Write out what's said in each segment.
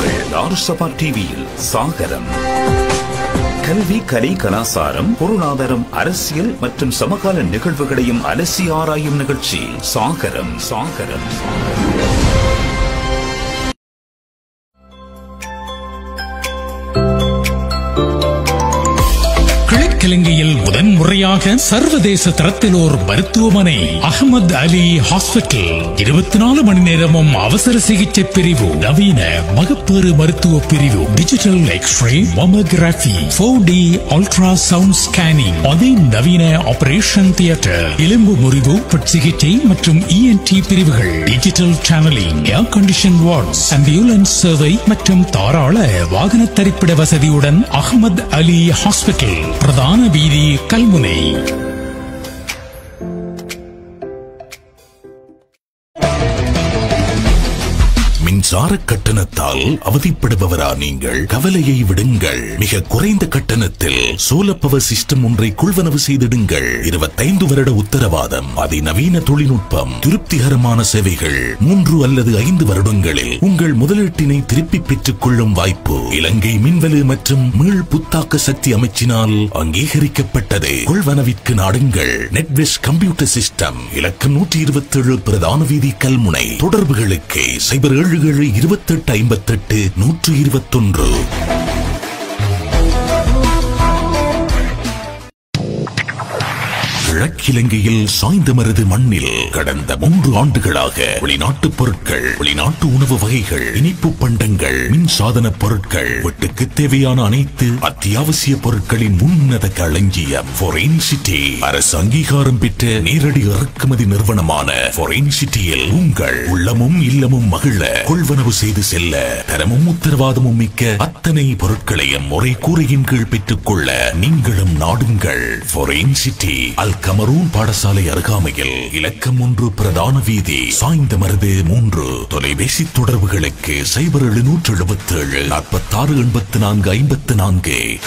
உங்கள் ஆர்சபா டிவியில் சாகரம். கல்வி கலை கலாசாரம் பொருளாதாரம் அரசியல் மற்றும் சமகால நிகழ்வுகளையும் அலசி ஆராயும் நிகழ்ச்சி சாகரம் சாகரம். கிழக்கிழங்கையில் முறையாக சர்வதேச தரத்திலோர் மருத்துவமனை அகமது அலி ஹாஸ்பிட்டல் இருபத்தி நாலு மணி நேரமும் அவசர சிகிச்சை பிரிவு நவீன மகப்பேறு மருத்துவ பிரிவு digital x ray mammography four D ultrasound scanning அதிநவீன ஆபரேஷன் தியேட்டர் எலும்பு முறிவு சிகிச்சை மற்றும் இஎன்டி பிரிவுகள் digital channelling air condition wards ambulance சேவை மற்றும் தாராள வாகன தரிப்பிட வசதியுடன் அகமது அலி ஹாஸ்பிட்டல் பிரதான வீதி கல்முனை. Me. மின்சார கட்டணத்தால் அவதிப்படுபவரா நீங்கள்? கவலையை விடுங்கள். மிக குறைந்த கட்டணத்தில் சோலர் பவர் சிஸ்டம் ஒன்றை கொள்வனவு செய்திடுங்கள். இருபத்தைந்து வருட உத்தரவாதம் அதிநவீன தொழில்நுட்பம் திருப்திகரமான சேவைகள் மூன்று அல்லது ஐந்து வருடங்களில் உங்கள் முதலீட்டினை திருப்பி பெற்றுக் கொள்ளும் வாய்ப்பு. இலங்கை மின்வெளி மற்றும் மீள் புத்தாக்க சக்தி அமைச்சினால் அங்கீகரிக்கப்பட்டது. கொள்வனவிற்கு நாடுங்கள். நெட்வெஸ் கம்ப்யூட்டர் சிஸ்டம் இலக்கம் நூற்றி இருபத்தி ஏழு பிரதான வீதி கல்முனை. தொடர்புகளுக்கு சைபர் ஏழு ஏழு இருபத்தெட்டு ஐம்பத்தெட்டு நூற்று இருபத்தொன்று. கிழக்கிலங்கையில் சாய்ந்தமருது மண்ணில் கடந்த மூன்று ஆண்டுகளாக வெளிநாட்டு பொருட்கள் வெளிநாட்டு உணவு வகைகள் இனிப்பு பண்டங்கள் மின் சாதன பொருட்கள் வீட்டுக்கு தேவையான அனைத்து அத்தியாவசிய பொருட்களின் உன்னத களஞ்சியம் சிட்டி அரசு அங்கீகாரம் பெற்ற நேரடி இறக்குமதி நிறுவனமான சிட்டியில் உங்கள் உள்ளமும் இல்லமும் மகிழ கொள்வனவு செய்து செல்ல தரமும் உத்தரவாதமும் மிக்க அத்தனை பொருட்களையும் ஒரே கூரையின் கீழ் பெற்றுக் கொள்ள நீங்களும் நாடுங்கள் சிட்டி அல் கமரூன் பாடசாலை அருகாமையில் இலக்கம் ஒன்று பிரதான வீதி. சாய்ந்த மருது மூன்று. தொலைபேசி தொடர்புகளுக்கு சைபர் எழுநூற்று எழுபத்தி ஏழு நாற்பத்தாறு எண்பத்தி நான்கு ஐம்பத்தி நான்கு.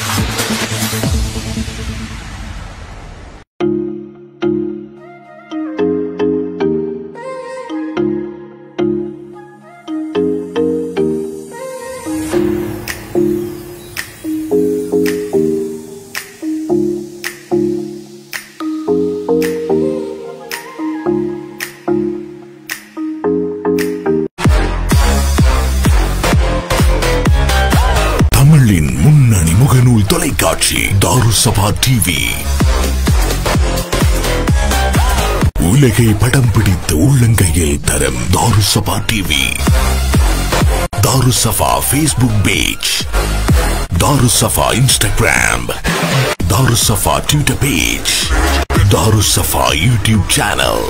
டிவி உலகை படம் பிடித்த உள்ளங்கையில் தரும் Tharusaba TV Tharusaba Facebook page Tharusaba Instagram Tharusaba Twitter page Tharusaba YouTube channel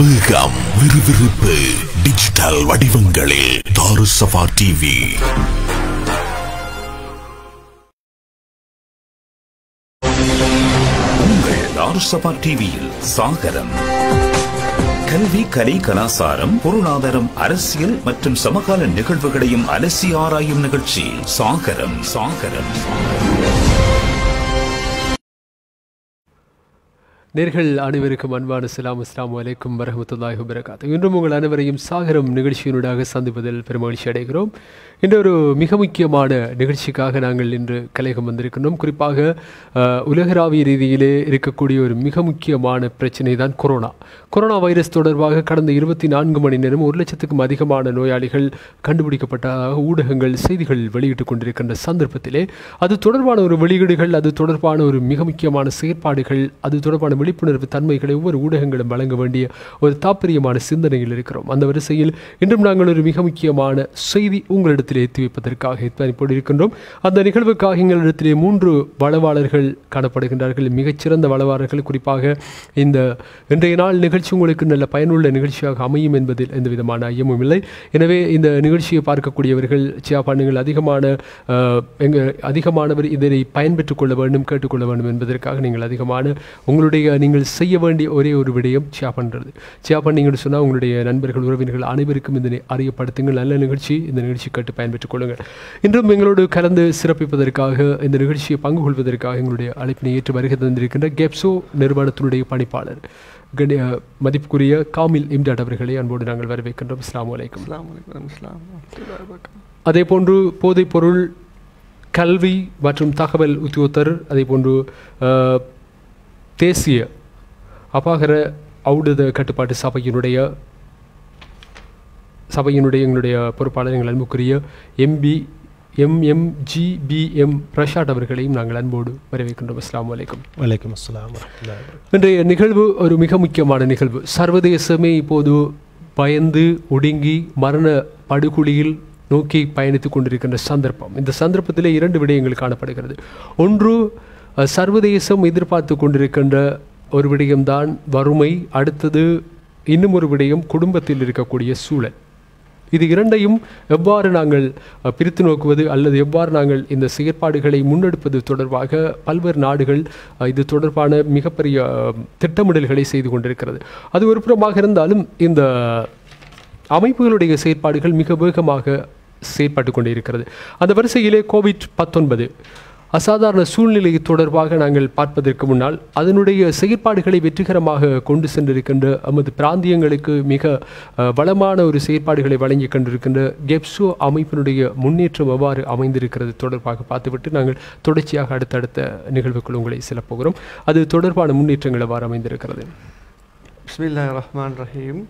வேகம் விறுவிறுப்பு டிஜிட்டல் வடிவங்களில் தாருசபா டிவி சபா டிவியில் சாகரம். கல்வி கலை கலாசாரம் பொருளாதாரம் அரசியல் மற்றும் சமகால நிகழ்வுகளையும் அலசி ஆராயும் நிகழ்ச்சி சாகரம் சாகரம். நேர்கள் அனைவருக்கும் அன்பான சலாம் அஸ்லாம் வலைக்கும் வரமத்துல்லாஹி வரகாத்து இன்றும் உங்கள் அனைவரையும் சாகரம் நிகழ்ச்சியினூடாக சந்திப்பதில் பெருமகிழ்ச்சி அடைகிறோம். இன்று ஒரு மிக முக்கியமான நிகழ்ச்சிக்காக நாங்கள் இன்று கலையகம் வந்திருக்கின்றோம். குறிப்பாக அஹ், உலகளாவிய ரீதியிலே இருக்கக்கூடிய ஒரு மிக முக்கியமான பிரச்சனை தான் கொரோனா. கொரோனா வைரஸ் தொடர்பாக கடந்த இருபத்தி நான்கு மணி நேரம் ஒரு லட்சத்துக்கும் அதிகமான நோயாளிகள் கண்டுபிடிக்கப்பட்டதாக ஊடகங்கள் செய்திகள் வெளியிட்டுக் கொண்டிருக்கின்ற சந்தர்ப்பத்திலே அது தொடர்பான ஒரு வெளியீடுகள் அது தொடர்பான ஒரு மிக முக்கியமான செயற்பாடுகள் அது தொடர்பான விழிப்புணர்வு தன்மைகளை ஒவ்வொரு ஊடகங்களும் வழங்க வேண்டிய ஒரு தாற்பயமான சிந்தனையில் இருக்கிறோம். அந்த வரிசையில் இன்றும் நாங்கள் ஒரு மிக முக்கியமான செய்தி உங்களிடத்தில் எத்தி வைப்பதற்காக எத்தனிப்போடு இருக்கின்றோம் அந்த நிகழ்வுக்காக எங்களிடத்திலே மூன்று வளவாளர்கள் காணப்படுகின்றார்கள். மிகச்சிறந்த வளவாளர்கள் குறிப்பாக இந்த இன்றைய நாள் நிகழ்ச்சி உங்களுக்கு நல்ல பயனுள்ள நிகழ்ச்சியாக அமையும் என்பதில் எந்த விதமான ஐயமும் இல்லை. எனவே இந்த நிகழ்ச்சியை பார்க்கக்கூடியவர்கள் சியாபாண்டுகள் அதிகமான அஹ், எங்க அதிகமானவர் இதனை பயன்பெற்றுக் கொள்ள வேண்டும் கேட்டுக்கொள்ள வேண்டும் என்பதற்காக நீங்கள் அதிகமான உங்களுடைய நீங்கள் செய்ய வேண்டிய ஒரே ஒரு விடயம் சியா பண்ணுறது சியா பண்ணீங்கன்னு சொன்னால் உங்களுடைய நண்பர்கள் உறவினர்கள் அனைவருக்கும் இதனை அறியப்படுத்துங்கள். நல்ல நிகழ்ச்சி. இந்த நிகழ்ச்சி கேட்டு பயன்பெற்றுக் கொள்ளுங்கள். இன்றும் எங்களோடு கலந்து சிறப்பிப்பதற்காக இந்த நிகழ்ச்சியை பங்கு கொள்வதற்காக எங்களுடைய அழைப்பினை ஏற்று வருகை தந்திருக்கின்ற கெப்சோ நிறுவனத்தினுடைய பணிப்பாளர் கணி- மதிப்புக்குரிய காமில் இம்டாட் அவர்களை அன்போடு நாங்கள் வரவேற்கின்றோம். இஸ்லாம் வபரகாத்துஹு. அதே போன்று போதைப்பொருள் கல்வி மற்றும் தகவல் உத்தியோகத்தர் அதே போன்று தேசிய அபாகர ஔடத கட்டுப்பாட்டு சபையினுடைய சபையினுடைய எங்களுடைய பொறுப்பாளர் எங்கள் அன்புக்குரிய எம்பி எம்எம்ஜிபிஎம் பிரஷாட் அவர்களையும் நாங்கள் அன்போடு வரவேற்கின்றோம். அலைக்கும். வலைக்கம் வரஹ்மத்துல்லாஹி வபரகாத்துஹு. இன்றைய நிகழ்வு ஒரு மிக முக்கியமான நிகழ்வு. சர்வதேசமே இப்போது பயந்து ஒடுங்கி மரண படுகொலியில் நோக்கி பயணித்துக் கொண்டிருக்கின்ற சந்தர்ப்பம். இந்த சந்தர்ப்பத்திலே இரண்டு விடயங்கள் காணப்படுகிறது. ஒன்று சர்வதேசம் எதிர்பார்த்து கொண்டிருக்கின்ற ஒரு விடயம்தான் வறுமை அடுத்தது இன்னும் ஒரு விடயம் குடும்பத்தில் இருக்கக்கூடிய சூழல். இது இரண்டையும் எவ்வாறு நாங்கள் பிரித்து நோக்குவது அல்லது எவ்வாறு நாங்கள் இந்த செயற்பாடுகளை முன்னெடுப்பது தொடர்பாக பல்வேறு நாடுகள் இது தொடர்பான மிகப்பெரிய திட்டமிடல்களை செய்து கொண்டிருக்கிறது. அது ஒரு புறமாக இருந்தாலும் இந்த அமைப்புகளுடைய செயற்பாடுகள் மிக வேகமாக செயற்பட்டு கொண்டிருக்கிறது. அந்த வரிசையிலே கோவிட் பத்தொன்பது. அசாதாரண சூழ்நிலை தொடர்பாக நாங்கள் பார்ப்பதற்கு முன்னால் அதனுடைய செயற்பாடுகளை வெற்றிகரமாக கொண்டு சென்றிருக்கின்ற நமது பிராந்தியங்களுக்கு மிக வளமான ஒரு செயற்பாடுகளை வழங்கி கொண்டிருக்கின்ற கெப்சோ அமைப்பினுடைய முன்னேற்றம் எவ்வாறு அமைந்திருக்கிறது தொடர்பாக பார்த்துவிட்டு நாங்கள் தொடர்ச்சியாக அடுத்தடுத்த நிகழ்வுக்குள் உங்களை செல்லப்போகிறோம். அது தொடர்பான முன்னேற்றங்கள் எவ்வாறு அமைந்திருக்கிறது? பிஸ்மில்லாஹிர் ரஹ்மான் ரஹீம்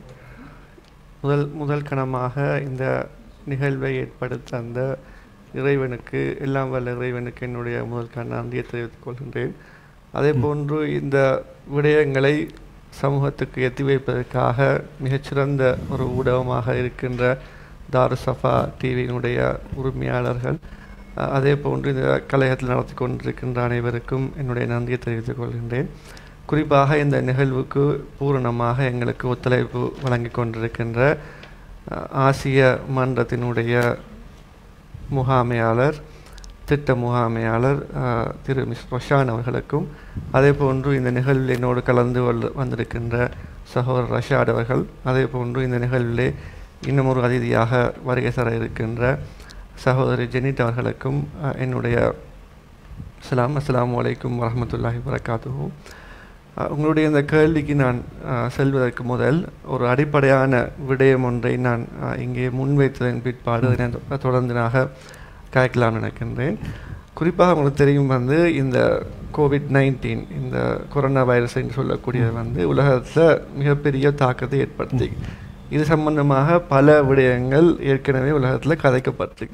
முதல் முதல் கணமாக இந்த நிகழ்வை ஏற்படுத்த அந்த இறைவனுக்கு எல்லாம் வல்ல இறைவனுக்கு என்னுடைய முதல் நன்றியை தெரிவித்துக் கொள்கின்றேன். அதே போன்று இந்த விடயங்களை சமூகத்துக்கு எத்தி வைப்பதற்காக மிகச்சிறந்த ஒரு ஊடகமாக இருக்கின்ற தாருசஃபா டிவியினுடைய உரிமையாளர்கள் அதே போன்று இந்த கலையத்தில் நடத்தி கொண்டிருக்கின்ற அனைவருக்கும் என்னுடைய நன்றியை தெரிவித்துக் கொள்கின்றேன். குறிப்பாக இந்த நிகழ்வுக்கு பூரணமாக எங்களுக்கு ஒத்துழைப்பு வழங்கி கொண்டிருக்கின்ற ஆசிய மன்றத்தினுடைய முகாமையாளர் திட்ட முகாமையாளர் திரு மிஸ் ரொஷான் அவர்களுக்கும் அதே போன்று இந்த நிகழ்வில் என்னோடு கலந்து கொள்ள வந்திருக்கின்ற சகோதரர் ரஷாட் அவர்கள் அதே போன்று இந்த நிகழ்விலே இன்னும் ஒரு அதிதியாக வருகை தர இருக்கின்ற சகோதரி ஜெனிட் அவர்களுக்கும் என்னுடைய அஸ்லாம் அஸ்லாம் அலைக்கும் வரமத்துல்லாஹி வரகாத்துவும் உங்களுடைய இந்த கேள்விக்கு நான் செல்வதற்கு முதல் ஒரு அடிப்படையான விடயம் ஒன்றை நான் இங்கே முன்வைத்ததன் பிற்பாடு அதை நான் தொ- கலைக்கலாம் நினைக்கின்றேன். குறிப்பாக உங்களுக்கு தெரியும் வந்து இந்த கோவிட் நைன்டீன் இந்த கொரோனா வைரஸ் என்று சொல்லக்கூடியது வந்து உலகத்தில் மிகப்பெரிய தாக்கத்தை ஏற்படுத்தி. இது சம்பந்தமாக பல விடயங்கள் ஏற்கனவே உலகத்தில் கதைக்கப்பட்டு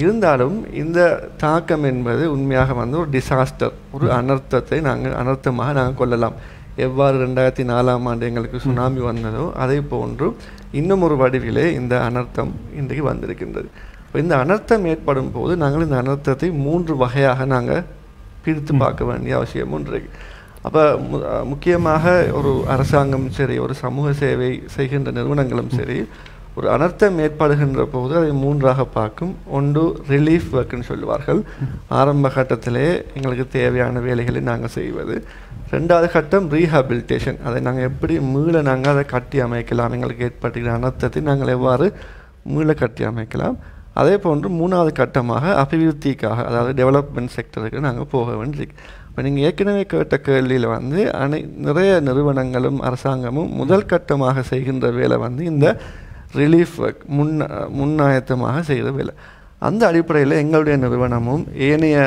இருந்தாலும் இந்த தாக்கம் என்பது உண்மையாக வந்து ஒரு டிசாஸ்டர் ஒரு அனர்த்தத்தை நாங்கள் அனர்த்தமாக நாங்கள் கொள்ளலாம். எவ்வாறு ரெண்டாயிரத்தி நாலாம் ஆண்டு எங்களுக்கு சுனாமி வந்ததோ அதே போன்று இன்னும் ஒரு வடிவிலே இந்த அனர்த்தம் இன்றைக்கு வந்திருக்கின்றது. இந்த அனர்த்தம் ஏற்படும் போது நாங்கள் இந்த அனர்த்தத்தை மூன்று வகையாக நாங்கள் பிரித்து பார்க்க வேண்டிய அவசியம் ஒன்று அப்போ முக்கியமாக ஒரு அரசாங்கம் சரி ஒரு சமூக சேவை செய்கின்ற நிறுவனங்களும் சரி ஒரு அனர்த்தம் ஏற்படுகின்ற போது அதை மூன்றாக பார்க்கும். ஒன்று ரிலீஃப் ஒர்க்குன்னு சொல்லுவார்கள். ஆரம்ப கட்டத்திலே எங்களுக்கு தேவையான வேலைகளை நாங்கள் செய்வது. ரெண்டாவது கட்டம் ரீஹாபிலிட்டேஷன் அதை நாங்கள் எப்படி மீள நாங்கள் அதை கட்டி அமைக்கலாம். எங்களுக்கு ஏற்படுகிற அனர்த்தத்தை நாங்கள் எவ்வாறு மீள கட்டி அமைக்கலாம். அதே போன்று மூணாவது கட்டமாக அபிவிருத்திக்காக அதாவது டெவலப்மெண்ட் செக்டருக்கு நாங்கள் போக வேண்டியிருக்கு இப்போ நீங்கள் ஏற்கனவே கேட்ட கேள்வியில் வந்து அனை நிறைய நிறுவனங்களும் அரசாங்கமும் முதல் கட்டமாக செய்கின்ற வேலை வந்து இந்த ரிலீஃப் ஒர்க் முன் முன்னாயத்தமாக செய்கிற வேலை. அந்த அடிப்படையில் எங்களுடைய நிறுவனமும் ஏனைய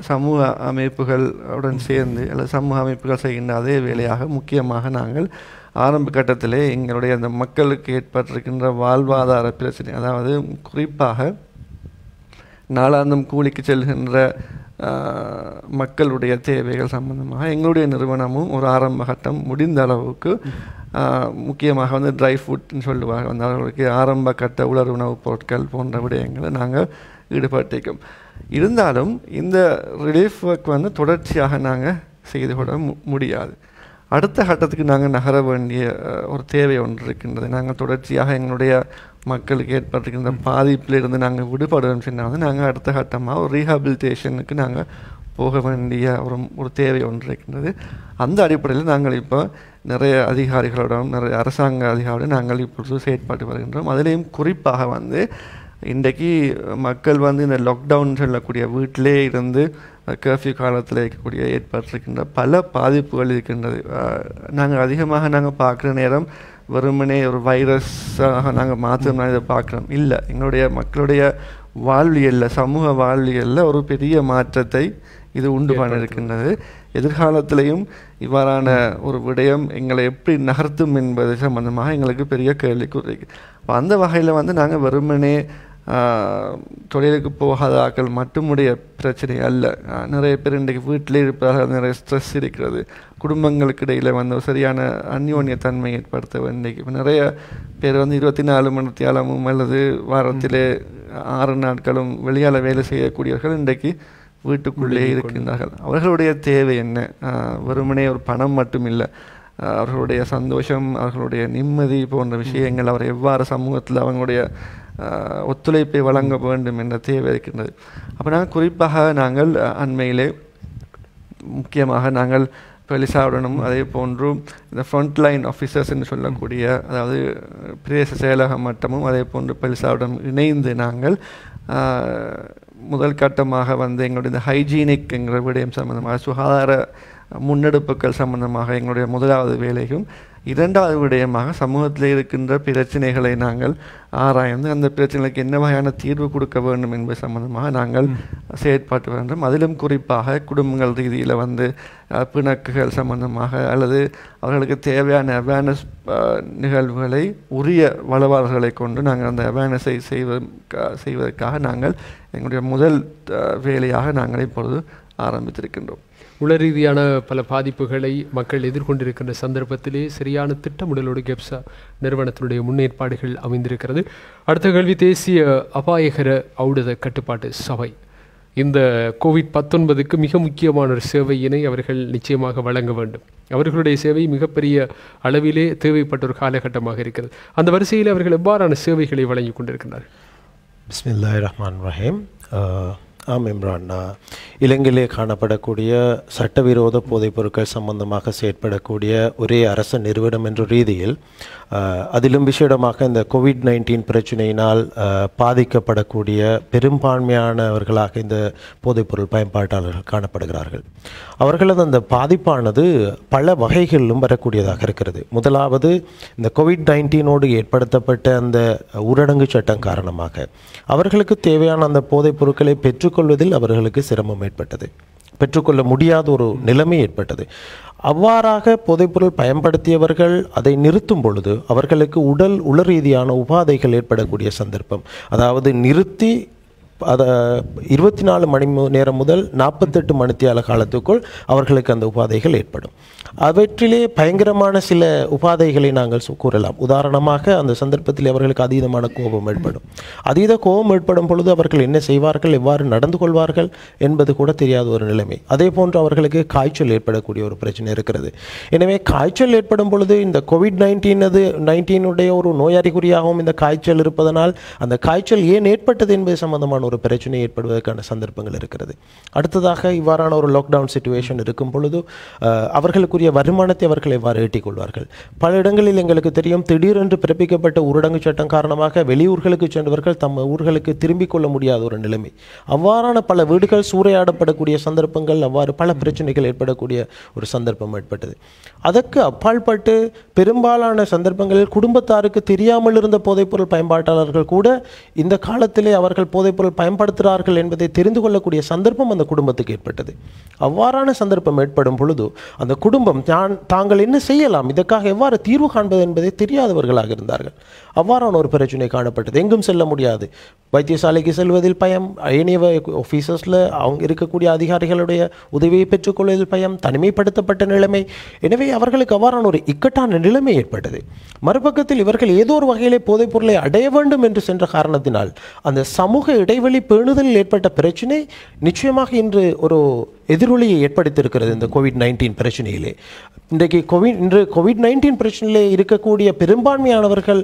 சமூக அமைப்புகளுடன் சேர்ந்து அல்லது சமூக அமைப்புகள் செய்கின்ற அதே வேலையாக முக்கியமாக நாங்கள் ஆரம்ப கட்டத்திலே எங்களுடைய அந்த மக்களுக்கு ஏற்பட்டிருக்கின்ற வாழ்வாதார பிரச்சனை அதாவது குறிப்பாக நாளாந்தம் கூலிக்கு செல்கின்ற மக்களுடைய தேவைகள் சம்பந்தமாக எங்களுடைய நிறுவனமும் ஒரு ஆரம்ப கட்டம் முடிந்த அளவுக்கு முக்கியமாக வந்து ட்ரை ஃபுட்னு சொல்லுவாங்க. வந்து அவர்களுக்கு ஆரம்ப கட்ட உலர் உணவுப் பொருட்கள் போன்ற விடயங்களை நாங்கள் ஈடுபட்டிருக்கோம். இருந்தாலும் இந்த ரிலீஃப் ஒர்க் வந்து தொடர்ச்சியாக நாங்கள் செய்து கொள்ள மு- முடியாது. அடுத்த கட்டத்துக்கு நாங்கள் நகர வேண்டிய ஒரு தேவை ஒன்று இருக்கின்றது. நாங்கள் தொடர்ச்சியாக எங்களுடைய மக்களுக்கு ஏற்பட்டிருக்கின்ற பாதிப்பிலிருந்து நாங்கள் விடுபடுவோம் சொன்னால் வந்து நாங்கள் அடுத்த கட்டமாக ஒரு ரீஹாபிலிட்டேஷனுக்கு நாங்கள் போக வேண்டிய ஒரு ஒரு தேவை ஒன்று இருக்கின்றது. அந்த அடிப்படையில் நாங்கள் இப்போ நிறைய அதிகாரிகளோடும் நிறைய அரசாங்க அதிகாரியோட நாங்கள் இப்பொழுது செயற்பட்டு வருகின்றோம். அதிலேயும் குறிப்பாக வந்து இன்றைக்கு மக்கள் வந்து இந்த லாக்டவுன் சொல்லக்கூடிய வீட்டிலே இருந்து கர்ஃப்யூ காலத்தில் இருக்கக்கூடிய ஏற்பட்டிருக்கின்ற பல பாதிப்புகள் இருக்கின்றது. நாங்கள் அதிகமாக நாங்கள் பார்க்குற நேரம் வெறுமனே ஒரு வைரஸாக நாங்கள் மாத்திரம் இதை பார்க்குறோம். இல்லை எங்களுடைய மக்களுடைய வாழ்வியலில் சமூக வாழ்வியலில் ஒரு பெரிய மாற்றத்தை இது உண்டு பண்ணிருக்கின்றது எதிர்காலத்திலையும் இவ்வாறான ஒரு விடயம் எங்களை எப்படி நகர்த்தும் என்பது சம்பந்தமாக எங்களுக்கு பெரிய கேள்விக்குறி அந்த வகையில் வந்து நாங்கள் வெறுமனே தொழிலுக்கு போகாத ஆட்கள் மட்டுமுடைய பிரச்சனை அல்ல. நிறைய பேர் இன்றைக்கு வீட்டிலே இருப்பதால் நிறைய ஸ்ட்ரெஸ் இருக்கிறது. குடும்பங்களுக்கு இடையில் வந்து சரியான அந்யோன்ய தன்மை ஏற்படுத்த இப்ப நிறைய பேர் வந்து இருபத்தி நாலு மணி தியாலமும் அல்லது வாரத்திலே ஆறு நாட்களும் வெளியால் வேலை செய்யக்கூடியவர்கள் இன்றைக்கு வீட்டுக்குள்ளே இருக்கின்றார்கள். அவர்களுடைய தேவை என்ன? வெறுமனே ஒரு பணம் மட்டும் இல்லை அவர்களுடைய சந்தோஷம் அவர்களுடைய நிம்மதி போன்ற விஷயங்கள் அவர் எவ்வாறு சமூகத்தில் அவங்களுடைய ஒத்துழைப்பை வழங்க வேண்டும் என்ற தேவை இருக்கின்றது. அப்போ நாங்கள் குறிப்பாக நாங்கள் அண்மையிலே முக்கியமாக நாங்கள் பெலிசாவுடனும் அதே போன்று இந்த ஃப்ரண்ட் லைன் ஆஃபீஸர்ஸ் என்று சொல்லக்கூடிய அதாவது பிரதேச செயலக மட்டமும் அதே போன்று பெலிசாவுடன் இணைந்து நாங்கள் முதல் கட்டமாக வந்து எங்களுடைய இந்த ஹைஜீனிக் என்கிற விடயம் சம்மந்தமாக சுகாதார முன்னெடுப்புகள் சம்பந்தமாக எங்களுடைய முதலாவது வேலையும் இரண்டாவது விடயமாக சமூகத்தில் இருக்கின்ற பிரச்சனைகளை நாங்கள் ஆராய்ந்து அந்த பிரச்சனைகளுக்கு என்ன வகையான தீர்வு கொடுக்க வேண்டும் என்பது சம்பந்தமாக நாங்கள் செயற்பாட்டு வேண்டும் அதிலும் குறிப்பாக குடும்பங்கள் ரீதியில் வந்து பிணக்குகள் சம்பந்தமாக அல்லது அவர்களுக்கு தேவையான அவேர்னஸ் நிகழ்வுகளை உரிய வளவாளர்களை கொண்டு நாங்கள் அந்த அவேர்னஸை செய்வதற்கா செய்வதற்காக நாங்கள் எங்களுடைய முதல் வேலையாக நாங்கள் இப்பொழுது ஆரம்பித்திருக்கின்றோம். உள ரீதியான பல பாதிப்புகளை மக்கள் எதிர்கொண்டிருக்கின்ற சந்தர்ப்பத்திலே சரியான திட்டமிடலோடு கெப்சா நிறுவனத்தினுடைய முன்னேற்பாடுகள் அமைந்திருக்கிறது. அடுத்த கேள்வி தேசிய அபாயகர ஔடத கட்டுப்பாட்டு சபை. இந்த கோவிட் பத்தொன்பதுக்கு மிக முக்கியமான ஒரு சேவையினை அவர்கள் நிச்சயமாக வழங்க வேண்டும். அவர்களுடைய சேவை மிகப்பெரிய அளவிலே தேவைப்பட்ட ஒரு காலகட்டமாக இருக்கிறது. அந்த வரிசையில் அவர்கள் எவ்வாறான சேவைகளை வழங்கி கொண்டிருக்கிறார்கள் பிஸ்மில்லாய் ரஹ்மான் ரஹீம். ஆம் இம்ரான்னா இலங்கையிலே காணப்படக்கூடிய சட்டவிரோத போதைப் பொருட்கள் சம்பந்தமாக செயற்படக்கூடிய ஒரே அரச நிறுவனம் என்ற ரீதியில் அதிலும் விசேடமாக இந்த கோவிட் நைன்டீன் பிரச்சனையினால் பாதிக்கப்படக்கூடிய பெரும்பான்மையானவர்களாக இந்த போதைப்பொருள் பயன்பாட்டாளர்கள் காணப்படுகிறார்கள். அவர்களது அந்த பாதிப்பானது பல வகைகளிலும் வரக்கூடியதாக இருக்கிறது. முதலாவது இந்த கோவிட் நைன்டீனோடு ஏற்படுத்தப்பட்ட அந்த ஊரடங்கு சட்டம் காரணமாக அவர்களுக்கு தேவையான அந்த போதைப் பொருட்களை பெற்றுக்கொள்வதில் அவர்களுக்கு சிரமம் ஏற்பட்டது. பெற்றுக்கொள்ள முடியாத ஒரு நிலைமை ஏற்பட்டது. அவ்வாறாக போதைப்பொருள் பயன்படுத்தியவர்கள் அதை நிறுத்தும் பொழுது அவர்களுக்கு உடல் உள ரீதியான உபாதைகள் ஏற்படக்கூடிய சந்தர்ப்பம். அதாவது நிறுத்தி அதை இருபத்தி நாலு மணி நேரம் முதல் நாற்பத்தெட்டு மணித்தியால காலத்துக்குள் அவர்களுக்கு அந்த உபாதைகள் ஏற்படும். அவற்றிலே பயங்கரமான சில உபாதைகளை நாங்கள் கூறலாம். உதாரணமாக அந்த சந்தர்ப்பத்தில் அவர்களுக்கு அதீதமான கோபம் ஏற்படும். அதீத கோபம் ஏற்படும் பொழுது அவர்கள் என்ன செய்வார்கள்? எவ்வாறு நடந்து கொள்வார்கள்? என்பது கூட தெரியாத ஒரு நிலைமை. அதே போன்று அவர்களுக்கு காய்ச்சல் ஏற்படக்கூடிய ஒரு பிரச்சனை இருக்கிறது. எனவே காய்ச்சல் ஏற்படும் பொழுது இந்த கோவிட் நைன்டீன் அது நைன்டீனுடைய ஒரு நோய் அறிகுறியாகவும் இந்த காய்ச்சல் இருப்பதனால் அந்த காய்ச்சல் ஏன் ஏற்பட்டது என்பது சம்பந்தமான ஒரு பிரச்சனை ஏற்படுவதற்கான சந்தர்ப்பங்கள் இருக்கிறது. அடுத்ததாக இவ்வாறான ஒரு லாக்டவுன் சுச்சுவேஷன் இருக்கும் பொழுது அவர்களுக்குரிய வருமானத்தை அவர்கள் எவ்வாறு ஈட்டிக்கொள்வார்கள் பல இடங்களில் எங்களுக்கு தெரியும் திடீரென்று பிறப்பிக்கப்பட்ட ஊரடங்கு சட்டம் காரணமாக வெளியூர்களுக்கு சென்றவர்கள் தம் ஊர்களுக்கு திரும்பிக் கொள்ள முடியாத ஒரு நிலைமை. அவ்வாறான பல வீடுகள் சூறையாடப்படக்கூடிய சந்தர்ப்பங்கள் அவ்வாறு பல பிரச்சனைகள் ஏற்படக்கூடிய ஒரு சந்தர்ப்பம் ஏற்பட்டது. அதற்கு அப்பாற்பட்டு பெரும்பாலான சந்தர்ப்பங்களில் குடும்பத்தாருக்கு தெரியாமல் இருந்த போதைப்பொருள் பயன்பாட்டாளர்கள் கூட இந்த காலத்திலே அவர்கள் போதைப்பொருள் பயன்படுத்துகிறார்கள் என்பதை தெரிந்து கொள்ளக்கூடிய சந்தர்ப்பம் அந்த குடும்பத்துக்கு ஏற்பட்டது. அவ்வாறான சந்தர்ப்பம் ஏற்படும் பொழுது அந்த குடும்பம் தான் தாங்கள் என்ன செய்யலாம்? இதற்காக எவ்வாறு தீர்வு காண்பது என்பதை தெரியாதவர்களாக இருந்தார்கள். அவ்வாறான ஒரு பிரச்சனை காணப்பட்டது. எங்கும் செல்ல முடியாது. வைத்தியசாலைக்கு செல்வதில் பயம் ஏனைய ஆஃபீஸர்ஸில் அவங்க இருக்கக்கூடிய அதிகாரிகளுடைய உதவியை பெற்றுக்கொள்வதில் பயம் தனிமைப்படுத்தப்பட்ட நிலைமை. எனவே அவர்களுக்கு அவ்வாறான ஒரு இக்கட்டான நிலைமை ஏற்பட்டது. மறுபக்கத்தில் இவர்கள் ஏதோ ஒரு வகையிலே போதைப்பொருளை அடைய வேண்டும் என்று சென்ற காரணத்தினால் அந்த சமூக இடைவெளி பேணுதலில் ஏற்பட்ட பிரச்சனை நிச்சயமாக இன்று ஒரு எதிரொலியை ஏற்படுத்தியிருக்கிறது இந்த கோவிட் நைன்டீன் பிரச்சனையிலே. இன்றைக்கு கோவிட் இன்று கோவிட் நைன்டீன் பிரச்சனையிலே இருக்கக்கூடிய பெரும்பான்மையானவர்கள்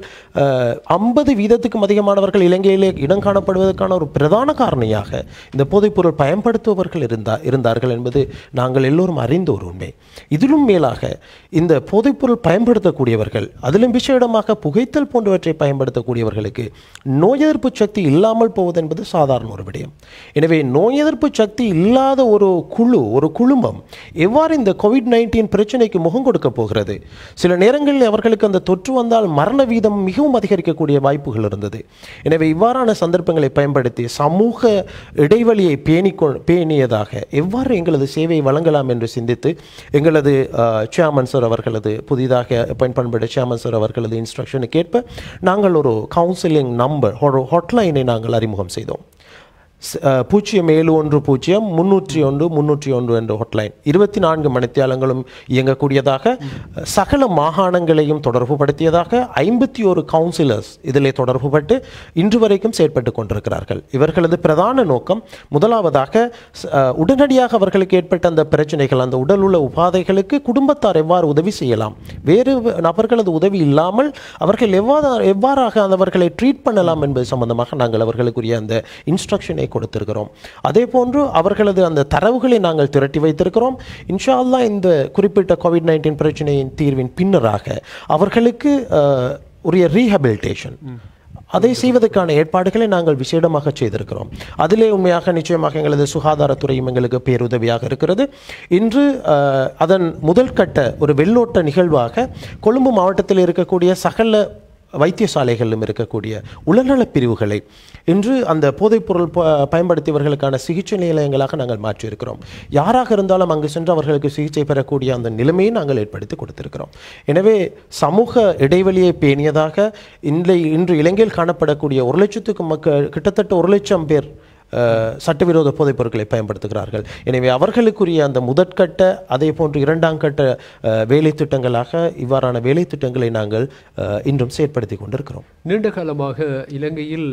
ஐம்பது வீதத்துக்கும் அதிகமானவர்கள் இலங்கையிலே இடம் காணப்படுவதற்கான ஒரு பிரதான காரணியாக இந்த போதைப்பொருள் பயன்படுத்துபவர்கள் இருந்தா இருந்தார்கள் என்பது நாங்கள் எல்லோரும் அறிந்த ஒரு உண்மை. இதிலும் மேலாக இந்த போதைப்பொருள் பயன்படுத்தக்கூடியவர்கள் அதிலும் விஷயமாக புகைத்தல் போன்றவற்றை பயன்படுத்தக்கூடியவர்களுக்கு நோய் எதிர்ப்பு சக்தி இல்லாமல் போவது என்பது சாதாரண ஒரு விடயம். எனவே நோய் எதிர்ப்பு சக்தி இல்லாத ஒரு குழு ஒரு குழுமம் எவ்வாறு இந்த கோவிட் நைன்டீன் பிரச்சனைக்கு முகம் கொடுக்க போகிறது. சில நேரங்களில் அவர்களுக்கு அந்த தொற்று வந்தால் மரண வீதம் மிகவும் அதிகரிக்கக்கூடிய வாய்ப்புகள் இருந்தது. எனவே இவ்வாறான சந்தர்ப்பங்களை பயன்படுத்தி சமூக இடைவெளியை பேணிக்கொ பேணியதாக எவ்வாறு எங்களது சேவையை வழங்கலாம் என்று சிந்தித்து எங்களது சேர்மன் சார் அவர்களது புதிதாக பயன்படுத்த சேர்மன் சார் அவர்களது இன்ஸ்ட்ரக்ஷனுக்கு ஏற்ப நாங்கள் ஒரு கவுன்சிலிங் நம்பர் ஹாட்லைனை நாங்கள் அறிமுகம் செய்தோம். பூஜ்ஜியம் ஏழு ஒன்று பூஜ்ஜியம் முன்னூற்றி ஒன்று முன்னூற்றி ஒன்று என்ற ஹாட்லைன் இருபத்தி நான்கு மணித்தியாலங்களும் இயங்கக்கூடியதாக சகல மாகாணங்களையும் தொடர்பு படுத்தியதாக ஐம்பத்தி ஒரு கவுன்சிலர்ஸ் இதிலே தொடர்புபட்டு இன்று வரைக்கும் செயற்பட்டு கொண்டிருக்கிறார்கள். இவர்களது பிரதான நோக்கம் முதலாவதாக உடனடியாக அவர்களுக்கு ஏற்பட்ட அந்த பிரச்சனைகள் அந்த உடல் உள்ள உபாதைகளுக்கு குடும்பத்தார் எவ்வாறு உதவி செய்யலாம்? வேறு நபர்களது உதவி இல்லாமல் அவர்கள் எவ்வாறு எவ்வாறாக அவர்களை ட்ரீட் பண்ணலாம் என்பது சம்பந்தமாக நாங்கள் அவர்களுக்குரிய அந்த இன்ஸ்ட்ரக்ஷனை கொடுத்திருக்கிறோம். அதே போன்று அவர்களது அந்த தரவுகளை நாங்கள் திரட்டி வைத்திருக்கிறோம். இன்ஷா அல்லாஹ் இந்த குறிப்பிட்ட கோவிட் நைன்டீன் பிரச்சனையின் தீர்வின் பின்னராக அவர்களுக்கு உரிய ரீஹபிலிட்டேஷன் அதை செய்வதற்கான ஏற்பாடுகளை நாங்கள் விசேடமாக செய்திருக்கிறோம். அதிலே உண்மையாக நிச்சயமாக எங்களது சுகாதாரத்துறையும் எங்களுக்கு பேருதவியாக இருக்கிறது. இன்று அதன் முதல் கட்ட ஒரு வெள்ளோட்ட நிகழ்வாக கொழும்பு மாவட்டத்தில் இருக்கக்கூடிய சகல வைத்தியசாலைகளிலும் இருக்கக்கூடிய உளநலப் பிரிவுகளை இன்று அந்த போதைப்பொருள் ப- பயன்படுத்தியவர்களுக்கான சிகிச்சை நிலையங்களாக நாங்கள் மாற்றியிருக்கிறோம். யாராக இருந்தாலும் அங்கு சென்று அவர்களுக்கு சிகிச்சை பெறக்கூடிய அந்த நிலைமையை நாங்கள் ஏற்படுத்தி கொடுத்திருக்கிறோம். எனவே சமூக இடைவெளியை பேணியதாக இன்றை இன்று இலங்கையில் காணப்படக்கூடிய ஒரு லட்சத்துக்கு மக்கள் கிட்டத்தட்ட ஒரு லட்சம் பேர் சட்டவிரோத போதைப் பொருட்களை பயன்படுத்துகிறார்கள். எனவே அவர்களுக்குரிய அந்த முதற்கட்ட அதே போன்று இரண்டாம் கட்ட வேலை திட்டங்களாக இவ்வாறான வேலை திட்டங்களை நாங்கள் இன்றும் செயற்படுத்தி கொண்டிருக்கிறோம். நீண்ட காலமாக இலங்கையில்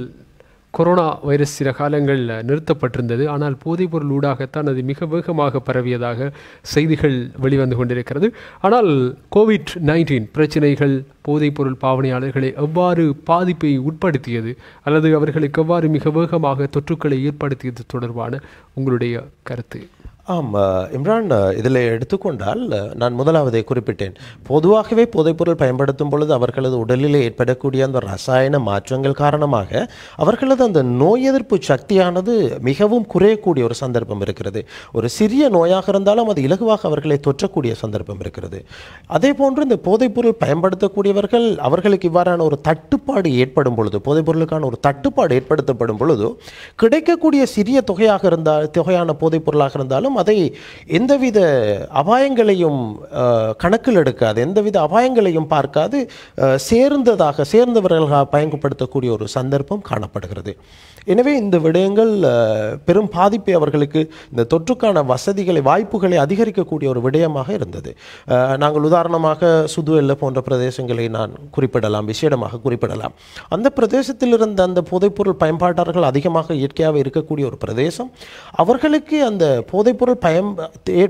கொரோனா வைரஸ் சில காலங்களில் நிறுத்தப்பட்டிருந்தது. ஆனால் போதைப்பொருள் ஊடாகத்தான் அது மிக வேகமாக பரவியதாக செய்திகள் வெளிவந்து கொண்டிருக்கிறது. ஆனால் கோவிட் நைன்டீன் பிரச்சனைகள் போதைப்பொருள் பாவனையாளர்களை எவ்வாறு பாதிப்பை உட்படுத்தியது அல்லது அவர்களுக்கு எவ்வாறு மிக வேகமாக தொற்றுக்களை ஏற்படுத்தியது தொடர்பான உங்களுடைய கருத்து? ஆம் இம்ரான் இதில் எடுத்துக்கொண்டால் நான் முதலாவதை குறிப்பிட்டேன். பொதுவாகவே போதைப்பொருள் பயன்படுத்தும் பொழுது அவர்களது உடலிலே ஏற்படக்கூடிய அந்த ரசாயன மாற்றங்கள் காரணமாக அவர்களது அந்த நோய் எதிர்ப்பு சக்தியானது மிகவும் குறையக்கூடிய ஒரு சந்தர்ப்பம் இருக்கிறது. ஒரு சிறிய நோயாக இருந்தாலும் அது இலகுவாக அவர்களை தொற்றக்கூடிய சந்தர்ப்பம் இருக்கிறது. அதே போன்று இந்த போதைப்பொருள் பயன்படுத்தக்கூடியவர்கள் அவர்களுக்கு இவ்வாறான ஒரு தட்டுப்பாடு ஏற்படும் பொழுது போதைப்பொருளுக்கான ஒரு தட்டுப்பாடு ஏற்படுத்தப்படும் பொழுது கிடைக்கக்கூடிய சிறிய தொகையாக இருந்தால் தொகையான போதைப்பொருளாக இருந்தாலும் அதை எந்தவித அபாயங்களையும் கணக்கில் எடுக்காது எந்தவித அபாயங்களையும் பார்க்காது சேர்ந்ததாக சேர்ந்தவர்களாக பயன்படுத்தக்கூடிய ஒரு சந்தர்ப்பம் காணப்படுகிறது. எனவே இந்த விடயங்கள் பெரும் பாதிப்பை அவர்களுக்கு இந்த தொற்றுக்கான வசதிகளை வாய்ப்புகளை அதிகரிக்கக்கூடிய ஒரு விடயமாக இருந்தது. நாங்கள் உதாரணமாக சுதுவெல்ல போன்ற பிரதேசங்களை நான் குறிப்பிடலாம் விசேடமாக குறிப்பிடலாம். அந்த பிரதேசத்தில் இருந்த அந்த போதைப்பொருள் பயன்பாட்டாளர்கள் அதிகமாக இயற்கையாக இருக்கக்கூடிய ஒரு பிரதேசம் அவர்களுக்கு அந்த போதைப்பொருள் பயம்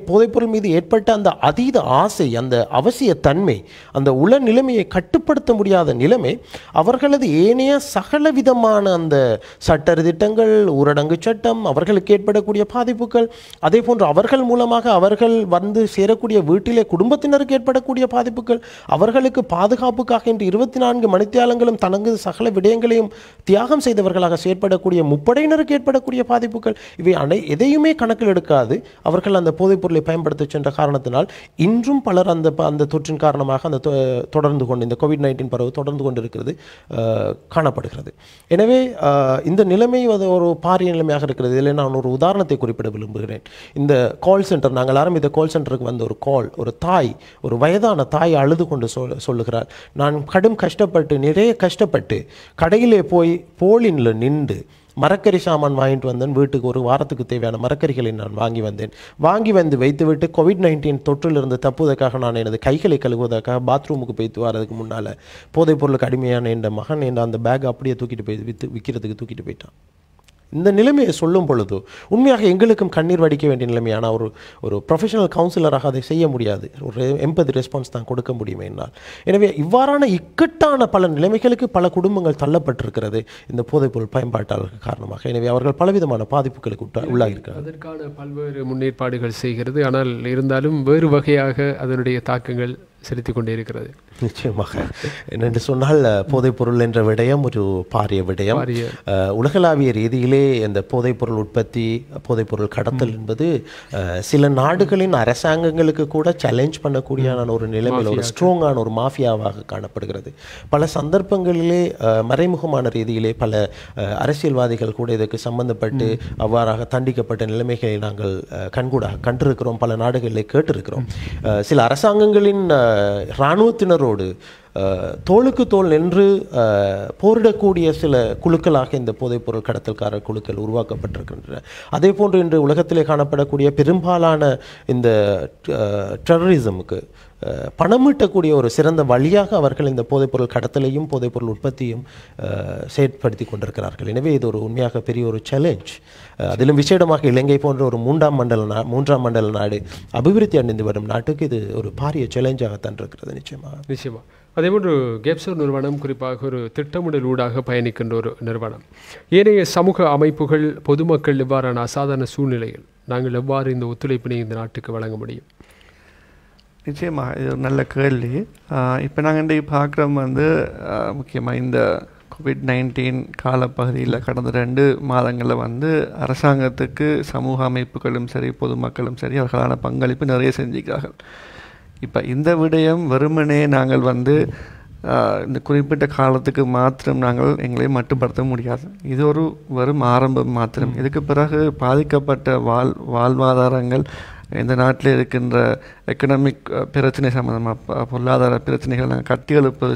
போதைப்பொருள் மீது ஏற்பட்ட அந்த அதீத ஆசை அந்த அவசிய தன்மை அந்த உள நிலைமையை கட்டுப்படுத்த முடியாத நிலைமை அவர்களது ஏனைய சகல விதமான அந்த சட்ட திட்டங்கள் ஊரடங்கு சட்டம் அவர்களுக்கு ஏற்படக்கூடிய பாதிப்புகள் அதே போன்று அவர்கள் மூலமாக அவர்கள் வந்து சேரக்கூடிய வீட்டிலே குடும்பத்தினருக்கு ஏற்படக்கூடிய பாதிப்புகள் அவர்களுக்கு பாதுகாப்புக்காக இன்று இருபத்தி நான்கு மணித்தியாலங்களும் தனது சகல விடயங்களையும் தியாகம் செய்தவர்களாக செயற்படக்கூடிய முப்படையினருக்கு ஏற்படக்கூடிய பாதிப்புகள் இவை அனை எதையுமே கணக்கில் எடுக்காது. அவர்கள் அந்த போதைப்பொருளை பயன்படுத்த சென்ற காரணத்தினால் இன்றும் பலர் அந்த ப- அந்த தொற்றின் காரணமாக அந்த தொ- தொடர்ந்து கொண்டு இந்த கோவிட் நைன்டீன் பரவு தொடர்ந்து கொண்டிருக்கிறது இருக்கிறது காணப்படுகிறது. எனவே இந்த நிலைமை அது ஒரு பாரிய நிலைமையாக இருக்கிறது. இதில் நான் ஒரு உதாரணத்தை குறிப்பிட விரும்புகிறேன். இந்த கால் சென்டர் நாங்கள் ஆரம்பித்த கால் சென்டருக்கு வந்த ஒரு கால் ஒரு தாய் ஒரு வயதான தாய் அழுது கொண்டு சொல் சொல்லுகிறார். நான் கடும் கஷ்டப்பட்டு நிறைய கஷ்டப்பட்டு கடையிலே போய் போலின்ல நின்று மரக்கறி சாமான் வாங்கிட்டு வந்தேன். வீட்டுக்கு ஒரு வாரத்துக்கு தேவையான மரக்கறிகளை நான் வாங்கி வந்தேன். வாங்கி வந்து வைத்துவிட்டு கோவிட் நைன்டீன் தொற்றிலிருந்து தப்புவதற்காக நான் எனது கைகளை கழுவுவதற்காக பாத்ரூமுக்கு போய்த்து வரதுக்கு முன்னால் போதைப் பொருளுக்கு அடிமையான என் மகன் என் அந்த பேக் அப்படியே தூக்கிட்டு போய் விற்று விற்கிறதுக்கு தூக்கிட்டு போயிட்டான். இந்த நிலைமையை சொல்லும் பொழுது உண்மையாக எங்களுக்கும் கண்ணீர் வடிக்க வேண்டிய நிலைமையான ஒரு ஒரு ப்ரொஃபஷனல் கவுன்சிலராக அதை செய்ய முடியாது. ஒரு எம்பது ரெஸ்பான்ஸ் தான் கொடுக்க முடியுமே என்னால். எனவே இவ்வாறான இக்கட்டான பல நிலைமைகளுக்கு பல குடும்பங்கள் தள்ளப்பட்டிருக்கிறது இந்த போதைப்பொருள் பயன்பாட்டாளர்கள் காரணமாக. எனவே அவர்கள் பலவிதமான பாதிப்புகளுக்கு உள்ளாகியிருக்கிறார் அதற்கான பல்வேறு முன்னேற்பாடுகள் செய்கிறது. ஆனால் இருந்தாலும் வேறு வகையாக அதனுடைய தாக்கங்கள் செலுத்திக் கொண்டே இருக்கிறது நிச்சயமாக. என்னென்று சொன்னால் அஹ், போதைப்பொருள் என்ற விடயம் ஒரு பாரிய விடயம். உலகளாவிய ரீதியிலே இந்த போதைப்பொருள் உற்பத்தி போதைப்பொருள் கடத்தல் என்பது சில நாடுகளின் அரசாங்கங்களுக்கு கூட சேலஞ்ச் பண்ணக்கூடியான ஒரு நிலைமையில் ஒரு ஸ்ட்ராங்கான ஒரு மாஃபியாவாக காணப்படுகிறது. பல சந்தர்ப்பங்களிலே மறைமுகமான ரீதியிலே பல அரசியல்வாதிகள் கூட இதற்கு சம்பந்தப்பட்டு அவ்வாறாக தண்டிக்கப்பட்ட நிலைமைகளை நாங்கள் கண்கூடாக கண்டிருக்கிறோம். பல நாடுகளிலே கேட்டிருக்கிறோம். சில அரசாங்கங்களின் இராணுவத்தினரோடு தோளுக்கு தோள் நின்று போரிடக்கூடிய சில குழுக்களாக இந்த போதைப்பொருள் கடத்தல்கார குழுக்கள் உருவாக்கப்பட்டிருக்கின்றன. அதே போன்று இன்று உலகத்திலே காணப்படக்கூடிய பெரும்பாலான இந்த டெரரிசமுக்கு பணம் ஈட்டக்கூடிய ஒரு சிறந்த வழியாக அவர்கள் இந்த போதைப்பொருள் கடத்தலையும் போதைப்பொருள் உற்பத்தியும் செயற்படுத்தி கொண்டிருக்கிறார்கள். எனவே இது ஒரு உண்மையாக பெரிய ஒரு சேலஞ்ச் அதிலும் விசேடமாக இலங்கை போன்ற ஒரு மூன்றாம் மண்டல நா மூன்றாம் மண்டல நாடு அபிவிருத்தி அடைந்து வரும் நாட்டுக்கு இது ஒரு பாரிய சேலஞ்சாகத்தான் இருக்கிறது நிச்சயமாக. நிச்சயமாக அதேபோன்று கேப்சர் நிறுவனம் குறிப்பாக ஒரு திட்டமிடல் ஊடாக பயணிக்கின்ற ஒரு நிறுவனம். ஏனைய சமூக அமைப்புகள் பொதுமக்கள் இவ்வாறான அசாதாரண சூழ்நிலைகள் நாங்கள் எவ்வாறு இந்த ஒத்துழைப்பினை இந்த நாட்டுக்கு வழங்க முடியும்? நிச்சயமாக இது ஒரு நல்ல கேள்வி. இப்போ நாங்கள் இன்றைக்கு பார்க்குறோம் வந்து முக்கியமாக இந்த கோவிட் நைன்டீன் காலப்பகுதியில் கடந்த ரெண்டு மாதங்களில் வந்து அரசாங்கத்துக்கு சமூக அமைப்புகளும் சரி பொதுமக்களும் சரி அவர்களான பங்களிப்பு நிறைய செஞ்சுக்கிறார்கள். இப்போ இந்த விடயம் வெறுமனே நாங்கள் வந்து இந்த குறிப்பிட்ட காலத்துக்கு மாத்திரம் நாங்கள் எங்களை மட்டுப்படுத்த முடியாது. இது ஒரு வெறும் ஆரம்பம் மாத்திரம். இதுக்கு பிறகு பாதிக்கப்பட்ட வாழ் வாழ்வாதாரங்கள் இந்த நாட்டில் இருக்கின்ற எக்கனாமிக் uh, பிரச்சனை சம்மந்தமாக பொருளாதார பிரச்சனைகள் நாங்கள் கட்டி எழுப்பது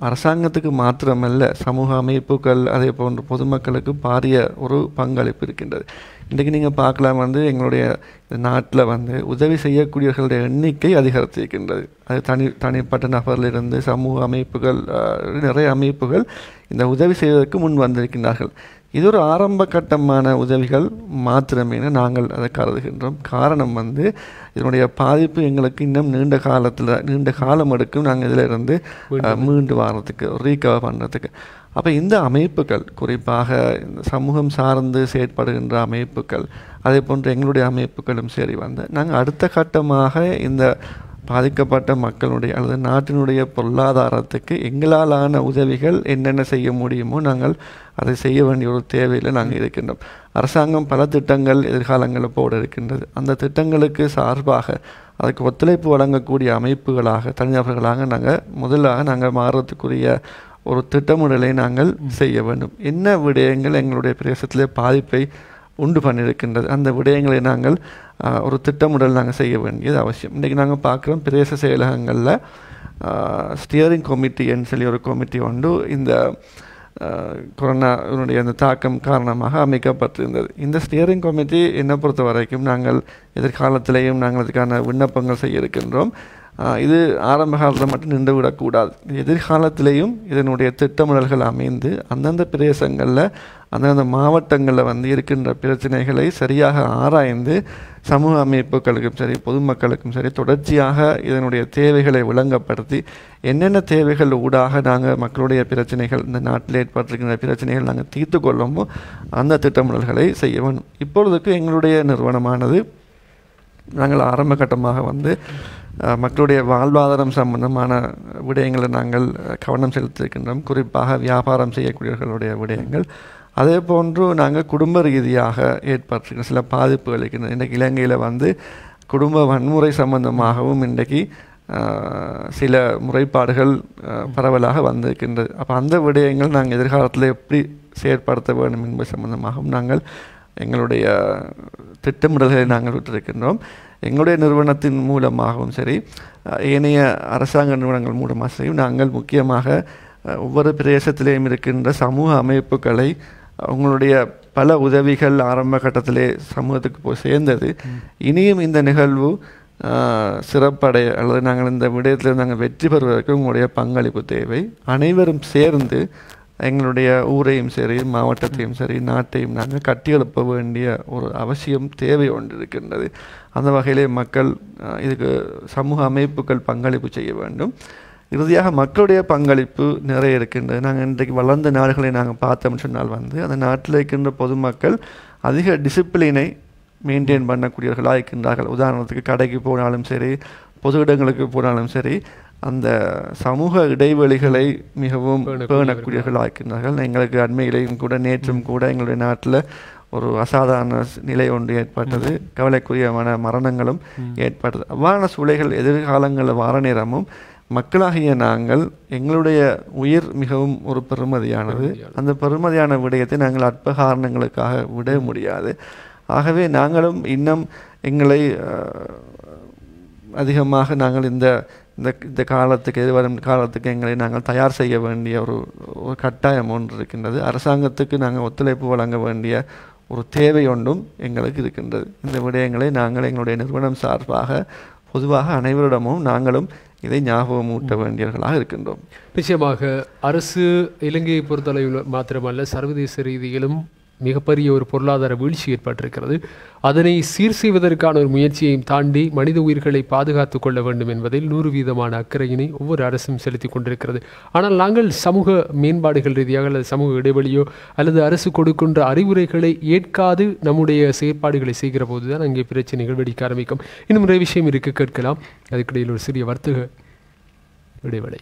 அரசாங்கத்துக்கு மாத்திரமல்ல சமூக அமைப்புகள் அதே போன்ற பொதுமக்களுக்கு பாரிய ஒரு பங்களிப்பு இருக்கின்றது. இன்றைக்கு நீங்கள் பார்க்கலாம் வந்து எங்களுடைய நாட்டில் வந்து உதவி செய்யக்கூடியவர்களுடைய எண்ணிக்கை அதிகரித்திருக்கின்றது. அது தனி தனிப்பட்ட நபரிலிருந்து சமூக அமைப்புகள் uh, நிறைய அமைப்புகள் இந்த உதவி செய்வதற்கு முன் வந்திருக்கின்றார்கள். இது ஒரு ஆரம்ப கட்டமான உதவிகள் மாத்திரமே நாங்கள் அதை கருதுகின்றோம். காரணம் வந்து இதனுடைய பாதிப்பு எங்களுக்கு இன்னும் நீண்ட காலத்தில் நீண்ட காலம் எடுக்கும். நாங்கள் இதில் இருந்து மீண்டு வர்றதுக்கு ரீகவர் பண்ணுறதுக்கு அப்போ இந்த அமைப்புகள் குறிப்பாக இந்த சமூகம் சார்ந்து செயற்படுகின்ற அமைப்புகள் அதே போன்று எங்களுடைய அமைப்புகளும் சரி வந்து நாங்கள் அடுத்த கட்டமாக இந்த பாதிக்கப்பட்ட மக்களுடைய அல்லது நாட்டினுடைய பொருளாதாரத்துக்கு எங்களாலான உதவிகள் என்னென்ன செய்ய முடியுமோ நாங்கள் அதை செய்ய வேண்டிய ஒரு தேவையில் நாங்கள் இருக்கின்றோம். அரசாங்கம் பல திட்டங்கள் எதிர்காலங்களில் போட இருக்கின்றது. அந்த திட்டங்களுக்கு சார்பாக அதுக்கு ஒத்துழைப்பு வழங்கக்கூடிய அமைப்புகளாக தனிநபர்களாக நாங்கள் முதலாக நாங்கள் மாறுறதுக்குரிய ஒரு திட்டமிடலை நாங்கள் செய்ய வேண்டும். என்ன விடயங்கள் எங்களுடைய பிரதேசத்திலே பாதிப்பை உண்டு பண்ணியிருக்கின்றது. அந்த விடயங்களை நாங்கள் ஒரு திட்டமிடல் நாங்கள் செய்ய வேண்டியது அவசியம். இன்றைக்கி நாங்கள் பார்க்குறோம் பிரதேச செயலகங்களில் ஸ்டியரிங் கமிட்டின்னு சொல்லி ஒரு கமிட்டி உண்டு. இந்த ஆஹ், கொரோனாவினுடைய அந்த தாக்கம் காரணமாக அமைக்கப்பட்டிருந்தது. இந்த ஸ்டியரிங் கமிட்டி என்னை பொறுத்த வரைக்கும் நாங்கள் எதிர்காலத்திலேயும் நாங்கள் அதுக்கான விண்ணப்பங்கள் செய்ய இருக்கின்றோம் இது ஆரம்ப காலத்தில் மட்டும் நின்று விடக்கூடாது இதனுடைய திட்டமிடல்கள் அமைந்து அந்தந்த பிரதேசங்களில் அந்தந்த மாவட்டங்களில் வந்து இருக்கின்ற பிரச்சனைகளை சரியாக ஆராய்ந்து சமூக அமைப்புகளுக்கும் சரி பொதுமக்களுக்கும் சரி தொடர்ச்சியாக இதனுடைய தேவைகளை விளங்கப்படுத்தி என்னென்ன தேவைகள் ஊடாக நாங்கள் மக்களுடைய பிரச்சனைகள் இந்த நாட்டில் ஏற்பட்டிருக்கின்ற பிரச்சனைகள் நாங்கள் தீர்த்து கொள்ளமோ அந்த திட்டமிடல்களை செய்ய வேண்டும். இப்பொழுதுக்கு எங்களுடைய நிறுவனமானது நாங்கள் ஆரம்ப கட்டமாக வந்து மக்களுடைய வாழ்வாதாரம் சம்பந்தமான விடயங்களை நாங்கள் கவனம் செலுத்தியிருக்கின்றோம். குறிப்பாக வியாபாரம் செய்யக்கூடியவர்களுடைய விடயங்கள். அதே போன்று நாங்கள் குடும்ப ரீதியாக ஏற்பட்டிருக்கிற சில பாதிப்புகள் இருக்கின்றன. இன்றைக்கு இலங்கையில் வந்து குடும்ப வன்முறை சம்பந்தமாகவும் இன்றைக்கு சில முறைப்பாடுகள் பரவலாக வந்திருக்கின்றது. அப்போ அந்த விடயங்கள் நாங்கள் எதிர்காலத்தில் எப்படி செயற்படுத்த வேண்டும் என்பது சம்பந்தமாகவும் நாங்கள் எங்களுடைய திட்டமிடல்களை நாங்கள் விட்டிருக்கின்றோம். எங்களுடைய நிறுவனத்தின் மூலமாகவும் சரி ஏனைய அரசாங்க நிறுவனங்கள் மூலமாக சரி நாங்கள் முக்கியமாக ஒவ்வொரு பிரதேசத்திலேயும் இருக்கின்ற சமூக அமைப்புகளை அவங்களுடைய பல உதவிகள் ஆரம்ப கட்டத்திலே சமூகத்துக்கு போய் சேர்ந்தது. இனியும் இந்த நிகழ்வு அஹ், சிறப்படைய அல்லது நாங்கள் இந்த விடயத்தில் நாங்கள் வெற்றி பெறுவதற்கு உங்களுடைய பங்களிப்பு தேவை. அனைவரும் சேர்ந்து எங்களுடைய ஊரையும் சரி மாவட்டத்தையும் சரி நாட்டையும் நாங்கள் கட்டியெழுப்ப வேண்டிய ஒரு அவசியம் தேவை ஒன்று இருக்கின்றது அந்த வகையிலே மக்கள் இதுக்கு சமூக அமைப்புகள் பங்களிப்பு செய்ய வேண்டும். இறுதியாக மக்களுடைய பங்களிப்பு நிறைய இருக்கின்றது. நாங்கள் இன்றைக்கு வளர்ந்த நாடுகளை நாங்கள் பார்த்தோம்னு சொன்னால் வந்து அந்த நாட்டில் இருக்கின்ற பொதுமக்கள் அதிக டிசிப்ளினை மெயின்டைன் பண்ணக்கூடியவர்களாக இருக்கின்றார்கள். உதாரணத்துக்கு கடைக்கு போனாலும் சரி பொது இடங்களுக்கு போனாலும் சரி அந்த சமூக இடைவெளிகளை மிகவும் பேணக்கூடியவர்களாக இருக்கின்றார்கள் எங்களுக்கு அண்மையிலேயும் கூட நேற்றும் கூட எங்களுடைய நாட்டில் ஒரு அசாதாரண நிலை ஒன்று ஏற்பட்டது. கவலைக்குரியமான மரணங்களும் ஏற்பட்டது. அவ்வாறான சூழல்கள் எதிர்காலங்களில் வார நேரமும் மக்களாகிய நாங்கள் எங்களுடைய உயிர் மிகவும் ஒரு பெருமதியானது. அந்த பெருமதியான விடயத்தை நாங்கள் அற்ப காரணங்களுக்காக விட முடியாது. ஆகவே நாங்களும் இன்னும் எங்களை அதிகமாக நாங்கள் இந்த இந்த இந்த காலத்துக்கு எதிர்வரும் காலத்துக்கு எங்களை நாங்கள் தயார் செய்ய வேண்டிய ஒரு ஒரு கட்டாயம் ஒன்று இருக்கின்றது. அரசாங்கத்துக்கு நாங்கள் ஒத்துழைப்பு வழங்க வேண்டிய ஒரு தேவை ஒன்றும் எங்களுக்கு இருக்கின்றது. இந்த விடயங்களை நாங்கள் எங்களுடைய நிறுவனம் சார்பாக பொதுவாக அனைவரிடமும் நாங்களும் இதை ஞாபகம் ஊட்ட வேண்டியவர்களாக இருக்கின்றோம். நிச்சயமாக அரசு இலங்கையை பொறுத்தளவில் மாத்திரமல்ல சர்வதேச ரீதியிலும் மிகப்பெரிய ஒரு பொருளாதார வீழ்ச்சி ஏற்பட்டிருக்கிறது. அதனை சீர் செய்வதற்கான ஒரு முயற்சியையும் தாண்டி மனித உயிர்களை பாதுகாத்துக் கொள்ள வேண்டும் என்பதில் நூறு வீதமான அக்கறையினை ஒவ்வொரு அரசும் செலுத்திக் கொண்டிருக்கிறது. ஆனால் நாங்கள் சமூக மேம்பாடுகள் ரீதியாக அல்லது சமூக இடைவெளியோ அல்லது அரசு கொடுக்கின்ற அறிவுரைகளை ஏற்காது நம்முடைய செயற்பாடுகளை செய்கிற போதுதான் அங்கே பிரச்சனைகள் வெடிக்க ஆரம்பிக்கும். இன்னும் நிறைய விஷயம் இருக்கு கேட்கலாம். அதுக்கிடையில் ஒரு சிறிய வர்த்தக இடைவேளை.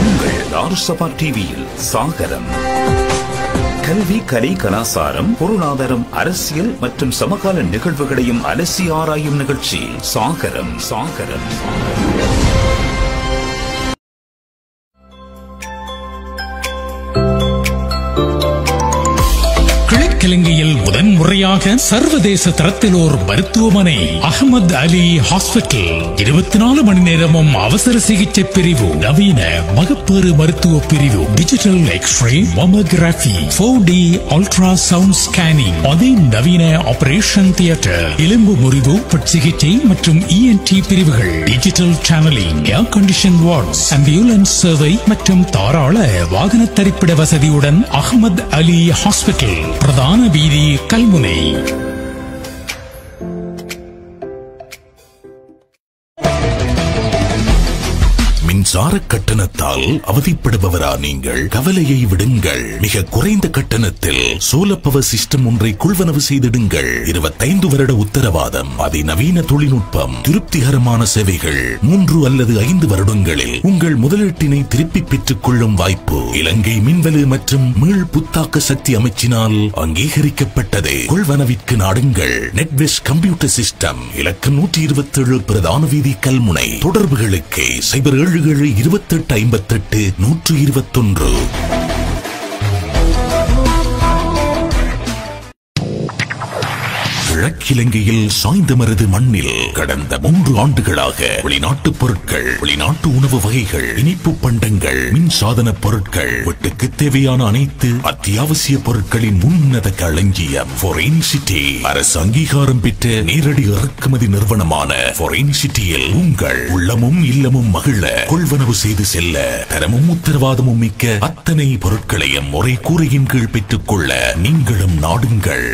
உங்கள் டிவியில் சாகரம். கல்வி கலை கலாசாரம் பொருளாதாரம் அரசியல் மற்றும் சமகால நிகழ்வுகளையும் அலசி ஆராயும் நிகழ்ச்சி சாகரம் சாகரம். கிழக்கிழங்கையில் முதன் முறையாக சர்வதேச தரத்தில் மருத்துவமனை அகமது அலி ஹாஸ்பிட்டல். இருபத்தி நாலு மணி நேரமும் அவசர சிகிச்சை பிரிவு நவீன மகப்பேறு மருத்துவ பிரிவு digital x ray mammography four D ultrasound scanning அதே நவீன ஆபரேஷன் தியேட்டர் எலும்பு முறிவு பட் சிகிச்சை மற்றும் இஎன்டி பிரிவுகள் digital channelling air condition wards ambulance சேவை மற்றும் தாராள வாகன தரிப்பிட வசதியுடன் அகமது அலி ஹாஸ்பிட்டல். பிரதான வீதி கல்முனை. மின்சார கட்டணத்தால் அவதிப்படுபவரா நீங்கள்? கவலையை விடுங்கள். மிக குறைந்த கட்டணத்தில் சோலர் பவர் சிஸ்டம் ஒன்றை கொள்வனவு செய்திடுங்கள். இருபத்தைந்து வருட உத்தரவாதம் அதிநவீன தொழில்நுட்பம் திருப்திகரமான சேவைகள் மூன்று அல்லது ஐந்து வருடங்களில் உங்கள் முதலீட்டினை திருப்பி பெற்றுக் கொள்ளும் வாய்ப்பு. இலங்கை மின்வெளி மற்றும் மீள் புத்தாக்க சக்தி அமைச்சினால் அங்கீகரிக்கப்பட்டது. கொள்வனவிற்கு நாடுங்கள். நெட்வெஸ்ட் கம்ப்யூட்டர் சிஸ்டம் இலக்கம் நூற்றி இருபத்தி ஏழு பிரதான வீதி கல்முனை. தொடர்புகளுக்கு சைபர் ஏழு ஏழு இருபத்தெட்டு ஐம்பத்தெட்டு நூற்று இருபத்தொன்று. கிழக்கிலங்கையில் சாய்ந்தமருது மண்ணில் கடந்த மூன்று ஆண்டுகளாக வெளிநாட்டு பொருட்கள் வெளிநாட்டு உணவு வகைகள் இனிப்பு பண்டங்கள் மின் சாதன பொருட்கள் வீட்டுக்கு தேவையான அனைத்து அத்தியாவசிய பொருட்களின் உன்னத களஞ்சியம் சிட்டி அரசு அங்கீகாரம் பெற்ற நேரடி இறக்குமதி நிறுவனமான சிட்டியில் உங்கள் உள்ளமும் இல்லமும் மகிழ கொள்வனவு செய்து செல்ல தரமும் உத்தரவாதமும் மிக்க அத்தனை பொருட்களையும் ஒரே கூரையின் கீழ் பெற்றுக் கொள்ள நீங்களும் நாடுங்கள்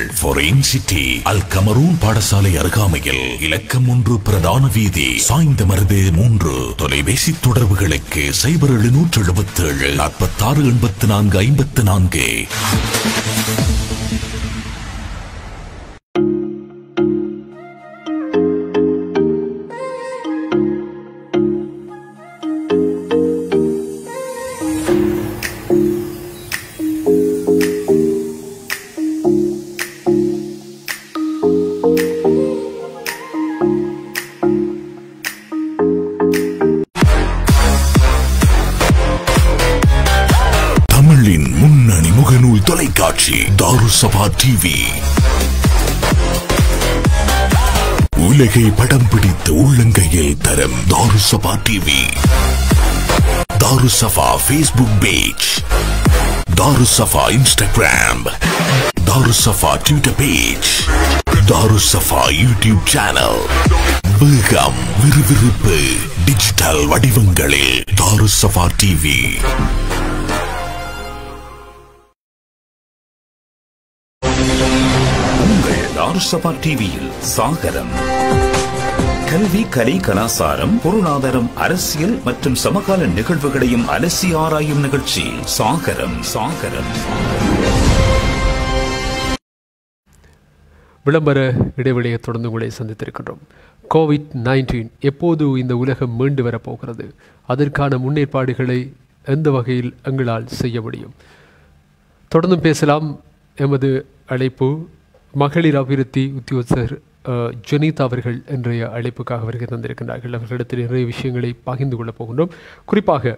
சிட்டி அல் கமரூன் பாடசாலை அருகாமையில் இலக்கம் ஒன்று பிரதான வீதி. சாய்ந்த மருது மூன்று. தொலைபேசி தொடர்புகளுக்கு சைபர் எழுநூற்று எழுபத்தி ஏழு நாற்பத்தாறு எண்பத்தி நான்கு ஐம்பத்தி நான்கு. டிவி உலகை படம் பிடித்த உள்ளங்கையில் தரும் Tharusaba TV Tharusaba Facebook page Tharusaba Instagram Tharusaba Twitter page Tharusaba YouTube channel வேகம் விறுவிறுப்பு டிஜிட்டல் வடிவங்களில் தாருசபா டிவி ஆர்ஷபா டிவியில் சாகரம். கல்வி கலை கலாசாரம் பொருளாதாரம் அரசியல் மற்றும் சமகால நிகழ்வுகளையும் அலசி ஆராயும் நிகழ்ச்சி சாகரம் சாகரம். விளம்பர இடைவெளியை தொடர்ந்து உங்களை சந்தித்திருக்கின்றோம். கோவிட் நைன்டீன் எப்போது இந்த உலகம் மீண்டு வரப்போகிறது? அதற்கான முன்னேற்பாடுகளை எந்த வகையில் எங்களால் செய்ய முடியும்? தொடர்ந்து பேசலாம். எமது அழைப்பு மகளிர் அபிவிருத்தி உத்தியோகஸ்தர் ஜெனிதா அவர்கள் இன்றைய அழைப்புக்காக வருகை தந்திருக்கின்றார்கள். அவர்களிடத்தில் நிறைய விஷயங்களை பகிர்ந்து கொள்ளப் போகின்றோம். குறிப்பாக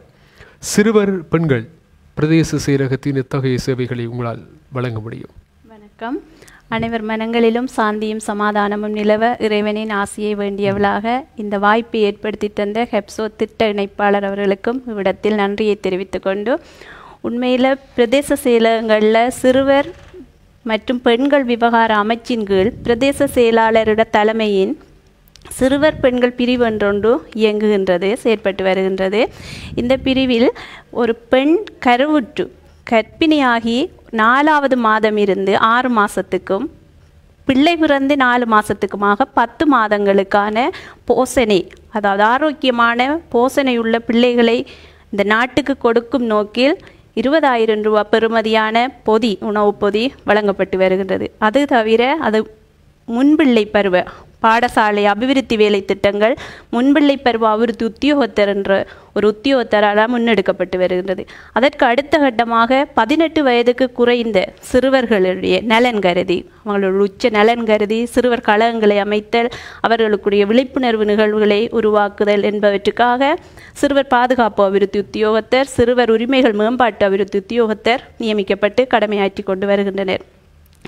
சிறுவர் பெண்கள் பிரதேச செயலகத்தின் எத்தகைய சேவைகளை உங்களால் வழங்க முடியும்? வணக்கம். அனைவர் மனங்களிலும் சாந்தியும் சமாதானமும் நிலவ இறைவனின் ஆசியை வேண்டியவளாக இந்த வாய்ப்பை ஏற்படுத்தி தந்த ஹெப்சோ திட்ட இணைப்பாளர் அவர்களுக்கும் இவ்விடத்தில் நன்றியை தெரிவித்துக்கொண்டு உண்மையில் பிரதேச செயலகங்களில் சிறுவர் மற்றும் பெண்கள் விவகார அமைச்சின் கீழ் பிரதேச செயலாளரிட தலைமையின் சிறுவர் பெண்கள் பிரிவு என்றொன்று இயங்குகின்றது செயற்பட்டு வருகின்றது. இந்த பிரிவில் ஒரு பெண் கருவுற்று கர்ப்பிணியாகி நாலாவது மாதம் இருந்து ஆறு மாதத்துக்கும் பிள்ளை பிறந்து நாலு மாதத்துக்குமாக பத்து மாதங்களுக்கான போசனை அதாவது ஆரோக்கியமான போசனையுள்ள பிள்ளைகளை இந்த நாட்டுக்கு கொடுக்கும் நோக்கில் இருபதாயிரம் ரூபா பெறுமதியான பொதி உணவுப் பொதி வழங்கப்பட்டு வருகின்றது. அது தவிர அது முன்பிள்ளை பருவ பாடசாலை அபிவிருத்தி வேலை திட்டங்கள் முன்பிள்ளை பருவ அபிவிருத்தி உத்தியோகத்தர் என்ற ஒரு உத்தியோகத்தரால் முன்னெடுக்கப்பட்டு வருகின்றது. அதற்கு அடுத்த கட்டமாக பதினெட்டு வயதுக்கு குறைந்த சிறுவர்களுடைய நலன் கருதி அவங்களோட உச்ச நலன் கருதி சிறுவர் கழகங்களை அமைத்தல் அவர்களுக்குரிய விழிப்புணர்வு நிகழ்வுகளை உருவாக்குதல் என்பவற்றுக்காக சிறுவர் பாதுகாப்பு அபிவிருத்தி உத்தியோகத்தர் சிறுவர் உரிமைகள் மேம்பாட்டு அபிவிருத்தி உத்தியோகத்தர் நியமிக்கப்பட்டு கடமையாற்றி கொண்டு வருகின்றனர்.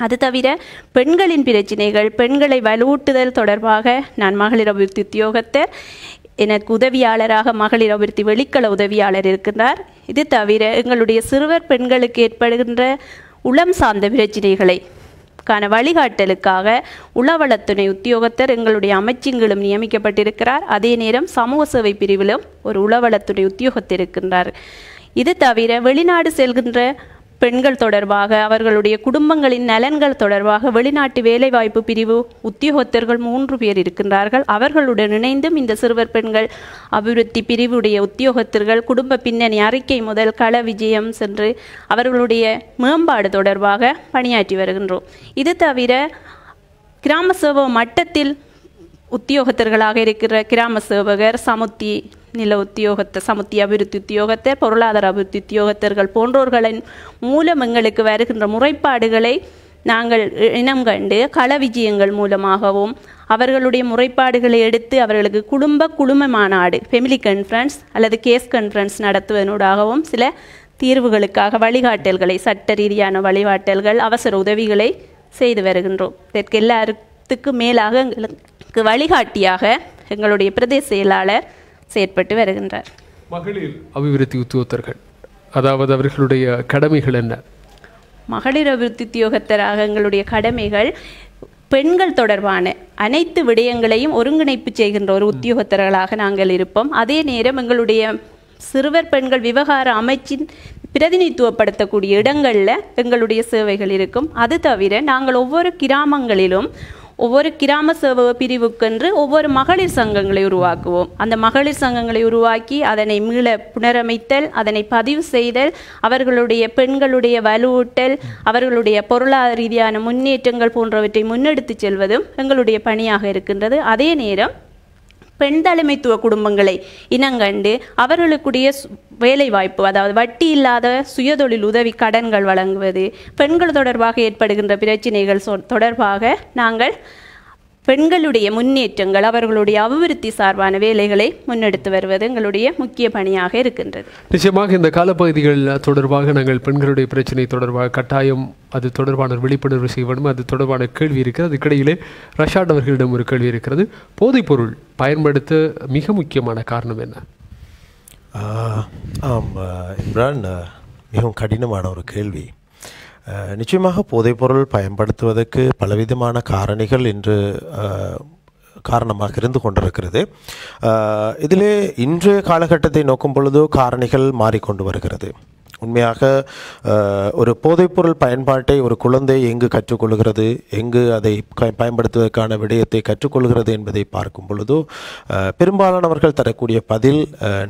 அது தவிர பெண்களின் பிரச்சினைகள் பெண்களை வலுவூட்டுதல் தொடர்பாக நான் மகளிர் அபிவிருத்தி உத்தியோகத்தர் எனக்கு உதவியாளராக மகளிர் அபிவிருத்தி வெளிக்கள உதவியாளர் இருக்கின்றார். இது தவிர எங்களுடைய சிறுவர் பெண்களுக்கு ஏற்படுகின்ற உளம் சார்ந்த பிரச்சினைகளை கான வழிகாட்டலுக்காக உளவளத்துணை உத்தியோகத்தர் எங்களுடைய அமைச்சிங்களும் நியமிக்கப்பட்டிருக்கிறார். அதே நேரம் சமூக சேவை பிரிவிலும் ஒரு உளவளத்துணை உத்தியோகத்தர் இருக்கின்றார். இது தவிர வெளிநாடு செல்கின்ற பெண்கள் தொடர்பாக அவர்களுடைய குடும்பங்களின் நலன்கள் தொடர்பாக வெளிநாட்டு வேலைவாய்ப்பு பிரிவு உத்தியோகத்தர்கள் மூன்று பேர் இருக்கின்றார்கள். அவர்களுடன் இணைந்தும் இந்த சிறுவர் பெண்கள் அபிவிருத்தி பிரிவுடைய உத்தியோகத்தர்கள் குடும்ப பின்னணி அறிக்கை முதல் கள விஜயம் சென்று அவர்களுடைய மேம்பாடு தொடர்பாக பணியாற்றி வருகின்றோம். இது தவிர கிராம சேவ மட்டத்தில் உத்தியோகத்தர்களாக இருக்கிற கிராம சேவகர் சமுத்தி நில உத்தியோகத்த சமுத்திய அபிவிருத்தி உத்தியோகத்தை பொருளாதார அபிவிருத்தி உத்தியோகத்தர்கள் போன்றோர்களின் மூலம் எங்களுக்கு வருகின்ற முறைப்பாடுகளை நாங்கள் இனம் கண்டு கள விஜயங்கள் மூலமாகவும் அவர்களுடைய முறைப்பாடுகளை எடுத்து அவர்களுக்கு குடும்ப குழும மாநாடு ஃபெமிலி கன்ஃபரன்ஸ் அல்லது கேஸ் கன்ஃபரன்ஸ் நடத்துவதனூடாகவும் சில தீர்வுகளுக்காக வழிகாட்டல்களை சட்ட ரீதியான வழிகாட்டல்கள் அவசர உதவிகளை செய்து வருகின்றோம். இதற்கு எல்லாத்துக்கும் மேலாக எங்களுக்கு வழிகாட்டியாக எங்களுடைய பிரதேச செயலாளர் செயற்பட்டு வருகின்றார். மகளிர் அபிவிருத்தி உத்தியோகத்தர்கள் அதாவது அவர்களுடைய கடமைகள் என்ன? மகளிர் அபிவிருத்தி உத்தியோகத்தராக எங்களுடைய கடமைகள் பெண்கள் தொடர்பான அனைத்து விடயங்களையும் ஒருங்கிணைப்பு செய்கின்ற ஒரு உத்தியோகத்தர்களாக நாங்கள் இருப்போம். அதே நேரம் எங்களுடைய சிறுவர் பெண்கள் விவகார அமைச்சின் பிரதிநிதித்துவப்படுத்தக்கூடிய இடங்களில் எங்களுடைய சேவைகள் இருக்கும். அது தவிர நாங்கள் ஒவ்வொரு கிராமங்களிலும் ஒவ்வொரு கிராம சேவக பிரிவுக்கென்று ஒவ்வொரு மகளிர் சங்கங்களை உருவாக்குவோம். அந்த மகளிர் சங்கங்களை உருவாக்கி அதனை மீள புனரமைத்தல் அதனை பதிவு செய்தல் அவர்களுடைய பெண்களுடைய வலுவூட்டல் அவர்களுடைய பொருளாதார ரீதியான முன்னேற்றங்கள் போன்றவற்றை முன்னெடுத்துச் செல்வதும் எங்களுடைய பணியாக இருக்கின்றது. அதே நேரம் பெண் தலைமைத்துவ குடும்பங்களை இனங்கண்டு அவர்களுக்குடைய வேலை வாய்ப்பு அதாவது வட்டி இல்லாத சுயதொழில் உதவி கடன்கள் வழங்குவது பெண்கள் தொடர்பாக ஏற்படுகின்ற பிரச்சினைகள் சொ- தொடர்பாக நாங்கள் பெண்களுடைய முன்னேற்றங்கள் அவர்களுடைய அபிவிருத்தி சார்பான வேலைகளை முன்னெடுத்து வருவது எங்களுடைய முக்கிய பணியாக இருக்கின்றது. நிச்சயமாக இந்த காலப்பகுதிகள் தொடர்பாக நாங்கள் பெண்களுடைய பிரச்சனை தொடர்பாக கட்டாயம் அது தொடர்பான விழிப்புணர்வு செய்ய வேண்டும் அது தொடர்பான கேள்வி இருக்கிறது. அதுக்கிடையிலே ரஷாட் அவர்களிடம் ஒரு கேள்வி இருக்கிறது. போதைப்பொருள் பயன்படுத்த மிக முக்கியமான காரணம் என்ன? ஆம் இம்ரான் மிகவும் கடினமான ஒரு கேள்வி. நிச்சயமாக போதைப்பொருள் பயன்படுத்துவதற்கு பலவிதமான காரணிகள் இன்று காரணமாக இருந்து கொண்டிருக்கிறது. இதிலே இன்றைய காலகட்டத்தை நோக்கும் பொழுது காரணிகள் மாறிக்கொண்டு வருகிறது. உண்மையாக ஒரு போதைப்பொருள் பயன்பாட்டை ஒரு குழந்தை எங்கு கற்றுக்கொள்கிறது எங்கு அதை பயன்படுத்துவதற்கான விடயத்தை கற்றுக்கொள்கிறது என்பதை பார்க்கும் பொழுதோ பெரும்பாலானவர்கள் தரக்கூடிய பதில்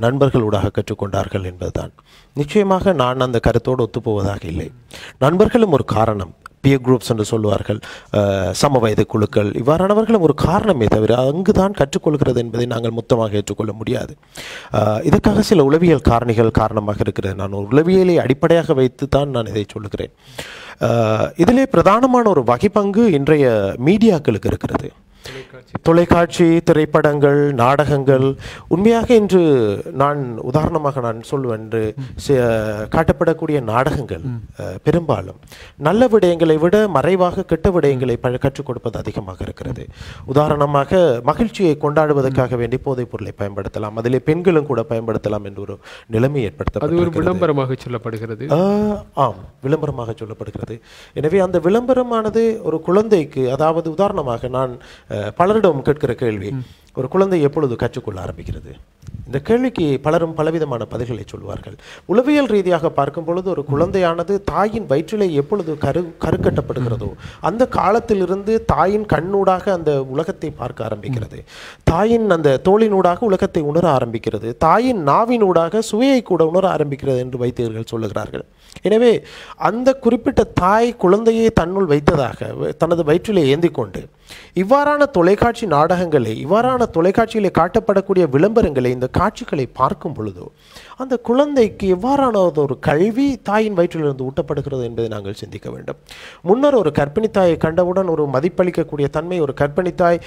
நண்பர்களூடாக கற்றுக்கொண்டார்கள் என்பதுதான். நிச்சயமாக நான் அந்த கருத்தோடு ஒத்துப்போவதாக இல்லை. நண்பர்களும் ஒரு காரணம். பியர் குரூப்ஸ் என்று சொல்லுவார்கள் சம சமவயது குழுக்கள். இவ்வாறானவர்களும் ஒரு காரணமே தவிர அங்குதான் கற்றுக்கொள்கிறது என்பதை நாங்கள் மொத்தமாக ஏற்றுக்கொள்ள முடியாது. இதற்காக சில உளவியல் காரணிகள் காரணமாக இருக்கிறது. நான் ஒரு உளவியலை அடிப்படையாக வைத்து தான் நான் இதை சொல்லுகிறேன். இதிலே பிரதானமான ஒரு வகைப்பங்கு இன்றைய மீடியாக்களுக்கு இருக்கிறது. தொலைக்காட்சி. திரைப்படங்கள் நாடகங்கள். உண்மையாக இன்று நான் உதாரணமாக நான் சொல்லுவேன் என்று காட்டப்படக்கூடிய நாடகங்கள் பெரும்பாலும். நல்ல விடயங்களை விட மறைவாக கெட்ட விடயங்களை கற்றுக் கொடுப்பது அதிகமாக இருக்கிறது. உதாரணமாக மகிழ்ச்சியை கொண்டாடுவதற்காக வேண்டி போதைப் பொருளை பயன்படுத்தலாம். அதிலே பெண்களும் கூட பயன்படுத்தலாம் என்று ஒரு நிலைமை அது ஒரு விளம்பரமாக சொல்லப்படுகிறது. ஆ, ஆம். விளம்பரமாக சொல்லப்படுகிறது. எனவே அந்த விளம்பரமானது ஒரு குழந்தைக்கு அதாவது உதாரணமாக நான் பலரிடம் கேட்கிற கேள்வி ஒரு குழந்தை எப்பொழுது கற்றுக்கொள்ள ஆரம்பிக்கிறது? இந்த கேள்விக்கு பலரும் பலவிதமான பதில்களை சொல்வார்கள். உளவியல் ரீதியாக பார்க்கும் பொழுது ஒரு குழந்தையானது தாயின் வயிற்றிலே எப்பொழுது கரு கருக்கட்டப்படுகிறதோ அந்த காலத்திலிருந்து தாயின் கண்ணூடாக அந்த உலகத்தை பார்க்க ஆரம்பிக்கிறது. தாயின் அந்த தோளினூடாக உலகத்தை உணர ஆரம்பிக்கிறது. தாயின் நாவினூடாக சுவையை கூட உணர ஆரம்பிக்கிறது என்று வைத்தியர்கள் சொல்லுகிறார்கள். எனவே அந்த குறிப்பிட்ட தாய் குழந்தையை தன்னுள் வைத்ததாக தனது வயிற்றிலே ஏந்தி கொண்டு இவ்வாறான தொலைக்காட்சி நாடகங்களை இவ்வாறான தொலைக்காட்சியிலே காட்டப்படக்கூடிய விளம்பரங்களை இந்த காட்சிகளை பார்க்கும் பொழுதோ அந்த குழந்தைக்கு எவ்வாறான ஒரு கல்வி தாயின் வயிற்றிலிருந்து ஊட்டப்படுகிறது என்பதை நாங்கள் சிந்திக்க வேண்டும். முன்னர் ஒரு கர்ப்பிணி தாயை கண்டவுடன் ஒரு மதிப்பளிக்கக்கூடிய தன்மை ஒரு கர்ப்பிணி தாய்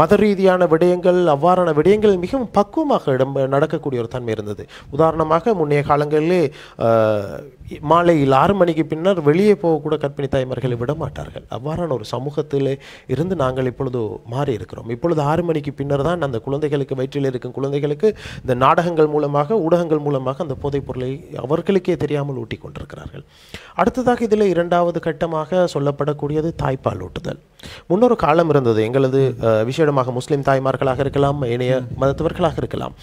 மத ரீதியான விடயங்கள் அவ்வாறான விடயங்கள் மிகவும் பக்குவமாக இடம் நடக்கக்கூடிய ஒரு தன்மை இருந்தது. உதாரணமாக முன்னைய காலங்களிலே மாலையில் ஆறு மணிக்கு பின்னர் வெளியே போகக்கூட கற்பிணி தாய்மார்களை விட மாட்டார்கள். அவ்வாறான ஒரு சமூகத்திலே இருந்து நாங்கள் இப்பொழுது மாறி இருக்கிறோம். இப்பொழுது ஆறு மணிக்கு பின்னர் தான் அந்த குழந்தைகளுக்கு வயிற்றில் இருக்கும் குழந்தைகளுக்கு இந்த நாடகங்கள் மூலமாக ஊடகங்கள் மூலமாக அந்த போதைப் பொருளை அவர்களுக்கே தெரியாமல் ஊட்டி கொண்டிருக்கிறார்கள். அடுத்ததாக இதில் இரண்டாவது கட்டமாக சொல்லப்படக்கூடியது தாய்ப்பால் ஊட்டுதல். முன்னொரு காலம் இருந்தது. எங்களது விசேடமாக முஸ்லிம் தாய்மார்களாக இருக்கலாம் ஏனைய மதத்தவர்களாக இருக்கலாம்.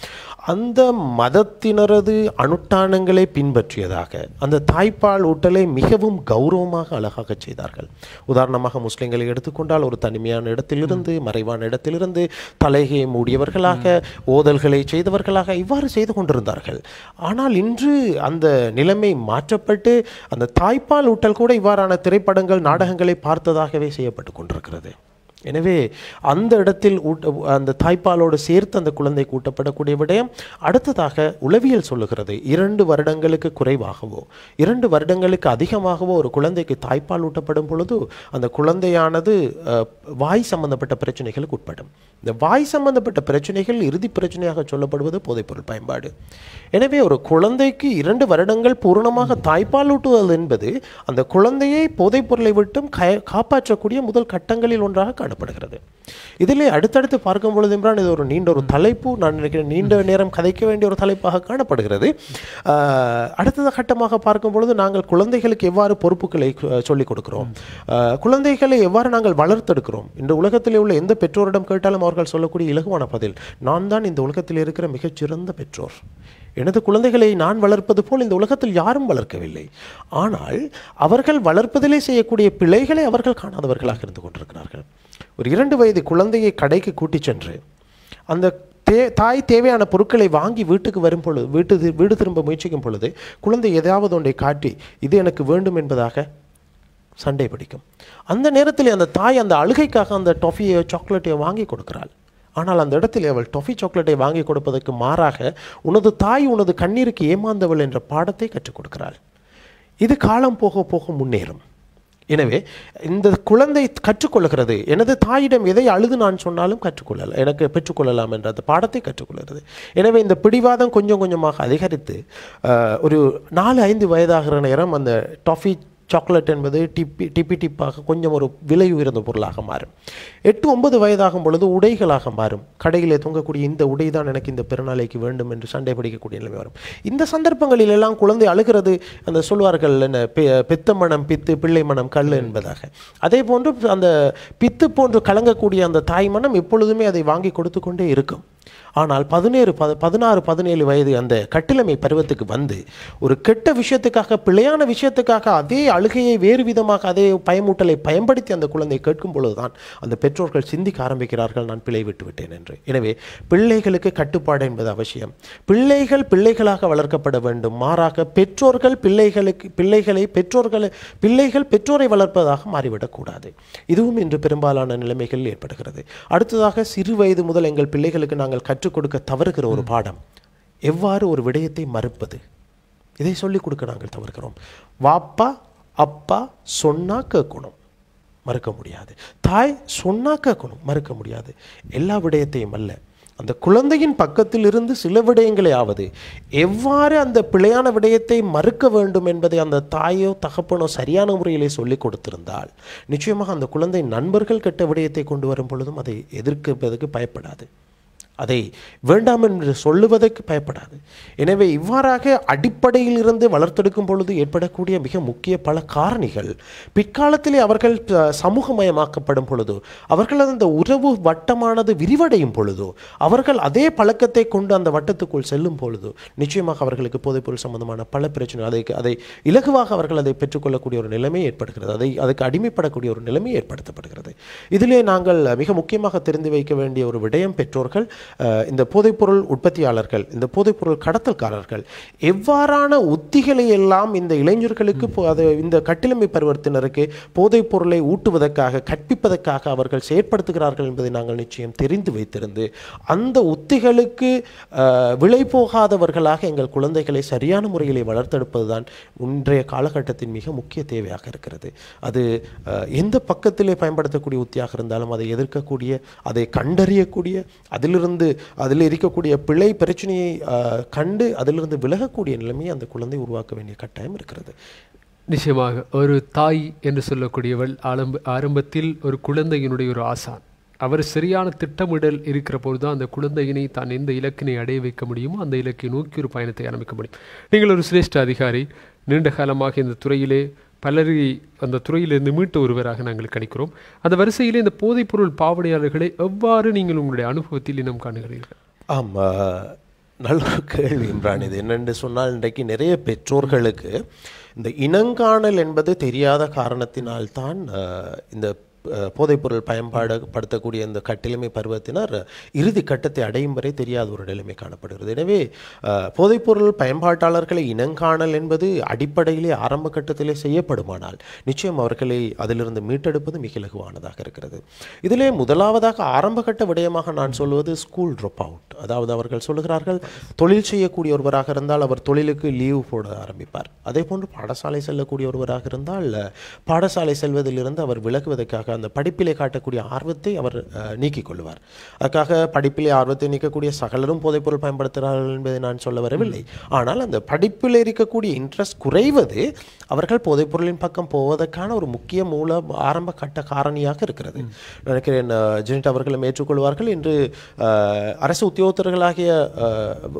அந்த மதத்தினரது அனுஷ்டானங்களை பின்பற்றியதாக அந்த தாய்ப்பால் ஊட்டலை மிகவும் கௌரவமாக அழகாக செய்தார்கள். உதாரணமாக முஸ்லிம்களை எடுத்துக்கொண்டால் ஒரு தனிமையான இடத்திலிருந்து மறைவான இடத்திலிருந்து தலைகையை மூடியவர்களாக ஓதல்களை செய்தவர்களாக இவ்வாறு செய்து கொண்டிருந்தார்கள். ஆனால் இன்று அந்த நிலைமை மாற்றப்பட்டு அந்த தாய்ப்பால் ஊட்டல் கூட இவ்வாறான திரைப்படங்கள் நாடகங்களை பார்த்ததாகவே செய்யப்பட்டு கொண்டிருக்கிறது. எனவே அந்த இடத்தில் ஊட்ட அந்த தாய்ப்பாலோடு சேர்த்து அந்த குழந்தை கூட்டப்படக்கூடிய விடயம் அடுத்ததாக உளவியல் சொல்லுகிறது. இரண்டு வருடங்களுக்கு குறைவாகவோ இரண்டு வருடங்களுக்கு அதிகமாகவோ ஒரு குழந்தைக்கு தாய்ப்பால் ஊட்டப்படும் பொழுது அந்த குழந்தையானது வாய் சம்பந்தப்பட்ட பிரச்சனைகளுக்கு உட்படும். இந்த வாய் சம்பந்தப்பட்ட பிரச்சனைகள் இறுதி பிரச்சனையாக சொல்லப்படுவது போதைப்பொருள் பயன்பாடு. எனவே ஒரு குழந்தைக்கு இரண்டு வருடங்கள் பூரணமாக தாய்ப்பாலூட்டுதல் என்பது அந்த குழந்தையை போதைப் பொருளை விட்டும் காப்பாற்றக்கூடிய முதல் கட்டங்களில் ஒன்றாக காணப்படுகிறது. இதிலே அடுத்தடுத்து பார்க்கும் பொழுது இம்ரான் இது ஒரு நீண்ட ஒரு தலைப்பு. நான் நினைக்கிறேன் நீண்ட நேரம் கதைக்க வேண்டிய ஒரு தலைப்பாக காணப்படுகிறது. அடுத்த அடுத்தது கட்டமாக பார்க்கும் பொழுது நாங்கள் குழந்தைகளுக்கு எவ்வாறு பொறுப்புகளை சொல்லிக் கொடுக்கிறோம்? குழந்தைகளை எவ்வாறு நாங்கள் வளர்த்தெடுக்கிறோம்? இந்த உலகத்திலே உள்ள எந்த பெற்றோரிடம் கேட்டாலும் அவர்கள் சொல்லக்கூடிய இலகுவான பதில் நான் தான் இந்த உலகத்தில் இருக்கிற மிகச்சிறந்த பெற்றோர். எனது குழந்தைகளை நான் வளர்ப்பது போல் இந்த உலகத்தில் யாரும் வளர்க்கவில்லை. ஆனால் அவர்கள் வளர்ப்பதிலே செய்யக்கூடிய பிழைகளை அவர்கள் காணாதவர்களாக இருந்து கொண்டிருக்கிறார்கள். ஒரு இரண்டு வயது குழந்தையை கடைக்கு கூட்டி சென்று அந்த தே தாய் தேவையான பொருட்களை வாங்கி வீட்டுக்கு வரும் பொழுது வீட்டு வீடு திரும்ப முயற்சிக்கும் பொழுது குழந்தை ஏதாவது ஒன்றை காட்டி இது எனக்கு வேண்டும் என்பதாக சண்டை பிடிக்கும். அந்த நேரத்தில் அந்த தாய் அந்த அழுகைக்காக அந்த டொஃபியோ சாக்லேட்டையோ வாங்கி கொடுக்கிறாள். ஆனால் அந்த இடத்தில் அவள் டொஃபி சாக்லேட்டை வாங்கி கொடுப்பதற்கு மாறாக உனது தாய் உனது கண்ணீருக்கு ஏமாந்தவள் என்ற பாடத்தை கற்றுக் கொடுக்கிறாள். இது காலம் போக போக முன்னேறும். எனவே இந்த குழந்தை கற்றுக்கொள்கிறது. எனது தாயிடம் எதை அழுது நான் சொன்னாலும் கற்றுக்கொள்ளலாம் எனக்கு பெற்றுக்கொள்ளலாம் என்ற அந்த பாடத்தை கற்றுக்கொள்கிறது. எனவே இந்த பிடிவாதம் கொஞ்சம் கொஞ்சமாக அதிகரித்து ஒரு நாலு ஐந்து வயதாகிற நேரம் அந்த டாஃபி சாக்லேட் என்பது டிப்பி டிப்பி டிப்பாக கொஞ்சம் ஒரு விலை உயர்ந்த பொருளாக மாறும். எட்டு ஒன்பது வயதாகும் பொழுது உடைகளாக மாறும். கடையிலே தொங்கக்கூடிய இந்த உடை தான் எனக்கு இந்த பிறநாளைக்கு வேண்டும் என்று சண்டை பிடிக்கக்கூடிய நிலைமை வரும். இந்த சந்தர்ப்பங்களில் எல்லாம் குழந்தை அழுகிறது. அந்த சொல்வார்கள் என்ன பெ- மனம் பித்து பிள்ளை மனம் கல் என்பதாக. அதே போன்று அந்த பித்து போன்று கலங்கக்கூடிய அந்த தாய் மனம் எப்பொழுதுமே அதை வாங்கி கொடுத்து கொண்டே இருக்கும். ஆனால் பதினேழு பத பதினாறு பதினேழு வயது அந்த கட்டிலமை பருவத்துக்கு வந்து ஒரு கெட்ட விஷயத்துக்காக பிழையான விஷயத்துக்காக அதே அழுகையை வேறு விதமாக அதே பயமூட்டலை பயன்படுத்தி அந்த குழந்தை கேட்கும் பொழுதுதான் அந்த பெற்றோர்கள் சிந்திக்க ஆரம்பிக்கிறார்கள் நான் பிழை விட்டு விட்டேன் என்று. எனவே பிள்ளைகளுக்கு கட்டுப்பாடு என்பது அவசியம். பிள்ளைகள் பிள்ளைகளாக வளர்க்கப்பட வேண்டும். மாறாக பெற்றோர்கள் பிள்ளைகளுக்கு பிள்ளைகளை பெற்றோர்களை பிள்ளைகள் பெற்றோரை வளர்ப்பதாக மாறிவிடக்கூடாது இதுவும் இன்று பெரும்பாலான நிலைமைகள் ஏற்படுகிறது. அடுத்ததாக சிறு வயது முதல் எங்கள் பிள்ளைகளுக்கு நாங்கள் கற்றுக் கொடுக்க தவறுகிற ஒரு பாடம். எவ்வாறு ஒரு விடயத்தை மறுப்பது? இதை சொல்லிக் கொடுக்க நாங்கள் தவறுகிறோம். வாப்பா அப்பா சொன்னா கேட்கணும். மறுக்க முடியாது. தாய் சொன்னா கேட்கணும். மறுக்க முடியாது. எல்லா விடயத்தையும் அல்ல. அந்த குழந்தையின் பக்கத்தில் இருந்து சில விடயங்களையாவது எவ்வாறு அந்த பிழையான விடயத்தை மறுக்க வேண்டும் என்பதை அந்த தாயோ தகப்பனோ சரியான முறையிலே சொல்லிக் கொடுத்திருந்தால் நிச்சயமாக அந்த குழந்தை நண்பர்கள் கெட்ட விடயத்தை கொண்டு வரும் பொழுதும் அதை எதிர்க்கிறதுக்கு பயப்படாது. அதை வேண்டாம் என்று சொல்லுவதற்கு பயப்படாது. எனவே இவ்வாறாக அடிப்படையில் இருந்து வளர்த்தெடுக்கும் பொழுது ஏற்படக்கூடிய மிக முக்கிய பல காரணிகள் பிற்காலத்திலே அவர்கள் சமூகமயமாக்கப்படும் பொழுதோ அவர்கள் அந்த உறவு வட்டமானது விரிவடையும் பொழுதோ அவர்கள் அதே பழக்கத்தை கொண்டு அந்த வட்டத்துக்குள் செல்லும் பொழுதோ நிச்சயமாக அவர்களுக்கு போதைப்பொருள் சம்பந்தமான பல பிரச்சனை அதை அதை இலகுவாக அவர்கள் அதை பெற்றுக்கொள்ளக்கூடிய ஒரு நிலைமை ஏற்படுகிறது. அதை அதுக்கு அடிமைப்படக்கூடிய ஒரு நிலைமை ஏற்படுத்தப்படுகிறது. இதிலே நாங்கள் மிக முக்கியமாக தெரிந்து வைக்க வேண்டிய ஒரு விடயம் பெற்றோர்கள் இந்த போதைப்பொருள் உற்பத்தியாளர்கள் இந்த போதைப்பொருள் கடத்தல்காரர்கள் எவ்வாறான உத்திகளை எல்லாம் இந்த இளைஞர்களுக்கு அது இந்த கட்டிலமை பருவத்தினருக்கு போதைப் பொருளை ஊட்டுவதற்காக கற்பிப்பதற்காக அவர்கள் செயற்படுத்துகிறார்கள் என்பதை நாங்கள் நிச்சயம் தெரிந்து வைத்திருந்து அந்த உத்திகளுக்கு விலை போகாதவர்களாக எங்கள் குழந்தைகளை சரியான முறையிலே வளர்த்தெடுப்பதுதான் இன்றைய காலகட்டத்தின் மிக முக்கிய தேவையாக இருக்கிறது. அது எந்த பக்கத்திலே பயன்படுத்தக்கூடிய உத்தியாக இருந்தாலும் அதை எதிர்க்கக்கூடிய அதை கண்டறியக்கூடிய அதிலிருந்து அதில் இருக்கக்கூடிய பிழை பிரச்சனையை கண்டு அதிலிருந்து விலகக்கூடிய நிலைமையை அந்த குழந்தை உருவாக்க வேண்டிய கட்டாயம் இருக்கிறது. நிச்சயமாக ஒரு தாய் என்று சொல்லக்கூடியவள் ஆரம்ப ஆரம்பத்தில் ஒரு குழந்தையினுடைய ஒரு ஆசான். அவர் சரியான திட்டமிடல் இருக்கிற போது தான் அந்த குழந்தையினை தான் எந்த இலக்கினை அடைய வைக்க முடியுமோ அந்த இலக்கை நோக்கி ஒரு பயணத்தை ஆரம்பிக்க முடியும். நீங்கள் ஒரு சிரேஷ்ட அதிகாரி நீண்ட காலமாக இந்த துறையிலே பலரை அந்த துறையிலிருந்து மீட்ட ஒருவராக நாங்கள் கணிக்கிறோம். அந்த வரிசையிலே இந்த போதைப்பொருள் பாவனையாளர்களை எவ்வாறு நீங்கள் உங்களுடைய அனுபவத்தில் இனம் காணுகிறீர்கள்? ஆமாம் நல்ல கேள்வி இம்ரான். இது என்னென்று சொன்னால் இன்றைக்கு நிறைய பெற்றோர்களுக்கு இந்த இனங்காணல் என்பது தெரியாத காரணத்தினால்தான் இந்த போதைப்பொருள் பயன்பாடு படுத்தக்கூடிய இந்த கட்டிலமை பருவத்தினர் இறுதி கட்டத்தை அடையும் வரை தெரியாத ஒரு நிலைமை காணப்படுகிறது. எனவே போதைப்பொருள் பயன்பாட்டாளர்களை இனங்காணல் என்பது அடிப்படையிலே ஆரம்ப கட்டத்திலே செய்யப்படுமானால் நிச்சயம் அவர்களை அதிலிருந்து மீட்டெடுப்பது மிக இலகுவானதாக இருக்கிறது. இதிலே முதலாவதாக ஆரம்ப கட்ட விடயமாக நான் சொல்வது ஸ்கூல் ட்ராப் அவுட் அதாவது அவர்கள் சொல்லுகிறார்கள் தொழில் செய்யக்கூடிய ஒருவராக இருந்தால் அவர் தொழிலுக்கு லீவு போட ஆரம்பிப்பார். அதே போன்று பாடசாலை செல்லக்கூடிய ஒருவராக இருந்தால் பாடசாலை செல்வதிலிருந்து அவர் விலகுவதற்காக அந்த படிப்பிலே காட்டக்கூடிய ஆர்வத்தை அவர் நீக்கிக் கொள்வார் அதுக்காக படிப்பிலே ஆர்வத்தை நீக்கக்கூடிய சகலரும் போதைப்பொருள் பயன்படுத்துகிறார்கள் என்பதை நான் சொல்ல வரவில்லை. ஆனால் அந்த படிப்பில் இருக்கக்கூடிய இன்ட்ரெஸ்ட் குறைவது அவர்கள் போதைப்பொருளின் பக்கம் போவதற்கான ஒரு முக்கிய மூல ஆரம்ப கட்ட காரணியாக இருக்கிறது. நினைக்கிறேன் ஜெனிட் அவர்களும் ஏற்றுக்கொள்வார்கள். இன்று அரசு உத்தியோகத்தர்களாகிய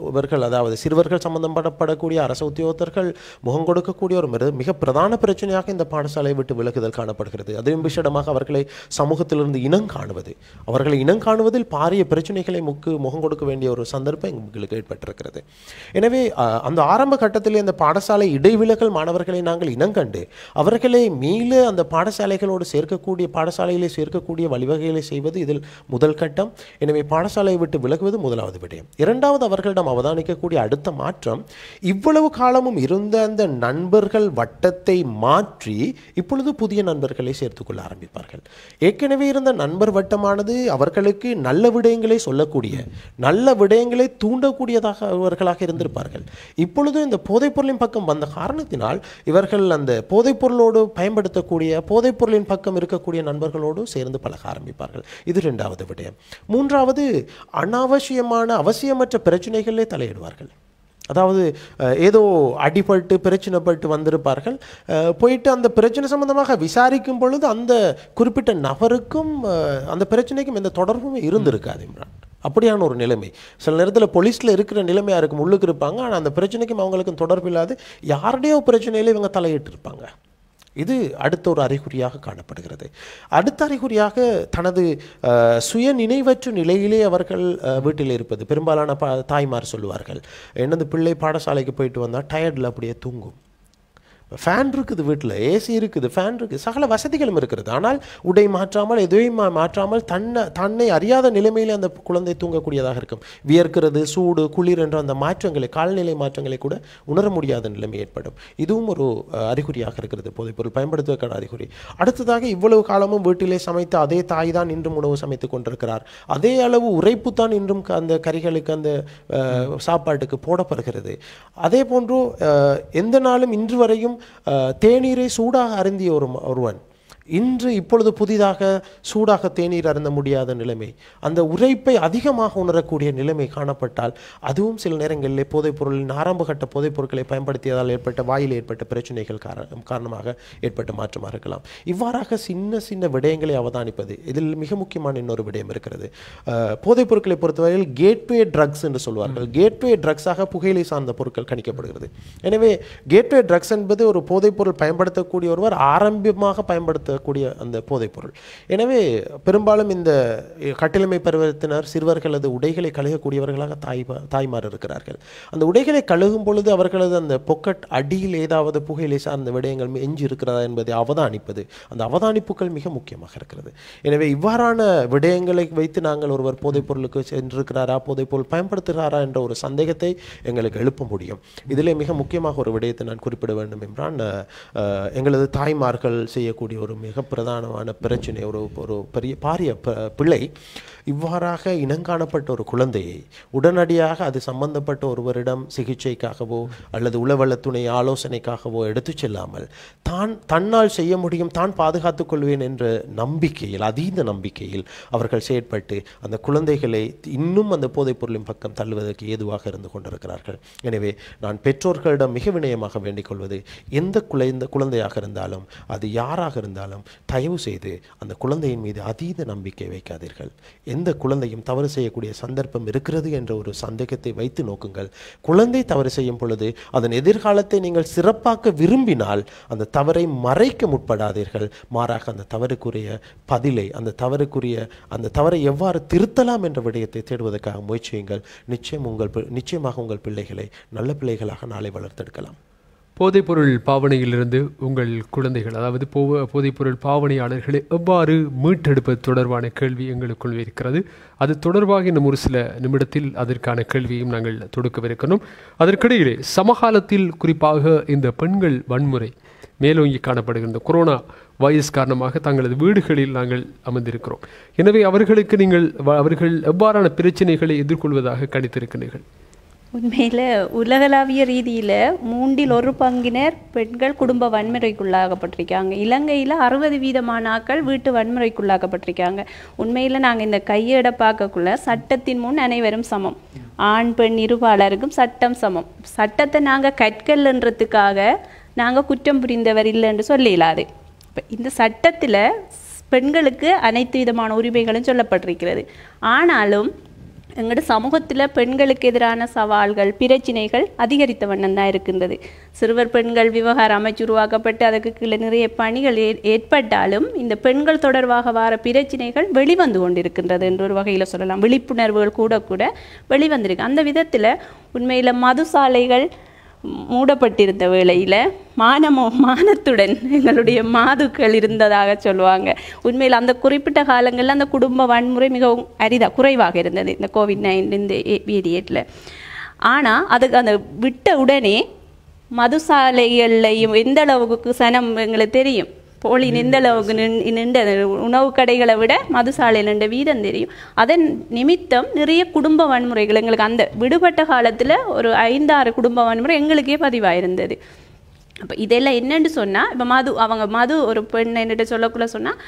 இவர்கள் அதாவது சிறுவர்கள் சம்பந்தப்படப்படக்கூடிய அரசு உத்தியோகத்தர்கள் முகம் கொடுக்கக்கூடிய ஒரு மிக- மிக பிரதான பிரச்சனையாக இந்த பாடசாலையை விட்டு விலகுதல் காணப்படுகிறது. அதையும் விஷயமாக அவர்களை சமூகத்திலிருந்து இனம் காணுவது. அவர்களை இனம் காணுவதில் பாரிய பிரச்சனைகளை முக்கு முகம் கொடுக்க வேண்டிய ஒரு சந்தர்ப்பம் எங்களுக்கு ஏற்பட்டிருக்கிறது. எனவே அந்த ஆரம்ப கட்டத்தில் இந்த பாடசாலை இடைவிலகல் மாணவர்களை நாங்கள் இனங்கண்டு அவர்களை மீள அந்த பாடசாலைகளோடு சேர்க்கக்கூடிய பாடசாலைகளை சேர்க்கக்கூடிய வழிவகைகளை செய்வது இதில் முதல் கட்டம். எனவே பாடசாலையை விட்டு விலகுவது முதலாவது விடயம். இரண்டாவது அவர்களிடம் அவதானிக்கக்கூடிய அடுத்த மாற்றம் இவ்வளவு காலமும் இருந்த அந்த நண்பர்கள் வட்டத்தை மாற்றி இப்பொழுது புதிய நண்பர்களை சேர்த்துக்கொள்ள ஆரம்பிப்பார்கள். ஏற்கனவே இருந்த நண்பர் வட்டமானது அவர்களுக்கு நல்ல விடயங்களை சொல்லக்கூடிய நல்ல விடயங்களை தூண்டக்கூடியதாக அவர்களாக இருந்திருப்பார்கள். இப்பொழுது இந்த போதைப்பொருளின் பக்கம் வந்த காரணத்தினால் இவர்கள் அந்த போதைப்பொருளோடு பயன்படுத்தக்கூடிய போதைப்பொருளின் பக்கம் இருக்கக்கூடிய நண்பர்களோடு சேர்ந்து பழக ஆரம்பிப்பார்கள். இது ரெண்டாவது விடயம். மூன்றாவது அனாவசியமான அவசியமற்ற பிரச்சனைகளிலே தலையிடுவார்கள். அதாவது ஏதோ அடிபட்டு பிரச்சனைப்பட்டு வந்திருப்பார்கள். அஹ், போயிட்டு அந்த பிரச்சனை சம்பந்தமாக விசாரிக்கும் பொழுது அந்த குறிப்பிட்ட நபருக்கும் அந்த பிரச்சனைக்கும் எந்த தொடர்பும் இருந்திருக்காது இம்ரான். அப்படியான ஒரு நிலைமை. சில நேரத்தில் போலீஸில் இருக்கிற நிலைமையாக இருக்கும் உள்ளுக்கு இருப்பாங்க. ஆனால் அந்த பிரச்சனைக்கும் அவங்களுக்கும் தொடர்பு இல்லாது யாருடையோ பிரச்சனையில இவங்க தலையிட்டு இருப்பாங்க இது அடுத்த ஒரு அறிகுறியாக காணப்படுகிறது. அடுத்த அறிகுறியாக தனது சுய நினைவற்ற நிலையிலே அவர்கள் வீட்டில் இருப்பது. பெரும்பாலான பா தாய்மார் சொல்லுவார்கள். என்னது பிள்ளை பாடசாலைக்கு போயிட்டு வந்தால் டயர்டில் அப்படியே தூங்கும். ஃபேன் இருக்குது வீட்டில் ஏசி இருக்குது ஃபேன் இருக்குது சகல வசதிகளும் இருக்கிறது ஆனால் உடை மாற்றாமல் எதையும் மா- மாற்றாமல் தன்னை தன்னை அறியாத நிலைமையில் அந்த குழந்தை தூங்கக்கூடியதாக இருக்கும். வியர்க்கிறது சூடு குளிர் என்ற அந்த மாற்றங்களை காலநிலை மாற்றங்களை கூட உணர முடியாத நிலைமை ஏற்படும். இதுவும் ஒரு அறிகுறியாக இருக்கிறது. போதைப்பொருள் பயன்படுத்துவதற்கான அறிகுறி. அடுத்ததாக இவ்வளவு காலமும் வீட்டிலே சமைத்த அதே தாய் தான் இன்றும் உணவு சமைத்து கொண்டிருக்கிறார். அதே அளவு உரைப்பு தான் இன்றும் அந்த கறிகளுக்கு அந்த சாப்பாட்டுக்கு போடப்படுகிறது. அதே போன்று எந்த நாளும் இன்று வரையும் தேநீரை சூடாக அருந்திய ஒரு ஒருவன். இன்று இப்பொழுது புதிதாக சூடாக தேநீர் அருந்த முடியாத நிலைமை. அந்த உரைப்பை அதிகமாக உணரக்கூடிய நிலைமை காணப்பட்டால் அதுவும் சில நேரங்களிலே போதைப் பொருளின் ஆரம்ப கட்ட போதைப் பொருட்களை பயன்படுத்தியதால் ஏற்பட்ட வாயில் ஏற்பட்ட பிரச்சனைகள் கார காரணமாக ஏற்பட்ட மாற்றமாக இருக்கலாம். இவ்வாறாக சின்ன சின்ன விடயங்களை அவதானிப்பது இதில் மிக முக்கியமான இன்னொரு விடயம் இருக்கிறது. போதைப் பொருட்களை பொறுத்தவரையில் கேட்வே ட்ரக்ஸ் என்று சொல்வார்கள். கேட்வே ட்ரக்ஸாக புகையிலை சார்ந்த பொருட்கள் கணிக்கப்படுகிறது. எனவே கேட்வே ட்ரக்ஸ் என்பது ஒரு போதைப் பொருள் பயன்படுத்தக்கூடிய ஒருவர் ஆரம்பமாக கூடிய அந்த போதைப்பொருள் எனவே பெரும்பாலும் இந்த கட்டிலமை பருவத்தினர் சிறுவர்களது உடைகளை கழுகக்கூடியவர்களாக தாய் தாய்மார் இருக்கிறார்கள். அந்த உடைகளை கழுகும் பொழுது அவர்களது அந்த பொக்கட் அடியில் ஏதாவது புகையிலை சார்ந்த விடயங்கள் எஞ்சி இருக்கிறதா என்பதை அவதானிப்பது அந்த அவதானிப்புகள் மிக முக்கியமாக இருக்கிறது. எனவே இவ்வாறான விடயங்களை வைத்து நாங்கள் ஒருவர் போதைப்பொருளுக்கு சென்றிருக்கிறாரா போதைப்பொருள் பயன்படுத்துகிறாரா என்ற ஒரு சந்தேகத்தை எங்களுக்கு எழுப்ப முடியும். இதிலே மிக முக்கியமாக ஒரு விடயத்தை நான் குறிப்பிட வேண்டும் என்றால் எங்களது தாய்மார்கள் செய்யக்கூடிய ஒரு மிக பிரதானமான பிரச்சனை. ஒரு ஒரு பெரிய பாரிய பிள்ளை இவ்வாறாக இனங்காணப்பட்ட ஒரு குழந்தையை உடனடியாக அது சம்பந்தப்பட்ட ஒருவரிடம் சிகிச்சைக்காகவோ அல்லது உளவளத்துணை ஆலோசனைக்காகவோ எடுத்துச் செல்லாமல் தான் தன்னால் செய்ய முடியும் தான் பாதுகாத்துக் கொள்வேன் என்ற நம்பிக்கையில் அதீத நம்பிக்கையில் அவர்கள் செயற்பட்டு அந்த குழந்தைகளை இன்னும் அந்த போதைப் பொருளின் பக்கம் தள்ளுவதற்கு ஏதுவாக இருந்து கொண்டிருக்கிறார்கள். எனவே நான் பெற்றோர்களிடம் மிக வினயமாக வேண்டிக் கொள்வது எந்த குழந்தை குழந்தையாக இருந்தாலும் அது யாராக இருந்தாலும் தயவு செய்து அந்த குழந்தையின் மீது அதீத நம்பிக்கை வைக்காதீர்கள். எந்த குழந்தையும் தவறு செய்யக்கூடிய சந்தர்ப்பம் இருக்கிறது என்ற ஒரு சந்தேகத்தை வைத்து நோக்குங்கள். குழந்தை தவறு செய்யும் பொழுது அதன் எதிர்காலத்தை நீங்கள் சிறப்பாக்க விரும்பினால் அந்த தவறை மறைக்க முற்படாதீர்கள். மாறாக அந்த தவறுக்குரிய பதிலை அந்த தவறுக்குரிய அந்த தவறை எவ்வாறு திருத்தலாம் என்ற விடயத்தை தேடுவதற்காக முயற்சியுங்கள். நிச்சயம் உங்கள் பி- நிச்சயமாக உங்கள் பிள்ளைகளை நல்ல பிள்ளைகளாக நாளை வளர்த்தெடுக்கலாம். போதைப்பொருள் பாவனையிலிருந்து உங்கள் குழந்தைகள் அதாவது போ போதைப்பொருள் பாவனையாளர்களை எவ்வாறு மீட்டெடுப்பது தொடர்பான கேள்வி எங்களுக்குள் இருக்கிறது. அது தொடர்பாக இன்னும் ஒரு சில நிமிடத்தில் அதற்கான கேள்வியும் நாங்கள் தொடுக்கவிருக்கணும் அதற்கிடையிலே சமகாலத்தில் குறிப்பாக இந்த பெண்கள் வன்முறை மேலோங்கி காணப்படுகின்ற கொரோனா வைரஸ் காரணமாக தங்களது வீடுகளில் நாங்கள் அமர்ந்திருக்கிறோம். எனவே அவர்களுக்கு நீங்கள் அவர்கள் எவ்வாறான பிரச்சனைகளை எதிர்கொள்வதாக கணித்திருக்கிறீர்கள்? உண்மையில் உலகளாவிய ரீதியில் மூன்றில் ஒரு பங்கினர் பெண்கள் குடும்ப வன்முறைக்குள்ளாகப்பட்டிருக்காங்க. இலங்கையில் அறுபது வீதமான ஆட்கள் வீட்டு வன்முறைக்குள்ளாகப்பட்டிருக்காங்க. உண்மையில் நாங்கள் இந்த கையேட பார்க்கக்குள்ள சட்டத்தின் முன் அனைவரும் சமம். ஆண் பெண் இருபாலருக்கும் சட்டம் சமம். சட்டத்தை நாங்கள் கற்கல்ன்றதுக்காக நாங்கள் குற்றம் புரிந்தவர் இல்லைன்னு சொல்லிடலாது இப்போ இந்த சட்டத்தில் பெண்களுக்கு அனைத்து விதமான உரிமைகளும் சொல்லப்பட்டிருக்கிறது. ஆனாலும் எங்களோட சமூகத்தில் பெண்களுக்கு எதிரான சவால்கள் பிரச்சினைகள் அதிகரித்த வண்ணம் தான் இருக்கின்றது. சிறுவர் பெண்கள் விவகார அமைச்சு உருவாக்கப்பட்டு அதற்கு கீழே நிறைய பணிகள் ஏ- ஏற்பட்டாலும் இந்த பெண்கள் தொடர்பாக வர பிரச்சினைகள் வெளிவந்து கொண்டிருக்கின்றது என்ற ஒரு வகையில் சொல்லலாம். விழிப்புணர்வுகள் கூட கூட வெளிவந்திருக்கு. அந்த விதத்தில் உண்மையில் மதுசாலைகள் மூடப்பட்டிருந்த வேளையில் மானமோ மானத்துடன் எங்களுடைய மாதுக்கள் இருந்ததாக சொல்லுவாங்க. உண்மையில் அந்த குறிப்பிட்ட காலங்களில் அந்த குடும்ப வன்முறை மிகவும் அரிதா குறைவாக இருந்தது இந்த கோவிட் நைன்டீன் இந்த பீரியடில். ஆனால் அதுக்கு அந்த விட்ட உடனே மதுசாலைகள்லையும் எந்த அளவுக்கு சனம் எங்களுக்கு தெரியும்? போலி எந்த அளவுக்கு நின்- நின்ற உணவு கடைகளை விட மதுசாலையில் நின்ற வீதம் தெரியும். அதன் நிமித்தம் நிறைய குடும்ப வன்முறைகள் எங்களுக்கு அந்த விடுபட்ட காலத்தில் ஒரு ஐந்தாறு குடும்ப வன்முறை எங்களுக்கே பதிவாயிருந்தது. அப்போ இதெல்லாம் என்னென்னு சொன்னால் இப்போ மது அவங்க மது ஒரு பெண் என்னிட்ட சொல்லக்குள்ள சொன்னால்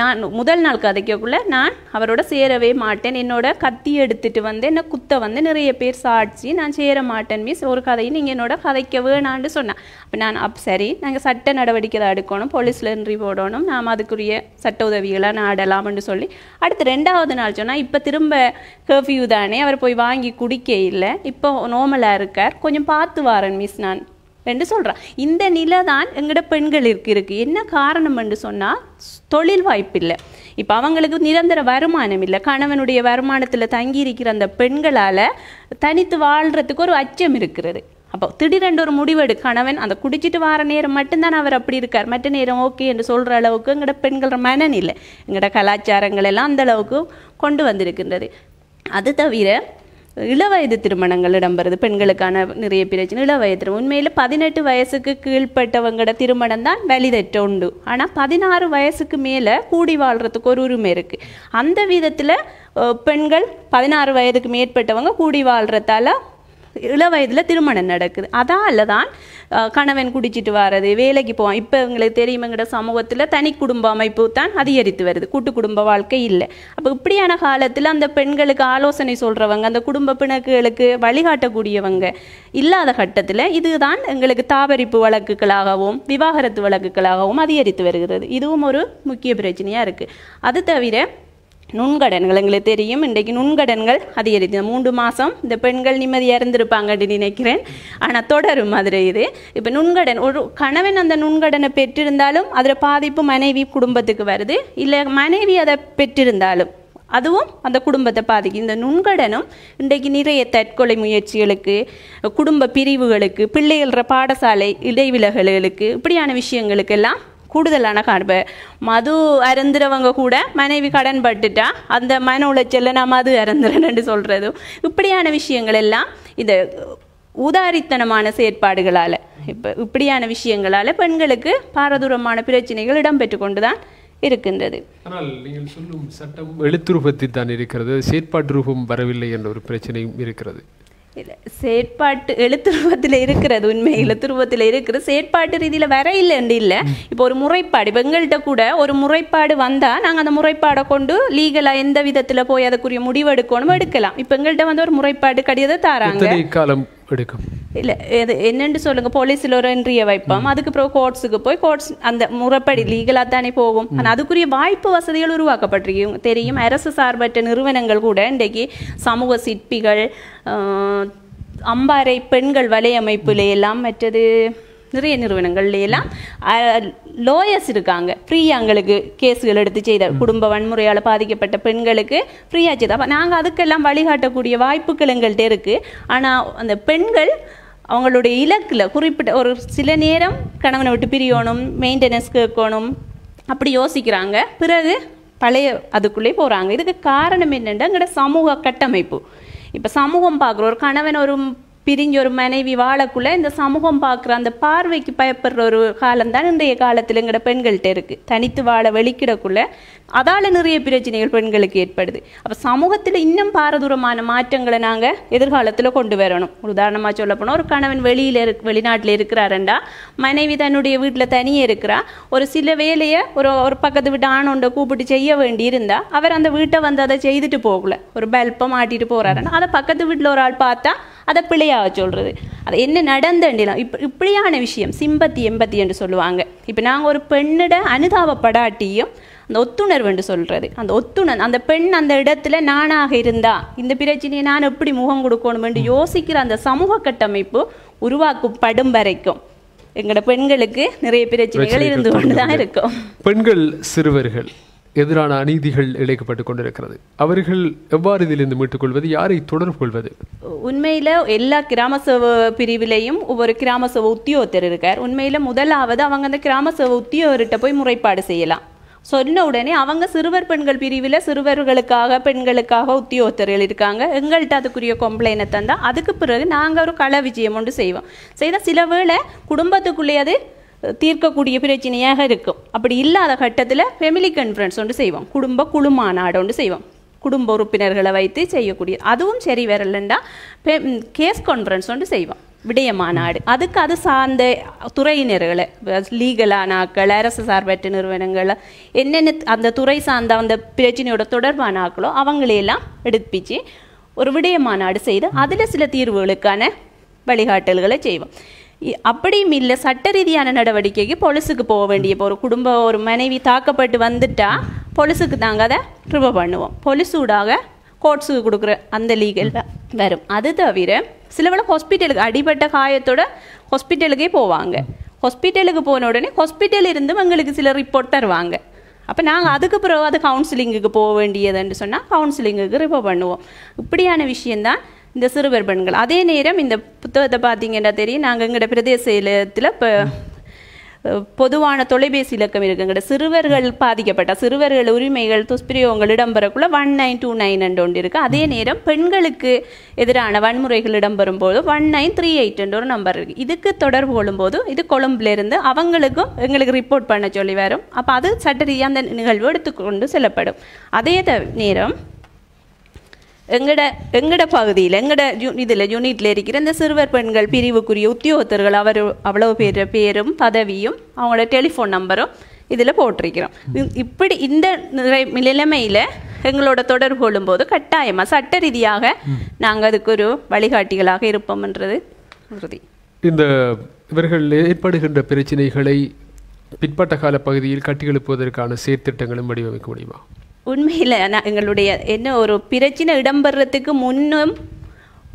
நான் முதல் நாள் கதைக்கக்குள்ளே நான் அவரோட சேரவே மாட்டேன். என்னோட கத்தி எடுத்துகிட்டு வந்து என்னை குத்த வந்து நிறைய பேர் சாட்சி நான் சேர மாட்டேன் மிஸ் ஒரு கதையை நீங்கள் என்னோட கதைக்க வேணான்னு சொன்னேன் அப்போ நான் அப் சரி நாங்கள் சட்ட நடவடிக்கை தான் எடுக்கணும். போலீஸில் என்ட்ரி போடணும். நாம் அதுக்குரிய சட்ட உதவிகளை நாடலாம்னு சொல்லி. அடுத்து ரெண்டாவது நாள் சொன்னால் இப்போ திரும்ப கர்ஃப்யூ தானே அவர் போய் வாங்கி குடிக்க இல்லை. இப்போ நோமலாக இருக்கார். கொஞ்சம் பார்த்து வாரேன் மிஸ் நான். என்று சொல்கிறான் இந்த நிலை தான் எங்கட பெண்களுக்கு இருக்குது என்ன காரணம் என்று சொன்னால் தொழில் வாய்ப்பு இல்லை இப்போ அவங்களுக்கு நிரந்தர வருமானம் இல்லை. கணவனுடைய வருமானத்தில் தங்கி இருக்கிற அந்த பெண்களால் தனித்து வாழ்றதுக்கு ஒரு அச்சம் இருக்கிறது. அப்போ திடீரென்று ஒரு முடிவெடு. கணவன் அந்த குடிச்சிட்டு வர நேரம் மட்டும்தான் அவர் அப்படி இருக்கார். மற்ற நேரம் ஓகே என்று சொல்கிற அளவுக்கு எங்களோட பெண்களோட மனநிலை எங்களோட கலாச்சாரங்கள் எல்லாம் அந்த அளவுக்கு கொண்டு வந்திருக்கின்றது. அது தவிர இளவயது திருமணங்கள் இடம்பெறுது. பெண்களுக்கான நிறைய பிரச்சனை. இளவயது திருமணம். உண்மையில் பதினெட்டு வயசுக்கு கீழ்ப்பட்டவங்களோட திருமணம் தான் வலிதற்ற உண்டு. ஆனால் பதினாறு வயசுக்கு மேலே கூடி வாழ்கிறதுக்கு ஒரு உரிமை இருக்குது அந்த விதத்தில் பெண்கள் பதினாறு வயதுக்கு மேற்பட்டவங்க கூடி வாழ்கிறதால இள வயதில் திருமணம் நடக்குது. அதால தான் கணவன் குடிச்சிட்டு வர்றது வேலைக்கு போவான். இப்போ எங்களுக்கு தெரியும் சமூகத்தில் தனி குடும்ப அமைப்பு தான் அதிகரித்து வருது. கூட்டு குடும்ப வாழ்க்கை இல்லை. அப்போ இப்படியான காலத்தில் அந்த பெண்களுக்கு ஆலோசனை சொல்கிறவங்க அந்த குடும்ப பிணக்குகளுக்கு வழிகாட்டக்கூடியவங்க இல்லாத கட்டத்தில் இதுதான் எங்களுக்கு தாபரிப்பு வழக்குகளாகவும் விவாகரத்து வழக்குகளாகவும் அதிகரித்து வருகிறது. இதுவும் ஒரு முக்கிய பிரச்சனையாக இருக்குது அது தவிர நுண்கடன்கள் எங்களுக்கு தெரியும். இன்றைக்கு நுண்கடன்கள் அதிகரித்து மூன்று மாதம் இந்த பெண்கள் நிம்மதியாக இருந்திருப்பாங்கன்னு நினைக்கிறேன். ஆனால் தொடரும் மாதிரி இது. இப்போ நுண்கடன் ஒரு கணவன் அந்த நுண்கடனை பெற்றிருந்தாலும் அதில் பாதிப்பு மனைவி குடும்பத்துக்கு வருது. இல்லை மனைவி அதை பெற்றிருந்தாலும் அதுவும் அந்த குடும்பத்தை பாதிக்கும். இந்த நுண்கடனும் இன்றைக்கு நிறைய தற்கொலை முயற்சிகளுக்கு குடும்ப பிரிவுகளுக்கு பிள்ளைகள பாடசாலை இடைவிலகல்களுக்கு இப்படியான விஷயங்களுக்கெல்லாம் கூடுதலான காண்ப மது அருந்துறவங்க கூட மனைவி கடன் பட்டுட்டா அந்த மன உளைச்சல்ல நான் மது அருந்துறேன்னு சொல்றதும் இப்படியான விஷயங்கள் எல்லாம் இந்த உதாரித்தனமான செயற்பாடுகளால இப்போ இப்படியான விஷயங்களால பெண்களுக்கு பாரதூரமான பிரச்சனைகள் இடம்பெற்று கொண்டுதான் இருக்கின்றது ஆனால் நீங்கள் சொல்லும் சட்டம் எழுத்துருபத்தில் தான் இருக்கிறது செயற்பாட்டு ரூபம் வரவில்லை என்ற ஒரு பிரச்சனையும் இருக்கிறது இல்ல செயற்பாட்டு எழுத்துருவத்தில் இருக்கிறது உண்மை எழுத்துருவத்தில் இருக்கிறது செயற்பாட்டு ரீதியில வர இல்லைன்னு இல்லை. இப்போ ஒரு முறைப்பாடு இப்போ எங்கள்கிட்ட கூட ஒரு முறைப்பாடு வந்தா நாங்க அந்த முறைப்பாடை கொண்டு லீகலா எந்த விதத்துல போய் அதுக்குரிய முடிவெடுக்கணும் எடுக்கலாம். இப்போ எங்கள்கிட்ட வந்து ஒரு முறைப்பாடு கடிதத்தை தாராங்க. எடுக்கும். இல்ல இது என்னன்னு சொல்லுங்க போலீஸ்ல ஒரு என்ட்ரிய வைப்போம். அதுக்கு அப்புறம் கோர்ட்ஸுக்கு போய் கோர்ட்ஸ் அந்த முறைப்படி லீகலா தானே போகும். ஆனா அதுக்குரிய வாய்ப்பு வசதிகள் உருவாக்கப்பட்டிருக்கு தெரியும் அரசு சார்பற்ற நிறுவனங்கள் கூட இன்றைக்கு சமூக சிற்பிகள் அம்பாறை பெண்கள் வலையமைப்புல எல்லாம் மற்றது நிறைய நிறுவனங்கள்லாம் லோயர்ஸ் இருக்காங்க. ஃப்ரீயாக எங்களுக்கு கேஸுகள் எடுத்து செய்த குடும்ப வன்முறையால் பாதிக்கப்பட்ட பெண்களுக்கு ஃப்ரீயாக செய்த அப்போ நாங்கள் அதுக்கெல்லாம் வழிகாட்டக்கூடிய வாய்ப்புகள் எங்கள்கிட்ட இருக்குது ஆனால் அந்த பெண்கள் அவங்களுடைய இலக்கில் குறிப்பிட்ட ஒரு சில நேரம் கணவனை விட்டு பிரியணும் மெயின்டெனன்ஸ் கேட்கணும் அப்படி யோசிக்கிறாங்க. பிறகு பழைய அதுக்குள்ளே போகிறாங்க இதுக்கு காரணம் என்னென்னா எங்களோட சமூக கட்டமைப்பு. இப்போ சமூகம் பார்க்குற ஒரு கணவன் ஒரு பிரிஞ்ச ஒரு மனைவி வாழக்குள்ள இந்த சமூகம் பார்க்குற அந்த பார்வைக்கு பயப்படுற ஒரு காலம் தான் இன்றைய காலத்தில் எங்களோட பெண்கள்கிட்ட இருக்கு. தனித்து வாழ வெளிக்கிடக்குள்ள அதால நிறைய பிரச்சனைகள் பெண்களுக்கு ஏற்படுது. அப்போ சமூகத்தில் இன்னும் பாரதூரமான மாற்றங்களை நாங்கள் எதிர்காலத்தில் கொண்டு வரணும். உதாரணமாக சொல்ல போனால் ஒரு கணவன் வெளியில் இரு வெளிநாட்டில் இருக்கிறாரண்டா மனைவி தன்னுடைய வீட்டில் தனியே இருக்கிறா ஒரு சில வேலையை ஒரு ஒரு பக்கத்து வீட்டு ஆணோண்ட கூப்பிட்டு செய்ய வேண்டி இருந்தா அவர் அந்த வீட்டை வந்து அதை செய்துட்டு போகல. ஒரு பல்பை மாட்டிட்டு போறாருன்னா அதை பக்கத்து வீட்டில் ஒரு ஆள் பார்த்தா அதை பிழையாக சொல்றது. அது என்ன நடந்தண்டிலாம் இப்ப இப்படியான விஷயம் சிம்பத்தி எம்பத்தி என்று சொல்லுவாங்க. இப்போ நாங்கள் ஒரு பெண்ணிட அனுதாபப்படாட்டியும் அந்த ஒத்துணர்வு என்று சொல்றது. அந்த ஒத்துணர் அந்த பெண் அந்த இடத்துல நானாக இருந்தா இந்த பிரச்சனையை நான் எப்படி முகம் கொடுக்கணும் என்று யோசிக்கிற அந்த சமூக கட்டமைப்பு உருவாக்கும் படும் வரைக்கும் எங்களோட பெண்களுக்கு நிறைய பிரச்சனைகள் இருந்து கொண்டு தான் இருக்கும். பெண்கள் சிறுவர்கள் எதிரான அநீதிகள் இழைக்கப்பட்டு கொண்டிருக்கிறது. அவர்கள் எவ்வாறு இதிலிருந்து மீட்டுக் கொள்வது? யாரை தொடர்பு கொள்வது? உண்மையில எல்லா கிராம சேவை பிரிவிலையும் ஒவ்வொரு கிராம சேவை உத்தியோகத்தர் இருக்கார். உண்மையில முதலாவது அவங்க அந்த கிராம சேவை உத்தியோகர்கிட்ட போய் முறைப்பாடு செய்யலாம். சொன்ன உடனே அவங்க சிறுவர் பெண்கள் பிரிவில் சிறுவர்களுக்காக பெண்களுக்காக உத்தியோகத்தர்கள் இருக்காங்க. எங்கள்கிட்ட அதுக்குரிய கம்ப்ளைனை தந்தால் அதுக்கு பிறகு நாங்கள் ஒரு கள விஜயம் ஒன்று செய்வோம். செய்தால் சில வேளை குடும்பத்துக்குள்ளேயே அது தீர்க்கக்கூடிய பிரச்சனையாக இருக்கும். அப்படி இல்லாத கட்டத்தில் ஃபெமிலி கன்ஃபரன்ஸ் ஒன்று செய்வோம். குடும்ப குழு மாநாடு ஒன்று செய்வோம். குடும்ப உறுப்பினர்களை வைத்து செய்யக்கூடிய அதுவும் சரி வரலண்டா கேஸ் கான்ஃபரன்ஸ் ஒன்று செய்வோம். விடய மாநாடு அதுக்கு அது சார்ந்த துறையினர்களை லீகலானாக்கள் அரசு சார்பற்ற நிறுவனங்கள் என்னென்ன அந்த துறை சார்ந்த அந்த பிரச்சனையோட தொடர்பான ஆக்களோ அவங்களையெல்லாம் எடுப்பிச்சு ஒரு விடய மாநாடு செய்து அதில் சில தீர்வுகளுக்கான வழிகாட்டல்களை செய்வோம். அப்படியும் இல்லை சட்ட ரீதியான நடவடிக்கைக்கு பொலிசுக்கு போக வேண்டிய இப்போ ஒரு குடும்ப ஒரு மனைவி தாக்கப்பட்டு வந்துட்டா பொலிசுக்கு நாங்கள் அதை ரிவ பண்ணுவோம். பொலிசூடாக கோர்ட்ஸுக்கு கொடுக்குற அந்த லீகல் வரும். அது தவிர சிலவள ஹாஸ்பிட்டலுக்கு அடிபட்ட காயத்தோட ஹாஸ்பிட்டலுக்கே போவாங்க. ஹாஸ்பிட்டலுக்கு போன உடனே ஹாஸ்பிட்டல் இருந்தும் எங்களுக்கு சில ரிப்போர்ட் தருவாங்க. அப்போ நாங்கள் அதுக்கு பிறகு அது கவுன்சிலிங்குக்கு போக வேண்டியதுன்னு சொன்னால் கவுன்சிலிங்குக்கு ரிப்போர்ட் பண்ணுவோம். இப்படியான விஷயந்தான் இந்த சிறுவர் பெண்கள். அதே நேரம் இந்த புத்தகத்தை பார்த்தீங்கன்னா தெரியும் நாங்கள் எங்களோட பிரதேசத்தில் இப்போ பொதுவான தொலைபேசி இலக்கம் இருக்குங்கிற சிறுவர்கள் பாதிக்கப்பட்ட சிறுவர்கள் உரிமைகள் துஷ்பிரயோகங்கள் இடம்பெறக்குள்ள ஒன் நைன் டூ நைன் ஒன்று இருக்கு. அதே நேரம் பெண்களுக்கு எதிரான வன்முறைகள் இடம்பெறும் போது ஒன் நைன் த்ரீ எயிட் ஒரு நம்பர் இருக்கு. இதுக்கு தொடர்பு கொள்ளும்போது இது கொழும்புல இருந்து அவங்களுக்கும் எங்களுக்கு ரிப்போர்ட் பண்ண சொல்லி வரும். அப்போ அது சட்ட அந்த நிகழ்வு எடுத்துக்கொண்டு செல்லப்படும். அதே நேரம் எங்கட எங்கட பகுதியில் எங்கட யூ- யூனிட்டில் இருக்கிற இந்த சிறுவர் பெண்கள் பிரிவுக்குரிய உத்தியோகத்தர்கள் அவர் அவ்வளவு பேர் பேரும் பதவியும் அவங்களோட டெலிஃபோன் நம்பரும் இதில் போட்டிருக்கிறோம். இப்படி இந்த நிலைமையில் எங்களோட தொடர்பு கொள்ளும்போது கட்டாயமாக சட்ட ரீதியாக நாங்கள் அதுக்கு ஒரு வழிகாட்டிகளாக இருப்போம்ன்றது உறுதி. இந்த இவர்கள் ஏற்படுகின்ற பிரச்சனைகளை பிற்பட்ட கால பகுதியில் கட்டியெழுப்புவதற்கான செயற்திட்டங்களும் வடிவமைக்க முடியுமா? உண்மையில் நான் எங்களுடைய என்ன ஒரு பிரச்சனை இடம்பெறத்துக்கு முன்னும்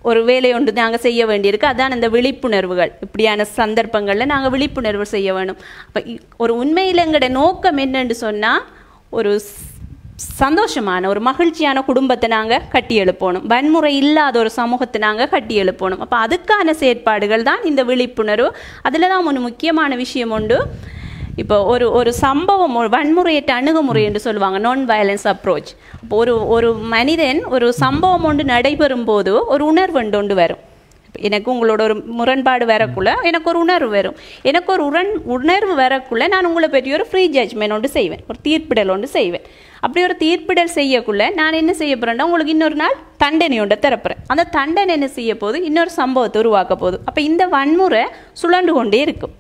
ஒரு வேலை ஒன்று நாங்கள் செய்ய வேண்டியிருக்கு. அதான் இந்த விழிப்புணர்வுகள். இப்படியான சந்தர்ப்பங்களில் நாங்கள் விழிப்புணர்வு செய்ய வேணும். அப்போ ஒரு உண்மையில் எங்களோட நோக்கம் என்னன்னு சொன்னால் ஒரு சந்தோஷமான ஒரு மகிழ்ச்சியான குடும்பத்தை நாங்கள் கட்டி எழுப்பணும். வன்முறை இல்லாத ஒரு சமூகத்தை நாங்கள் கட்டி எழுப்பணும். அப்போ அதுக்கான செயற்பாடுகள் தான் இந்த விழிப்புணர்வு. அதில் தான் ஒன்று முக்கியமான விஷயம் உண்டு. இப்போ ஒரு ஒரு சம்பவம் ஒரு வன்முறையற்ற அணுகுமுறை என்று சொல்லுவாங்க நான் வயலன்ஸ் அப்ரோச் இப்போ ஒரு ஒரு மனிதன் ஒரு சம்பவம் ஒன்று நடைபெறும் போது ஒரு உணர்வு ஒன்று வரும். எனக்கு உங்களோட ஒரு முரண்பாடு வரக்குள்ள எனக்கு ஒரு உணர்வு வரும். எனக்கு ஒரு உரண் உணர்வு வரக்குள்ள நான் உங்களை பற்றி ஒரு ஃப்ரீ ஜட்ஜ்மெண்ட் ஒன்று செய்வேன். ஒரு தீர்ப்பிடல் ஒன்று செய்வேன். அப்படி ஒரு தீர்ப்பிடல் செய்யக்குள்ள நான் என்ன செய்ய போகிறேன்னா உங்களுக்கு இன்னொரு நாள் தண்டனை ஒன்று திறப்புறேன் அந்த தண்டனை என்ன செய்ய போது இன்னொரு சம்பவத்தை உருவாக்க போகுது. அப்போ இந்த வன்முறை சுழண்டு கொண்டே இருக்கும்.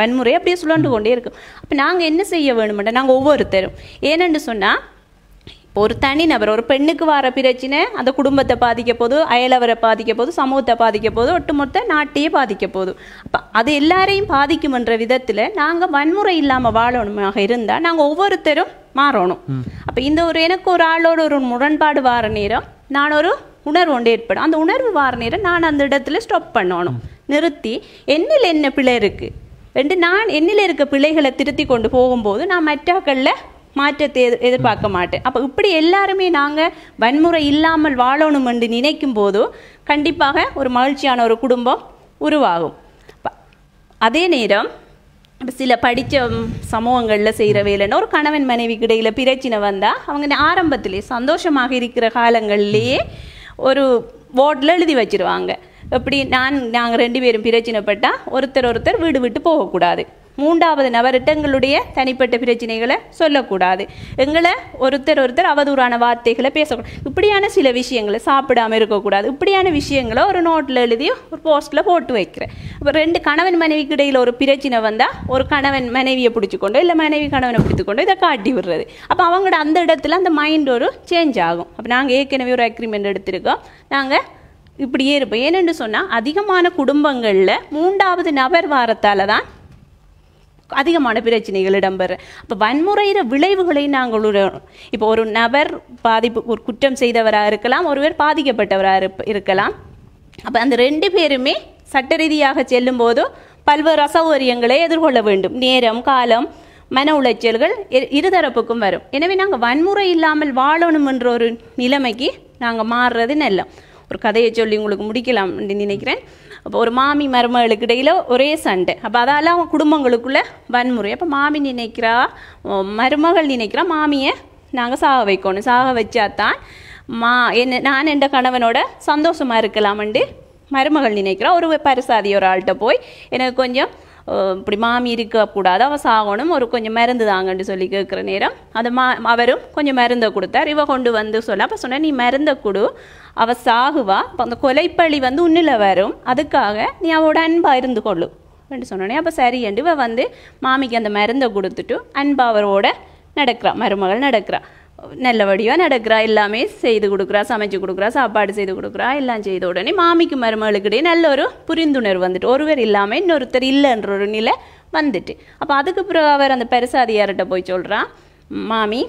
வன்முறை அப்படியே சுழண்டு கொண்டே இருக்கும் அப்போ நாங்கள் என்ன செய்ய வேணுமெண்டா நாங்கள் ஒவ்வொருத்தரும் ஏனென்று சொன்னால் ஒரு தனிநபர் ஒரு பெண்ணுக்கு வர பிரச்சனை அந்த குடும்பத்தை பாதிக்க போது அயலவரை பாதிக்க போது சமூகத்தை பாதிக்க போது ஒட்டுமொத்த நாட்டையே பாதிக்க போகுது. அப்போ அது எல்லாரையும் பாதிக்கும்ன்ற விதத்தில் நாங்கள் வன்முறை இல்லாமல் வாழணுமாக இருந்தால் நாங்கள் ஒவ்வொருத்தரும் மாறணும். அப்போ இந்த ஒரு எனக்கு ஒரு ஆளோட ஒரு முரண்பாடு வார நேரம் நான் ஒரு உணர்வு ஒன்று ஏற்படும். அந்த உணர்வு வார நேரம் நான் அந்த இடத்துல ஸ்டாப் பண்ணணும். நிறுத்தி என்னில் என்ன பிழை இருக்குது ரெண்டு நான் என்னில் இருக்க பிழைகளை திருத்தி கொண்டு போகும்போது நான் மற்றாக்களில் மாற்றத்தை எதிர் எதிர்பார்க்க மாட்டேன். அப்போ இப்படி எல்லாருமே நாங்கள் வன்முறை இல்லாமல் வாழணும் என்று நினைக்கும் போது கண்டிப்பாக ஒரு மகிழ்ச்சியான ஒரு குடும்பம் உருவாகும். அதே நேரம் சில படித்த சமூகங்களில் செய்கிற வேலைன்னா ஒரு கணவன் மனைவிக்கு கிடையில் பிரச்சனை வந்தால் அவங்க ஆரம்பத்திலே சந்தோஷமாக இருக்கிற காலங்கள்லேயே ஒரு போர்டில் எழுதி வச்சிருவாங்க. எப்படி நான் நாங்கள் ரெண்டு பேரும் பிரச்சினைப்பட்டால் ஒருத்தர் ஒருத்தர் வீடு விட்டு போகக்கூடாது. மூன்றாவது நபர்கிட்ட எங்களுடைய தனிப்பட்ட பிரச்சனைகளை சொல்லக்கூடாது. எங்களை ஒருத்தர் ஒருத்தர் அவதூறான வார்த்தைகளை பேசக்கூடாது இப்படியான சில விஷயங்களை சாப்பிடாம இருக்கக்கூடாது. இப்படியான விஷயங்களை ஒரு நோட்டில் எழுதி ஒரு போஸ்ட்டில் போட்டு வைக்கிறேன். இப்போ ரெண்டு கணவன் மனைவிக்கு இடையில் ஒரு பிரச்சனை வந்தால் ஒரு கணவன் மனைவியை பிடிச்சிக்கொண்டோ இல்லை மனைவி கணவனை பிடித்துக்கொண்டோ இதை காட்டி விடுறது. அப்போ அவங்களோட அந்த இடத்துல அந்த மைண்ட் ஒரு சேஞ்ச் ஆகும். அப்போ நாங்கள் ஏற்கனவே ஒரு அக்ரிமெண்ட் எடுத்திருக்கோம். நாங்கள் இப்படியே இருப்போம். ஏனென்று சொன்னால் அதிகமான குடும்பங்களில் மூன்றாவது நபர் வாரத்தால் தான் அதிகமான பிரச்சனைகள் இடம்பெற அப்போ வன்முறையிற விளைவுகளை நாங்கள் இப்போ ஒரு நபர் பாதிப்பு ஒரு குற்றம் செய்தவராக இருக்கலாம் ஒருவர் பாதிக்கப்பட்டவராக இருப் இருக்கலாம். அப்போ அந்த ரெண்டு பேருமே சட்ட ரீதியாக செல்லும்போது பல்வேறு அசௌகரியங்களை எதிர்கொள்ள வேண்டும். நேரம் காலம் மன உளைச்சல்கள் இரு- இருதரப்புக்கும் வரும். எனவே நாங்கள் வன்முறை இல்லாமல் வாழணும் என்ற ஒரு நிலைமைக்கு நாங்கள் மாறுறது நல்ல. ஒரு கதையை சொல்லி உங்களுக்கு முடிக்கலாம் நினைக்கிறேன். அப்போ ஒரு மாமி மருமகளுக்கு இடையில ஒரே சண்டை. அப்போ அதால அவங்க குடும்பங்களுக்குள்ள வன்முறை. அப்போ மாமி நினைக்கிறா மருமகள் நினைக்கிறா மாமியை நாங்கள் சாக வைக்கணும். சாக வச்சாதான் மா என்ன நான் என் கணவனோட சந்தோஷமாக இருக்கலாமண்டு மருமகள் நினைக்கிறா. ஒரு பரிசாதி ஒரு ஆள்கிட்ட போய் எனக்கு கொஞ்சம் இப்படி மாமி இருக்கக்கூடாது அவ சாகணும் ஒரு கொஞ்சம் மருந்து தாங்கன்னு சொல்லி கேட்குற நேரம். அது மா அவரும் கொஞ்சம் மருந்தை கொடுத்தார். இவ கொண்டு வந்து சொல்ல அப்போ சொன்னேன் நீ மருந்தை கொடு அவ சாகுவா அப்போ அந்த கொலைப்பழி வந்து உன்னில் வரும் அதுக்காக நீ அவளோட அன்பாக இருந்து கொள்ளு. அப்படின்னு சொன்னோடனே அப்போ சரி என்று இவ வந்து மாமிக்கு அந்த மருந்தை கொடுத்துட்டு அன்பா அவரோட நடக்கிறா மருமகள் நடக்கிறா. நல்லபடியாக நடக்கிறா எல்லாமே செய்து கொடுக்குறா சமைச்சு கொடுக்குறா சாப்பாடு செய்து கொடுக்குறா எல்லாம் செய்த உடனே மாமிக்கு மருமகளுக்கிடையே நல்ல ஒரு புரிந்துணர்வு வந்துட்டு. ஒருவர் இல்லாமல் இன்னொருத்தர் இல்லைன்ற ஒரு நிலை வந்துட்டு. அப்போ அதுக்கு பிறகு அவர் அந்த பெருசாதியார்கிட்ட போய் சொல்கிறான் மாமி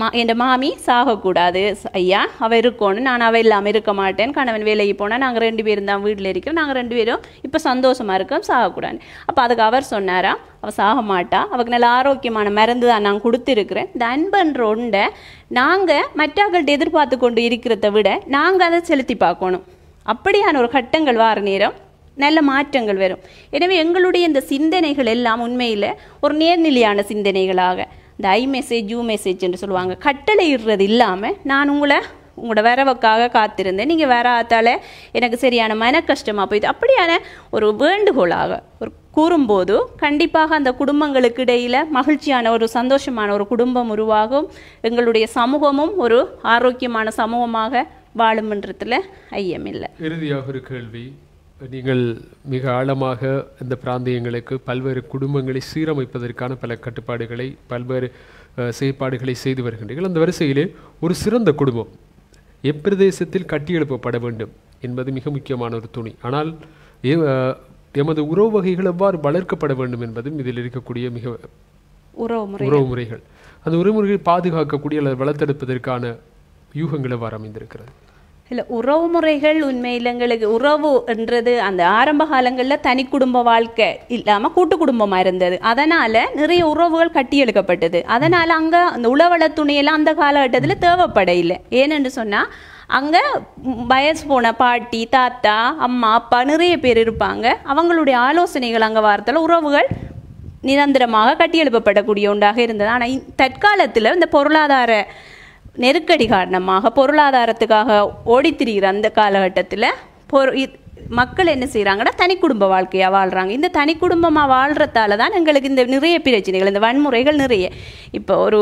மா என் மாமி சாகக்கூடாது ஐயா அவள் இருக்கணும் நான் அவள் இல்லாமல் இருக்க மாட்டேன் கணவன் வேலைக்கு போனால் நாங்கள் ரெண்டு பேரும் தான் வீட்டில் இருக்கோம் நாங்கள் ரெண்டு பேரும் இப்போ சந்தோஷமாக இருக்கோம் சாகக்கூடாது. அப்போ அதுக்கு அவர் சொன்னாரா அவள் சாக மாட்டா அவளுக்கு நல்ல ஆரோக்கியமான மருந்து தான் நான் கொடுத்துருக்குறேன். இந்த அன்பன்ற ஒன்றை நாங்கள் மற்றவர்கள்ட்ட எதிர்பார்த்து கொண்டு இருக்கிறத விட நாங்கள் அதை செலுத்தி பார்க்கணும். அப்படியான ஒரு கட்டங்கள் வார நேரம் நல்ல மாற்றங்கள் வரும். எனவே எங்களுடைய இந்த சிந்தனைகள் எல்லாம் உண்மையில் ஒரு நேர்நிலையான சிந்தனைகளாக இந்த ஐ மெசேஜ் யூ மெசேஜ் என்று சொல்லுவாங்க. கட்டளை இடுறது இல்லாமல் நான் உங்களை உங்களோட வரவுக்காக காத்திருந்தேன். நீங்கள் வராதால எனக்கு சரியான மன கஷ்டமாக போயிடுது அப்படியான ஒரு வேண்டுகோளாக ஒரு கூறும்போது கண்டிப்பாக அந்த குடும்பங்களுக்கு இடையில் மகிழ்ச்சியான ஒரு சந்தோஷமான ஒரு குடும்பம் உருவாகும். எங்களுடைய சமூகமும் ஒரு ஆரோக்கியமான சமூகமாக வாழும்ன்றதுல ஐயமில்லை. இறுதியாக ஒரு கேள்வி. நீங்கள் மிக ஆழமாக இந்த பிராந்தியங்களுக்கு பல்வேறு குடும்பங்களை சீரமைப்பதற்கான பல கட்டுப்பாடுகளை பல்வேறு செயற்பாடுகளை செய்து வருகின்றீர்கள். அந்த வரிசையிலே ஒரு சிறந்த குடும்பம் எப்பிரதேசத்தில் கட்டியெழுப்பப்பட வேண்டும் என்பது மிக முக்கியமான ஒரு துணி. ஆனால் எமது உறவு வகைகள் எவ்வாறு வளர்க்கப்பட வேண்டும் என்பதும் இதில் இருக்கக்கூடிய மிக உறவு முறைகள். அந்த உறவுமுறைகளை பாதுகாக்கக்கூடிய அல்லது வளர்த்தெடுப்பதற்கான யூகங்கள் எவ்வாறு அமைந்திருக்கிறது? இல்லை உறவு முறைகள் உண்மையில் எங்களுக்கு உறவு என்றது அந்த ஆரம்ப காலங்களில் தனி குடும்ப வாழ்க்கை இல்லாமல் கூட்டு குடும்பமாக இருந்தது. அதனால் நிறைய உறவுகள் கட்டியெழுக்கப்பட்டது அதனால் அங்கே அந்த உளவள துணியெல்லாம் அந்த காலகட்டத்தில் தேவைப்பட இல்லை ஏனென்று சொன்னால் அங்கே வயசு போன பாட்டி தாத்தா அம்மா அப்பா நிறைய பேர் இருப்பாங்க. அவங்களுடைய ஆலோசனைகள் அங்கே வார்த்தையில் உறவுகள் நிரந்தரமாக கட்டியெழுப்பப்படக்கூடிய ஒன்றாக இருந்தது. ஆனால் தற்காலத்தில் இந்த பொருளாதார நெருக்கடி காரணமாக பொருளாதாரத்துக்காக ஓடித்திரிகிற அந்த காலகட்டத்தில் பொரு இ- மக்கள் என்ன செய்கிறாங்கன்னா தனி குடும்ப வாழ்க்கையாக வாழ்கிறாங்க இந்த தனி குடும்பமாக வாழ்கிறதால தான் எங்களுக்கு இந்த நிறைய பிரச்சனைகள் இந்த வன்முறைகள் நிறைய. இப்போ ஒரு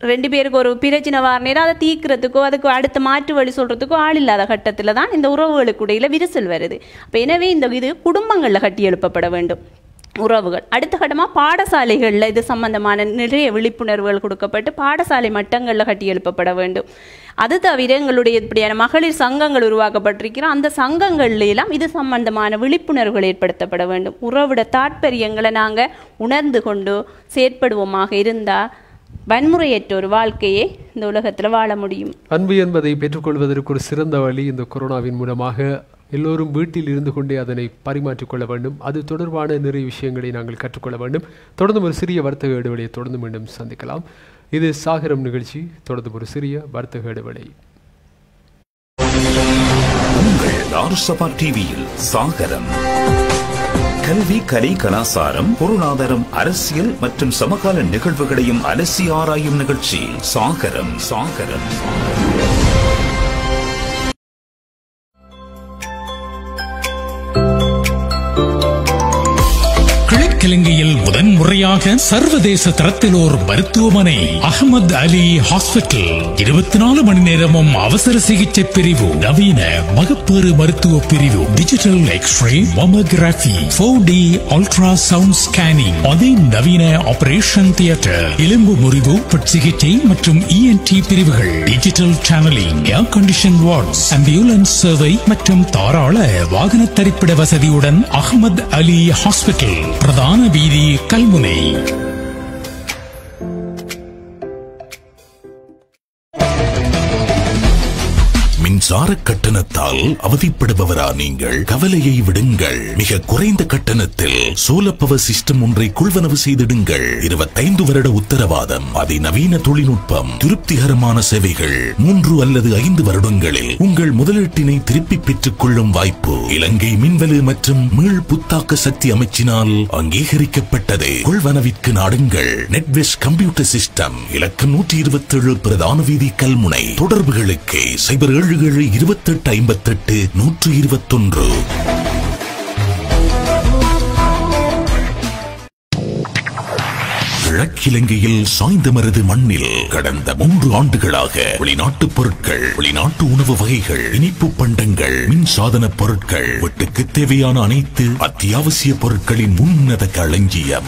ரெண்டு பேருக்கு ஒரு பிரச்சனை வார அதை தீக்கிறதுக்கோ அதுக்கு அடுத்த மாற்று வழி சொல்கிறதுக்கோ ஆள் இல்லாத கட்டத்தில் தான் இந்த உறவுகளுக்கு இடையில விரிசல் வருது. அப்போ எனவே இந்த இது குடும்பங்களில் கட்டி எழுப்பப்பட வேண்டும். உறவுகள். அடுத்த கட்டமாக பாடசாலைகளில் இது சம்பந்தமான நிறைய விழிப்புணர்வுகள் கொடுக்கப்பட்டு பாடசாலை மட்டங்களில் கட்டி எழுப்பப்பட வேண்டும். அது தவிர எங்களுடைய இப்படியான மகளிர் சங்கங்கள் உருவாக்கப்பட்டிருக்கிறோம். அந்த சங்கங்கள்லாம் இது சம்பந்தமான விழிப்புணர்வுகள் ஏற்படுத்தப்பட வேண்டும். உறவிட தாற்பயங்களை நாங்கள் உணர்ந்து கொண்டு செயற்படுவோமாக இருந்தால் வன்முறையற்ற ஒரு வாழ்க்கையை இந்த உலகத்தில் வாழ முடியும். அன்பு என்பதை பெற்றுக்கொள்வதற்கு ஒரு சிறந்த வழி இந்த கொரோனாவின் மூலமாக எல்லோரும் வீட்டில் இருந்து கொண்டே அதனை பரிமாற்றிக் கொள்ள வேண்டும். அது தொடர்பான நிறைய விஷயங்களை நாங்கள் கற்றுக்கொள்ள வேண்டும். தொடர்ந்து ஒரு சிறிய வர்த்தக இடைவெளியை தொடர்ந்து மீண்டும் சந்திக்கலாம். இது சாகரம் நிகழ்ச்சி. தொடர்ந்து ஒரு சிறிய வர்த்தக இடைவெளி. உங்கள் டிவியில் சாகரம். கல்வி கலை கலாசாரம் பொருளாதாரம் அரசியல் மற்றும் சமகால நிகழ்வுகளையும் அலசி ஆராயும் நிகழ்ச்சி சாகரம் சாகரம் சாகரம். முறையாக சர்வதேச தரத்திலோர் மருத்துவமனை அகமது அலி ஹாஸ்பிட்டல் இருபத்தி நாலு மணி நேரமும் அவசர சிகிச்சை பிரிவு நவீன மகப்பேறு மருத்துவ பிரிவு digital x ray mammography four D ultrasound scanning அதிநவீன ஆபரேஷன் தியேட்டர் எலும்பு முறிவு சிகிச்சை மற்றும் இஎன்டி பிரிவுகள் digital channelling air condition wards ambulance சேவை மற்றும் தாராள வாகன தரிப்பிட வசதியுடன் அகமது அலி ஹாஸ்பிட்டல் பிரதான வீதி கல்வி கல்முனை மின்சார கட்டணத்தால் அவதிப்படுபவரா நீங்கள்? கவலையை விடுங்கள். மிக குறைந்த கட்டணத்தில் சோலர் பவர் சிஸ்டம் ஒன்றை கொள்வனவு செய்திடுங்கள். இருபத்தைந்து வருட உத்தரவாதம் அதிநவீன தொழில்நுட்பம் திருப்திகரமான சேவைகள் மூன்று அல்லது ஐந்து வருடங்களில் உங்கள் முதலீட்டினை திருப்பி பெற்றுக் கொள்ளும் வாய்ப்பு. இலங்கை மின்வெளி மற்றும் மீள் புத்தாக்க சக்தி அமைச்சினால் அங்கீகரிக்கப்பட்டது. கொள்வனவிற்கு நாடுங்கள். நெட்வெஸ்ட் கம்ப்யூட்டர் சிஸ்டம் இலக்கம் நூற்றி இருபத்தி ஏழு பிரதான வீதி கல்முனை. தொடர்புகளுக்கு சைபர் ஏழு ஏழு இருபத்தெட்டு ஐம்பத்தெட்டு நூற்று இருபத்தொன்று. கிழக்கிலங்கையில் சாய்ந்தமருது மண்ணில் கடந்த மூன்று ஆண்டுகளாக வெளிநாட்டு பொருட்கள் வெளிநாட்டு உணவு வகைகள் இனிப்பு பண்டங்கள் மின் சாதன பொருட்கள் வீட்டுக்கு தேவையான அனைத்து அத்தியாவசிய பொருட்களின் உன்னத களஞ்சியம்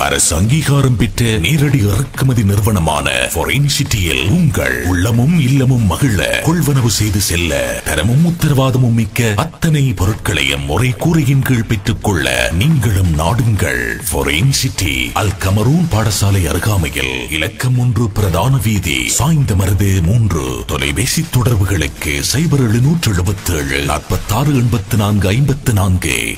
அரசு அங்கீகாரம் பெற்ற நேரடி இறக்குமதி நிறுவனமான ஃபொரின் சிட்டியில் உங்கள் உள்ளமும் இல்லமும் மகிழ கொள்வனவு செய்து செல்ல தரமும் உத்தரவாதமும் மிக்க அத்தனை பொருட்களையும் ஒரே கூரையின் கீழ் பெற்றுக் கொள்ள நீங்களும் நாடுங்கள் ஃபொரின் சிட்டி கமரூன் பாடசாலை அருகாமையில் இலக்கம் ஒன்று பிரதான வீதி. சாய்ந்த மருது மூன்று. தொலைபேசி தொடர்புகளுக்கு சைபர் எழுநூற்று எழுபத்தி ஏழு நாற்பத்தாறு எண்பத்தி நான்கு ஐம்பத்து நான்கு.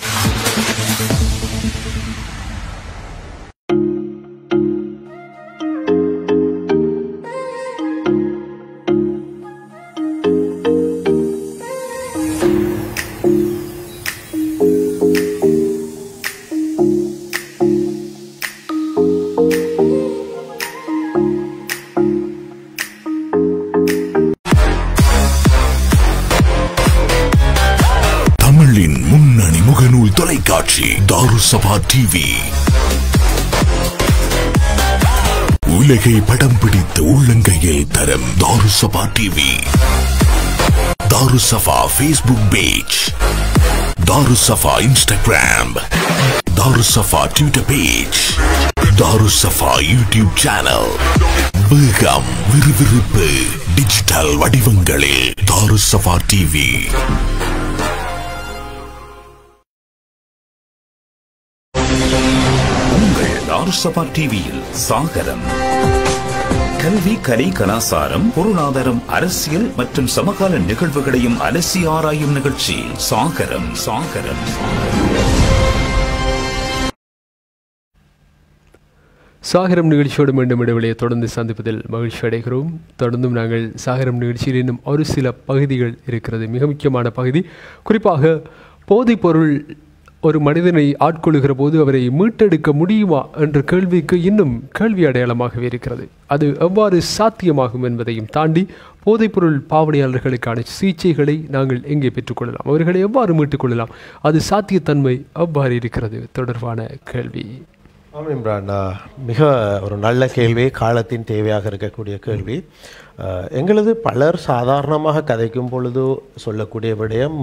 டிவி உலகை படம் பிடித்த உள்ளங்கையில் தரம் Tharusaba TV Tharusaba Facebook page Tharusaba Instagram Tharusaba Twitter page Tharusaba YouTube channel வேகம் விறுவிறுப்பு டிஜிட்டல் வடிவங்களில் தாருசபா டிவி உங்கள் டிவியில் சாகரம். கல்வி கலை கலாசாரம் பொருளாதாரம் அரசியல் மற்றும் சமகால நிகழ்வுகளையும் அலசி ஆராயும் நிகழ்ச்சி சாகரம் சாகரம். சாகரம் நிகழ்ச்சியோடு மீண்டும் இடைவெளியை தொடர்ந்து சந்திப்பதில் மகிழ்ச்சி அடைகிறோம். தொடர்ந்தும் நாங்கள் சாகரம் நிகழ்ச்சியில் இன்னும் ஒரு சில பகுதிகள் இருக்கிறது. மிக முக்கியமான பகுதி குறிப்பாக போதைப்பொருள் ஒரு மனிதனை ஆட்கொள்ளுகிற போது அவரை மீட்டெடுக்க முடியுமா என்ற கேள்விக்கு இன்னும் கேள்வி அடையாளமாகவே இருக்கிறது. அது எவ்வாறு சாத்தியமாகும் என்பதையும் தாண்டி போதைப்பொருள் பாவனையாளர்களுக்கான சிகிச்சைகளை நாங்கள் எங்கே பெற்றுக்கொள்ளலாம் அவர்களை எவ்வாறு மீட்டுக்கொள்ளலாம் அது சாத்தியத்தன்மை எவ்வாறு இருக்கிறது? தொடர்பான கேள்வி. ஆமாம் இம்ரான் மிக ஒரு நல்ல கேள்வி காலத்தின் தேவையாக இருக்கக்கூடிய கேள்வி. எங்களது பலர் சாதாரணமாக கதைக்கும் பொழுது சொல்லக்கூடிய விடயம்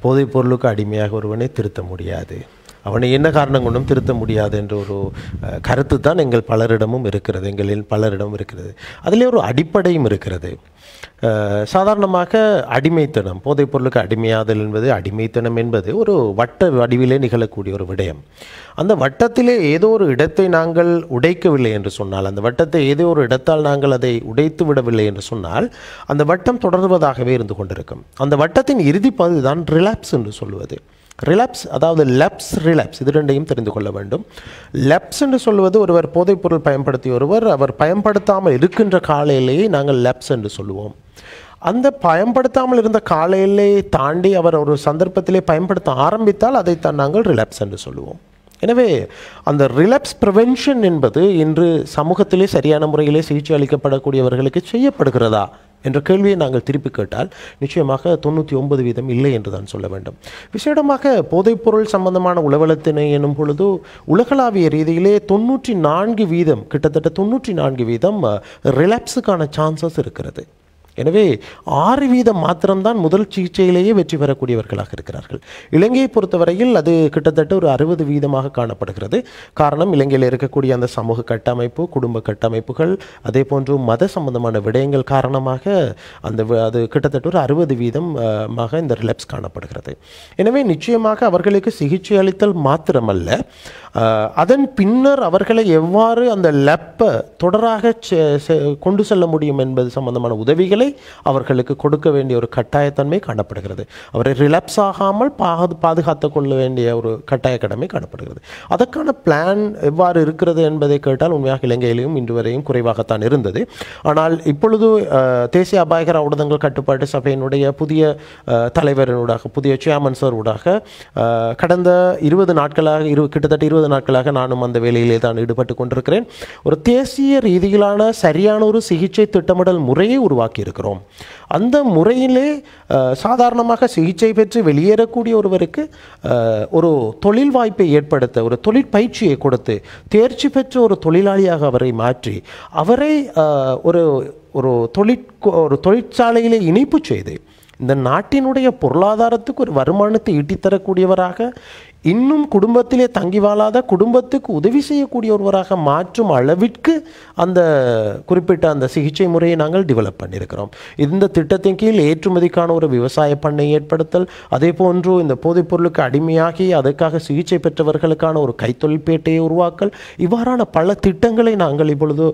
போதைப் பொருளுக்கு அடிமையாக ஒருவனை திருத்த முடியாது. அவனை என்ன காரணம் கொண்டும் திருத்த முடியாது என்ற ஒரு கருத்து தான் எங்கள் பலரிடமும் இருக்கிறது எங்களில் பலரிடமும் இருக்கிறது. அதிலே ஒரு அடிப்படையும் இருக்கிறது. சாதாரணமாக அடிமைத்தனம் போதைப் பொருளுக்கு அடிமையாதல் என்பது அடிமைத்தனம் என்பது ஒரு வட்ட வடிவிலே நிகழக்கூடிய ஒரு விடயம். அந்த வட்டத்திலே ஏதோ ஒரு இடத்தை நாங்கள் உடைக்கவில்லை என்று சொன்னால் அந்த வட்டத்தை ஏதோ ஒரு இடத்தால் நாங்கள் அதை உடைத்து விடவில்லை என்று சொன்னால் அந்த வட்டம் தொடர்வதாகவே இருந்து கொண்டிருக்கும். அந்த வட்டத்தின் இறுதி பகுதி தான் ரிலாப்ஸ் என்று சொல்வது. ரிலாப்ஸ் அதாவது லெப்ஸ் ரிலாப்ஸ் இது ரெண்டையும் தெரிந்து கொள்ள வேண்டும். லெப்ஸ் என்று சொல்வது ஒருவர் போதைப்பொருள் பயன்படுத்தி ஒருவர் அவர் பயன்படுத்தாமல் இருக்கின்ற காலையிலேயே நாங்கள் லெப்ஸ் என்று சொல்லுவோம். அந்த பயன்படுத்தாமல் இருந்த காலையிலே தாண்டி அவர் ஒரு சந்தர்ப்பத்திலே பயன்படுத்த ஆரம்பித்தால் அதைத்தான் நாங்கள் ரிலாப்ஸ் என்று சொல்லுவோம். எனவே அந்த ரிலாப்ஸ் ப்ரிவென்ஷன் என்பது இன்று சமூகத்திலே சரியான முறையிலே சிகிச்சை அளிக்கப்படக்கூடியவர்களுக்கு செய்யப்படுகிறதா? என்ற கேள்வியை நாங்கள் திருப்பி கேட்டால் நிச்சயமாக தொண்ணூற்றி ஒன்பது வீதம் இல்லை என்று தான் சொல்ல வேண்டும். விசேடமாக போதைப்பொருள் சம்பந்தமான உளவலத்தினை எனும் பொழுது உலகளாவிய ரீதியிலே தொண்ணூற்றி நான்கு வீதம் கிட்டத்தட்ட தொண்ணூற்றி நான்கு வீதம் ரிலாப்ஸுக்கான சான்சஸ் இருக்கிறது. எனவே ஆறு வீதம் மாத்திரம்தான் முதல் சிகிச்சையிலேயே வெற்றி பெறக்கூடியவர்களாக இருக்கிறார்கள். இலங்கையை பொறுத்தவரையில் அது கிட்டத்தட்ட ஒரு அறுபது வீதமாக காணப்படுகிறது. காரணம் இலங்கையில் இருக்கக்கூடிய அந்த சமூக கட்டமைப்பு குடும்ப கட்டமைப்புகள் அதே போன்று மத சம்பந்தமான விடயங்கள் காரணமாக அந்த அது கிட்டத்தட்ட ஒரு அறுபது வீதம் மாக இந்த ரிலப்ஸ் காணப்படுகிறது. எனவே நிச்சயமாக அவர்களுக்கு சிகிச்சை அளித்தல் மாத்திரமல்ல. அதன் பின்னர் அவர்களை எவ்வாறு அந்த லெப்பை தொடராக செ- செ- கொண்டு செல்ல முடியும் என்பது சம்பந்தமான உதவிகளை அவர்களுக்கு கொடுக்க வேண்டிய ஒரு கட்டாயத்தன்மை காணப்படுகிறது. அவரை ரிலாப்ஸ் ஆகாமல் பாது பாதுகாத்து கொள்ள வேண்டிய ஒரு கட்டாய கடமை காணப்படுகிறது. அதற்கான பிளான் எவ்வாறு இருக்கிறது என்பதை கேட்டால் உண்மையாக இலங்கையிலும் இன்று வரையும் குறைவாகத்தான் இருந்தது. ஆனால் இப்பொழுது தேசிய அபாயகர ஊடகங்கள் கட்டுப்பாட்டு சபையினுடைய புதிய தலைவரினூடாக புதிய சேர்மன் சார் ஊடாக கடந்த இருபது நாட்களாக இரு கிட்டத்தட்ட இருபது நாட்களாக நானும் அந்த வேலையிலே தான் ஈடுபட்டு கொண்டிருக்கிறேன். ஒரு தேசிய ரீதியிலான சரியான ஒரு சிகிச்சை திட்டமிடல் முறையை உருவாக்கி இருக்கிறோம் அந்த முறையிலே சாதாரணமாக சிகிச்சை பெற்று வெளியேறக்கூடிய ஒருவருக்கு ஒரு தொழில் வாய்ப்பை ஏற்படுத்த ஒரு தொழிற்பயிற்சியை கொடுத்து தேர்ச்சி பெற்ற ஒரு தொழிலாளியாக அவரை மாற்றி அவரை ஒரு ஒரு தொழிற் ஒரு தொழிற்சாலையிலே இணைப்பு செய்து இந்த நாட்டினுடைய பொருளாதாரத்துக்கு ஒரு வருமானத்தை ஈட்டித்தரக்கூடியவராக இன்னும் குடும்பத்திலே தங்கி வாழாத குடும்பத்துக்கு உதவி செய்யக்கூடிய ஒருவராக மாற்றும் அளவிற்கு அந்த குறிப்பிட்ட அந்த சிகிச்சை முறையை நாங்கள் டெவலப் பண்ணியிருக்கிறோம். இந்த திட்டத்தின் கீழ் ஏற்றுமதிக்கான ஒரு விவசாய பண்ணை ஏற்படுத்தல் அதே போன்று இந்த போதைப்பொருளுக்கு அடிமையாகி அதற்காக சிகிச்சை பெற்றவர்களுக்கான ஒரு கைத்தொழில்பேட்டையை உருவாக்கல் இவ்வாறான பல திட்டங்களை நாங்கள் இப்பொழுது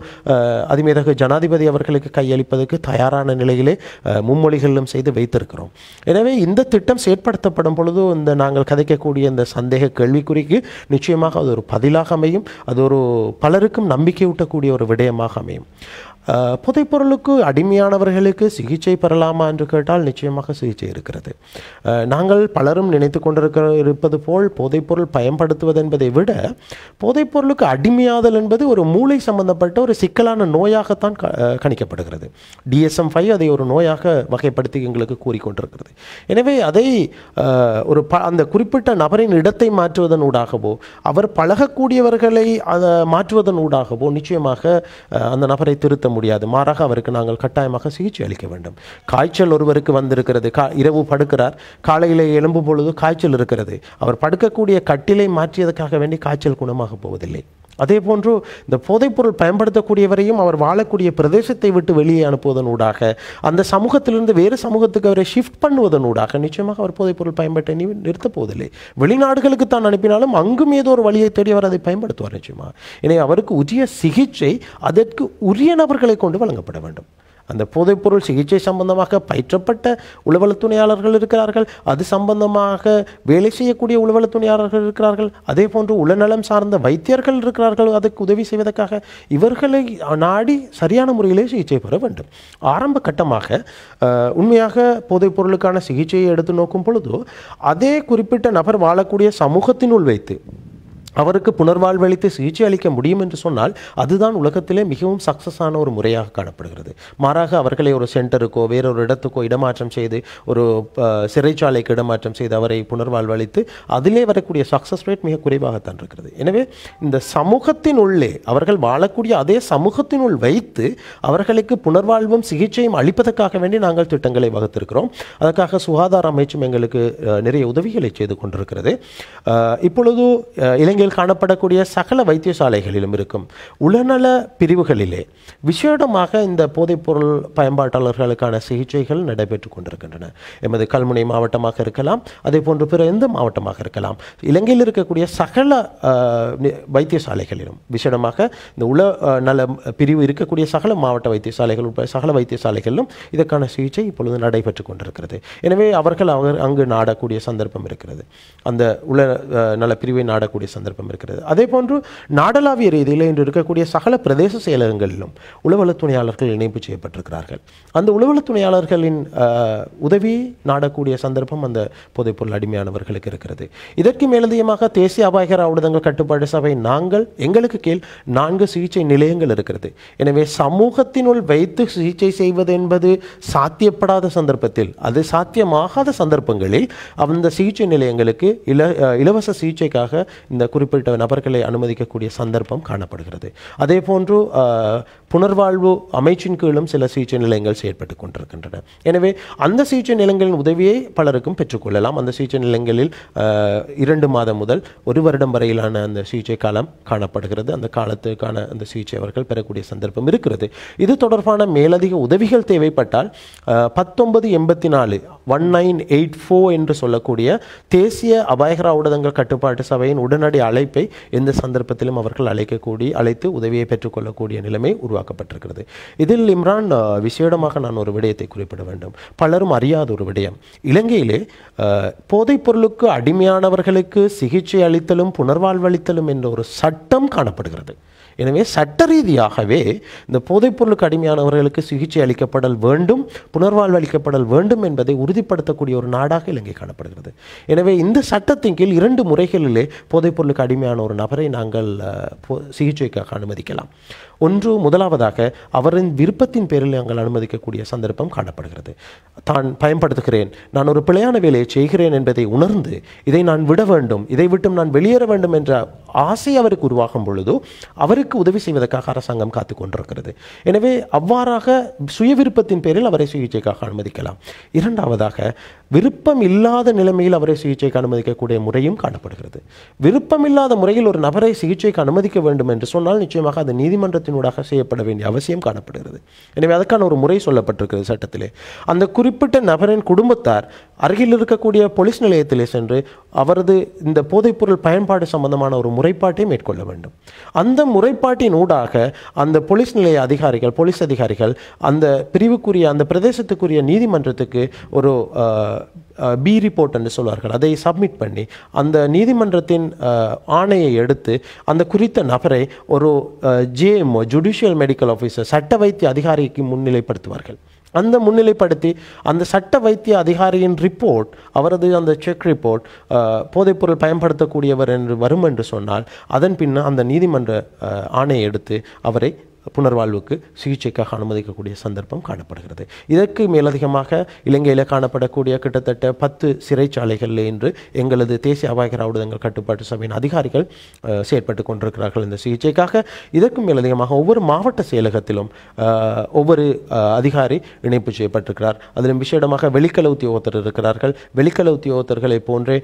அதிமேதக ஜனாதிபதி அவர்களுக்கு கையளிப்பதற்கு தயாரான நிலையிலே மும்மொழிகளிலும் செய்து வைத்திருக்கிறோம். எனவே இந்த திட்டம் செயற்படுத்தப்படும் பொழுது இந்த நாங்கள் கதைக்கக்கூடிய இந்த சந்தேக கேள்விக்குறிக்கு நிச்சயமாக அது ஒரு பதிலாக அமையும். அது ஒரு பலருக்கும் நம்பிக்கையூட்டக்கூடிய ஒரு விடயமாக அமையும். போதைப்பொருளுக்கு அடிமையானவர்களுக்கு சிகிச்சை பெறலாமா என்று கேட்டால் நிச்சயமாக சிகிச்சை இருக்கிறது. நாங்கள் பலரும் நினைத்து கொண்டிருக்கிற இருப்பது போல் போதைப்பொருள் பயன்படுத்துவது என்பதை விட போதைப்பொருளுக்கு அடிமையாதல் என்பது ஒரு மூளை சம்பந்தப்பட்ட ஒரு சிக்கலான நோயாகத்தான் க- கணிக்கப்படுகிறது. டிஎஸ்எம் ஃபைவ் அதை ஒரு நோயாக வகைப்படுத்தி எங்களுக்கு கூறிக்கொண்டிருக்கிறது. எனவே அதை ஒரு ப அந்த குறிப்பிட்ட நபரின் இடத்தை மாற்றுவதன் ஊடாகவோ அவர் பழகக்கூடியவர்களை அதை மாற்றுவதன் ஊடாகவோ நிச்சயமாக அந்த நபரை திருத்த முடியாது. மாறாக அவருக்கு நாங்கள் கட்டாயமாக சிகிச்சை அளிக்க வேண்டும். காய்ச்சல் ஒருவருக்கு வந்திருக்கிறது. கா இரவு படுக்கிறார். காலையில் எழும்பும் பொழுது காய்ச்சல் இருக்கிறது. அவர் படுக்கக்கூடிய கட்டிலை மாற்றியதற்காக வேண்டி காய்ச்சல் குணமாக போவதில்லை. அதே போன்று இந்த போதைப்பொருள் பயன்படுத்தக்கூடியவரையும் அவர் வாழக்கூடிய பிரதேசத்தை விட்டு வெளியே அனுப்புவதனூடாக அந்த சமூகத்திலிருந்து வேறு சமூகத்துக்கு அவரை ஷிஃப்ட் பண்ணுவதனூடாக நிச்சயமாக அவர் போதைப்பொருள் பயன்பாட்டை நீ நிறுத்தப் போவதில்லை வெளிநாடுகளுக்கு தான் அனுப்பினாலும் அங்கும் ஏதோ ஒரு வழியை தேடி அவர் அதை பயன்படுத்துவார் நிச்சயமாக. எனவே அவருக்கு உரிய சிகிச்சை அதற்கு உரிய நபர்களை கொண்டு வழங்கப்பட வேண்டும். அந்த போதைப்பொருள் சிகிச்சை சம்பந்தமாக பயிற்றப்பட்ட உளவலத் துணையாளர்கள் இருக்கிறார்கள். அது சம்பந்தமாக வேலை செய்யக்கூடிய உளவலத் துணையாளர்கள் இருக்கிறார்கள். அதே போன்று உளநலம் சார்ந்த வைத்தியர்கள் இருக்கிறார்கள். அதுக்கு உதவி செய்வதற்காக இவர்களை நாடி சரியான முறையிலே சிகிச்சை பெற வேண்டும். ஆரம்ப கட்டமாக உண்மையாக போதைப்பொருளுக்கான சிகிச்சையை எடுத்து நோக்கும் பொழுது அதே குறிப்பிட்ட நபர் வாழக்கூடிய சமூகத்தினுள் வைத்து அவருக்கு புனர்வாழ்வளித்து சிகிச்சை அளிக்க முடியும் என்று சொன்னால் அதுதான் உலகத்திலே மிகவும் சக்சஸ் ஆன ஒரு முறையாக காணப்படுகிறது. மாறாக அவர்களை ஒரு சென்டருக்கோ வேறொரு இடத்துக்கோ இடமாற்றம் செய்து ஒரு சிறைச்சாலைக்கு இடமாற்றம் செய்து அவரை புனர்வாழ்வளித்து அதிலே வரக்கூடிய சக்ஸஸ் ரேட் மிக குறைவாகத்தான் இருக்கிறது. எனவே இந்த சமூகத்தின் உள்ளே அவர்கள் வாழக்கூடிய அதே சமூகத்தினுள் வைத்து அவர்களுக்கு புனர்வாழ்வும் சிகிச்சையும் அளிப்பதற்காக வேண்டி நாங்கள் திட்டங்களை வகுத்திருக்கிறோம். அதற்காக சுகாதார அமைச்சும் எங்களுக்கு நிறைய உதவிகளை செய்து கொண்டிருக்கிறது. இப்பொழுது அஹ், இலங்கையில் காணப்படக்கூடிய சகல வைத்தியசாலைகளிலும் இருக்கும். உளநல பிரிவுகளிலே விசேடமாக இந்த போதைப்பொருள் பயன்பாட்டாளர்களுக்கான சிகிச்சைகள் நடைபெற்று கொண்டிருக்கின்றன. எமது கல்முனை மாவட்டமாக இருக்கலாம் அதே போன்று பிற எந்த மாவட்டமாக இருக்கலாம். இலங்கையில் இருக்கக்கூடிய சகல வைத்தியசாலைகளிலும் விசேடமாக இந்த உள நல பிரிவு இருக்கக்கூடிய சகல மாவட்ட வைத்தியசாலைகள் உட்பட சகல வைத்தியசாலைகளிலும் இதற்கான சிகிச்சை இப்பொழுது நடைபெற்று கொண்டிருக்கிறது. எனவே அவர்கள் அவர் அங்கு நாடக்கூடிய சந்தர்ப்பம் இருக்கிறது. அந்த உள நல பிரிவை நாடக்கூடிய சந்தர்ப்பம் சந்தர்ப்பம் இருக்கிறது. அதே போன்று நாடளாவிய ரீதியில் இன்று இருக்கக்கூடிய சகல பிரதேச செயலகங்களிலும் உளவல துணையாளர்கள் இணைப்பு செய்யப்பட்டிருக்கிறார்கள். அந்த உளவல துணையாளர்களின் உதவி நாடக்கூடிய சந்தர்ப்பம் அந்த போதைப்பொருள் அடிமையானவர்களுக்கு இருக்கிறது. இதற்கு மேலதிகமாக தேசிய அபாயகர ஆவணங்கள் கட்டுப்பாடு சபை நாங்கள் எங்களுக்கு கீழ் நான்கு சிகிச்சை நிலையங்கள் இருக்கிறது. எனவே சமூகத்தினுள் வைத்து சிகிச்சை செய்வது என்பது சாத்தியப்படாத சந்தர்ப்பத்தில் அது சாத்தியமாகாத சந்தர்ப்பங்களில் அந்த சிகிச்சை நிலையங்களுக்கு இல இலவச சிகிச்சைக்காக இந்த குறிப்பிட்ட நபர்களை அனுமதிக்கக்கூடிய சந்தர்ப்பம் காணப்படுகிறது. அதே போன்று புனர்வாழ்வு அமைச்சின் கீழும் சில சிகிச்சை நிலையங்கள் செயற்பட்டு கொண்டிருக்கின்றன. எனவே அந்த சிகிச்சை நிலையங்களின் உதவியை பலருக்கும் பெற்றுக்கொள்ளலாம் அந்த சிகிச்சை நிலையங்களில் இரண்டு மாதம் முதல் ஒரு வருடம் வரையிலான அந்த சிகிச்சை காலம் காணப்படுகிறது. அந்த காலத்துக்கான அந்த சிகிச்சை அவர்கள் பெறக்கூடிய சந்தர்ப்பம் இருக்கிறது. இது தொடர்பான மேலதிக உதவிகள் தேவைப்பட்டால் பத்தொன்பது எண்பத்தி நாலு ஒன் நைன் எயிட் ஃபோர் என்று சொல்லக்கூடிய தேசிய அபாயகர ஊடகங்கள் கட்டுப்பாட்டு சபையின் உடனடி அழைப்பை எந்த சந்தர்ப்பத்திலும் அவர்கள் அழைக்கக்கூடிய அழைத்து உதவியை பெற்றுக்கொள்ளக்கூடிய நிலைமை உருவாக்கப்பட்டிருக்கிறது. இதில் இம்ரான் விசேடமாக நான் ஒரு விடயத்தை குறிப்பிட வேண்டும். பலரும் அறியாத ஒரு விடயம். இலங்கையிலே போதைப்பொருளுக்கு போதைப் பொருளுக்கு அடிமையானவர்களுக்கு சிகிச்சை அளித்தலும் புனர்வாழ்வளித்தலும் என்ற ஒரு சட்டம் காணப்படுகிறது. எனவே சட்ட ரீதியாகவே இந்த போதைப்பொருளுக்கு அடிமையானவர்களுக்கு சிகிச்சை அளிக்கப்படல் வேண்டும் புனர்வாழ்வு அளிக்கப்படல் வேண்டும் என்பதை உறுதிப்படுத்தக்கூடிய ஒரு நாடாக இலங்கை காணப்படுகிறது. எனவே இந்த சட்டத்தின் கீழ் இரண்டு முறைகளிலே போதைப்பொருளுக்கு அடிமையான ஒரு நபரை நாங்கள் போ- சிகிச்சைக்காக அனுமதிக்கலாம். ஒன்று முதலாவதாக அவரின் விருப்பத்தின் பேரில் நாங்கள் அனுமதிக்கக்கூடிய சந்தர்ப்பம் காணப்படுகிறது. தான் பயன்படுத்துகிறேன். நான் ஒரு பிழையான வேலையை செய்கிறேன் என்பதை உணர்ந்து இதை நான் விட வேண்டும் இதை விட்டும் நான் வெளியேற வேண்டும் என்ற ஆசை அவருக்கு உருவாகும் பொழுதோ அவருக்கு உதவி செய்வதற்காக அரசாங்கம் காத்து கொண்டிருக்கிறது. எனவே அவ்வாறாக சுய விருப்பத்தின் பேரில் அவரை சிகிச்சைக்காக அனுமதிக்கலாம். இரண்டாவதாக விருப்பம் இல்லாத நிலைமையில் அவரை சிகிச்சைக்கு அனுமதிக்கக்கூடிய முறையும் காணப்படுகிறது. விருப்பம் இல்லாத முறையில் ஒரு நபரை சிகிச்சைக்கு அனுமதிக்க வேண்டும் என்று சொன்னால் நிச்சயமாக அது சட்டத்தினூடாக செய்யப்பட வேண்டிய அவசியம் காணப்படுகிறது. எனவே அதற்கான ஒரு முறை சொல்லப்பட்டிருக்கிறது சட்டத்திலே. அந்த குறிப்பிட்ட நபரின் குடும்பத்தார் அருகில் இருக்கக்கூடிய போலீஸ் நிலையத்திலே சென்று அவரது இந்த போதைப்பொருள் பயன்பாடு சம்பந்தமான ஒரு முறைப்பாட்டை மேற்கொள்ள வேண்டும். அந்த முறைப்பாட்டின் ஊடாக அந்த போலீஸ் நிலைய அதிகாரிகள் போலீஸ் அதிகாரிகள் அந்த பிரிவுக்குரிய அந்த பிரதேசத்துக்குரிய நீதிமன்றத்துக்கு ஒரு பி ரிப்போர்ட் என்று சொல்வார்கள். அதை சப்மிட் பண்ணி அந்த நீதிமன்றத்தின் ஆணையை எடுத்து அந்த குறித்த நபரை ஒரு ஜேஎம்ஓ ஜுடிஷியல் மெடிக்கல் ஆஃபீஸர் சட்ட வைத்திய அதிகாரிக்கு முன்னிலைப்படுத்துவார்கள். அந்த முன்னிலைப்படுத்தி அந்த சட்ட வைத்திய அதிகாரியின் ரிப்போர்ட் அவரது அந்த செக் ரிப்போர்ட் போதைப்பொருள் பயன்படுத்தக்கூடியவர் என்று வரும் என்று சொன்னால் அதன் பின்னர் அந்த நீதிமன்ற ஆணையை எடுத்து அவரை புனர்வாழ்வுக்கு சிகிச்சைக்காக அனுமதிக்கக்கூடிய சந்தர்ப்பம் காணப்படுகிறது. இதற்கு மேலதிகமாக இலங்கையில் காணப்படக்கூடிய கிட்டத்தட்ட பத்து சிறைச்சாலைகளில் இன்று எங்களது தேசிய அபாயகர ஆவுடங்கள் கட்டுப்பாட்டு சபையின் அதிகாரிகள் செயற்பட்டு கொண்டிருக்கிறார்கள் இந்த சிகிச்சைக்காக. இதற்கு மேலதிகமாக ஒவ்வொரு மாவட்ட செயலகத்திலும் ஒவ்வொரு அதிகாரி இணைப்பு செய்யப்பட்டிருக்கிறார். அதிலும் விசேடமாக வெளிக்கல உத்தியோகத்தர் இருக்கிறார்கள். வெளிக்கல உத்தியோகத்தர்களை போன்றே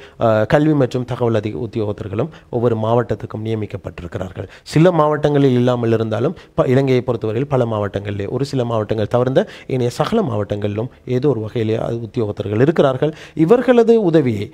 கல்வி மற்றும் தகவல் அதிக உத்தியோகத்தர்களும் ஒவ்வொரு மாவட்டத்துக்கும் நியமிக்கப்பட்டிருக்கிறார்கள். சில மாவட்டங்களில் இல்லாமல் இருந்தாலும் ப- இலங்கையை பொறுத்தவரையில் பல மாவட்டங்களிலே ஒரு சில மாவட்டங்கள் தவிர்ந்த இனிய சகல மாவட்டங்களிலும் ஏதோ ஒரு வகையிலே அது உத்தியோகத்தர்கள் இருக்கிறார்கள். இவர்களது உதவியை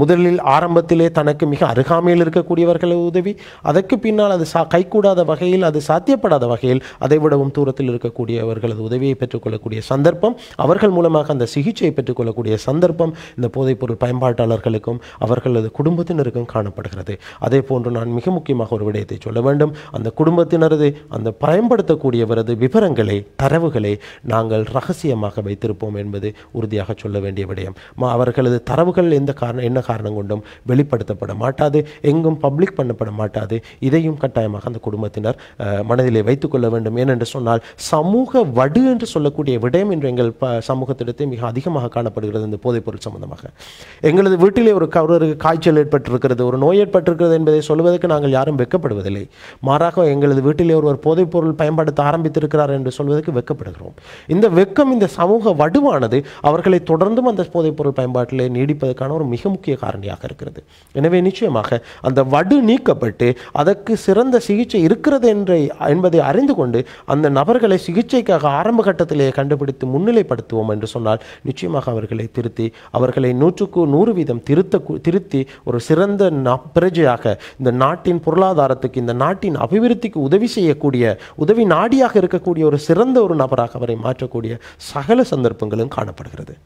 முதலில் ஆரம்பத்திலே தனக்கு மிக அருகாமையில் இருக்கக்கூடியவர்களது உதவி அதற்கு பின்னால் அது சா கைகூடாத வகையில் அது சாத்தியப்படாத வகையில் அதை விடவும் தூரத்தில் இருக்கக்கூடியவர்களது உதவியை பெற்றுக்கொள்ளக்கூடிய சந்தர்ப்பம் அவர்கள் மூலமாக அந்த சிகிச்சையை பெற்றுக்கொள்ளக்கூடிய சந்தர்ப்பம் இந்த போதைப்பொருள் பயன்பாட்டாளர்களுக்கும் அவர்களது குடும்பத்தினருக்கும் காணப்படுகிறது. அதே போன்று நான் மிக முக்கியமாக ஒரு விடயத்தை சொல்ல வேண்டும். அந்த குடும்பத்தினரது அந்த பயன்படுத்தக்கூடியவரது விவரங்களை தரவுகளை நாங்கள் ரகசியமாக வைத்திருப்போம் என்பது உறுதியாக சொல்ல வேண்டிய விடயம். மா- அவர்களது தரவுகள் எந்த காரணம் என்ன காரணம் கொண்டும் வெளிப்படுத்தப்பட மாட்டாது எங்கும் பப்ளிக் பண்ணப்பட மாட்டாது. இதையும் கட்டாயமாக அந்த குடும்பத்தினர் அஹ், மனதிலே வைத்துக்கொள்ள வேண்டும். ஏனென்று சொன்னால் சமூக வடு என்று சொல்லக்கூடிய விடயம் இன்று எங்கள் ப சமூகத்திடத்தை மிக அதிகமாக காணப்படுகிறது இந்த போதைப்பொருள் சம்பந்தமாக. எங்களது வீட்டிலே ஒரு க- ஒருவருக்கு காய்ச்சல் ஏற்பட்டிருக்கிறது ஒரு நோய் ஏற்பட்டிருக்கிறது என்பதை சொல்வதற்கு நாங்கள் யாரும் வெக்கப்படுவதில்லை. மாறாக எங்களது வீட்டிலே ஒருவர் போதைப்பொருள் பயன்படுத்த ஆரம்பித்திருக்கிறார் என்று சொல்வதற்கு வெக்கப்படுகிறோம் இந்த வெட்கம் இந்த சமூக வடுவானது அவர்களை தொடர்ந்தும் அந்த போதைப்பொருள் பயன்பாட்டிலே நீடிப்பதற்கான ஒரு மிக முக்கிய காரணியாக இருக்கிறது. எனவே நிச்சயமாக அந்த வடு நீக்கப்பட்டு அதற்கு சிறந்த சிகிச்சை இருக்கிறது என்று என்பதை அறிந்து கொண்டு அந்த நபர்களை சிகிச்சைக்காக ஆரம்ப கட்டத்திலேயே கண்டுபிடித்து முன்னிலைப்படுத்துவோம் என்று சொன்னால் நிச்சயமாக அவர்களை திருத்தி அவர்களை நூற்றுக்கு நூறு வீதம் திருத்த திருத்தி ஒரு சிறந்த பிரஜையாக இந்த நாட்டின் பொருளாதாரத்துக்கு இந்த நாட்டின் அபிவிருத்திக்கு உதவி செய்யக்கூடிய உதவி நாடியாக இருக்கக்கூடிய ஒரு சிறந்த ஒரு நபராக அவரை மாற்றக்கூடிய சகல சந்தர்ப்பங்களும் காணப்படுகிறது.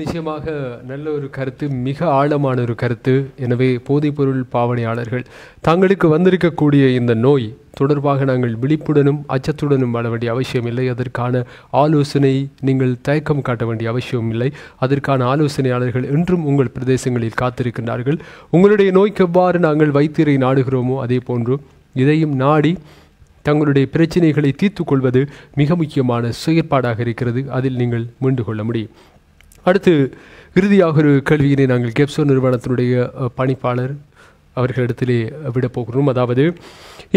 நிச்சயமாக நல்ல ஒரு கருத்து மிக ஆழமான ஒரு கருத்து. எனவே போதைப்பொருள் பாவனையாளர்கள் தங்களுக்கு வந்திருக்கக்கூடிய இந்த நோய் தொடர்பாக நாங்கள் விழிப்புடனும் அச்சத்துடனும் வாழ வேண்டிய அவசியம் இல்லை. அதற்கான ஆலோசனை நீங்கள் தயக்கம் காட்ட வேண்டிய அவசியம் இல்லை. அதற்கான ஆலோசனையாளர்கள் இன்றும் உங்கள் பிரதேசங்களில் காத்திருக்கின்றார்கள். உங்களுடைய நோய்க்கு எவ்வாறு நாங்கள் வைத்தியரை நாடுகிறோமோ அதே போன்று இதையும் நாடி தங்களுடைய பிரச்சனைகளை தீர்த்து கொள்வது மிக முக்கியமான செயற்பாடாக இருக்கிறது. அதில் நீங்கள் மீண்டு கொள்ள முடியும். அடுத்து இறுதியாக ஒரு கேள்வியினை நாங்கள் கெப்சோ நிறுவனத்தினுடைய பணிப்பாளர் அவர்களிடத்திலே விடப்போகிறோம் அதாவது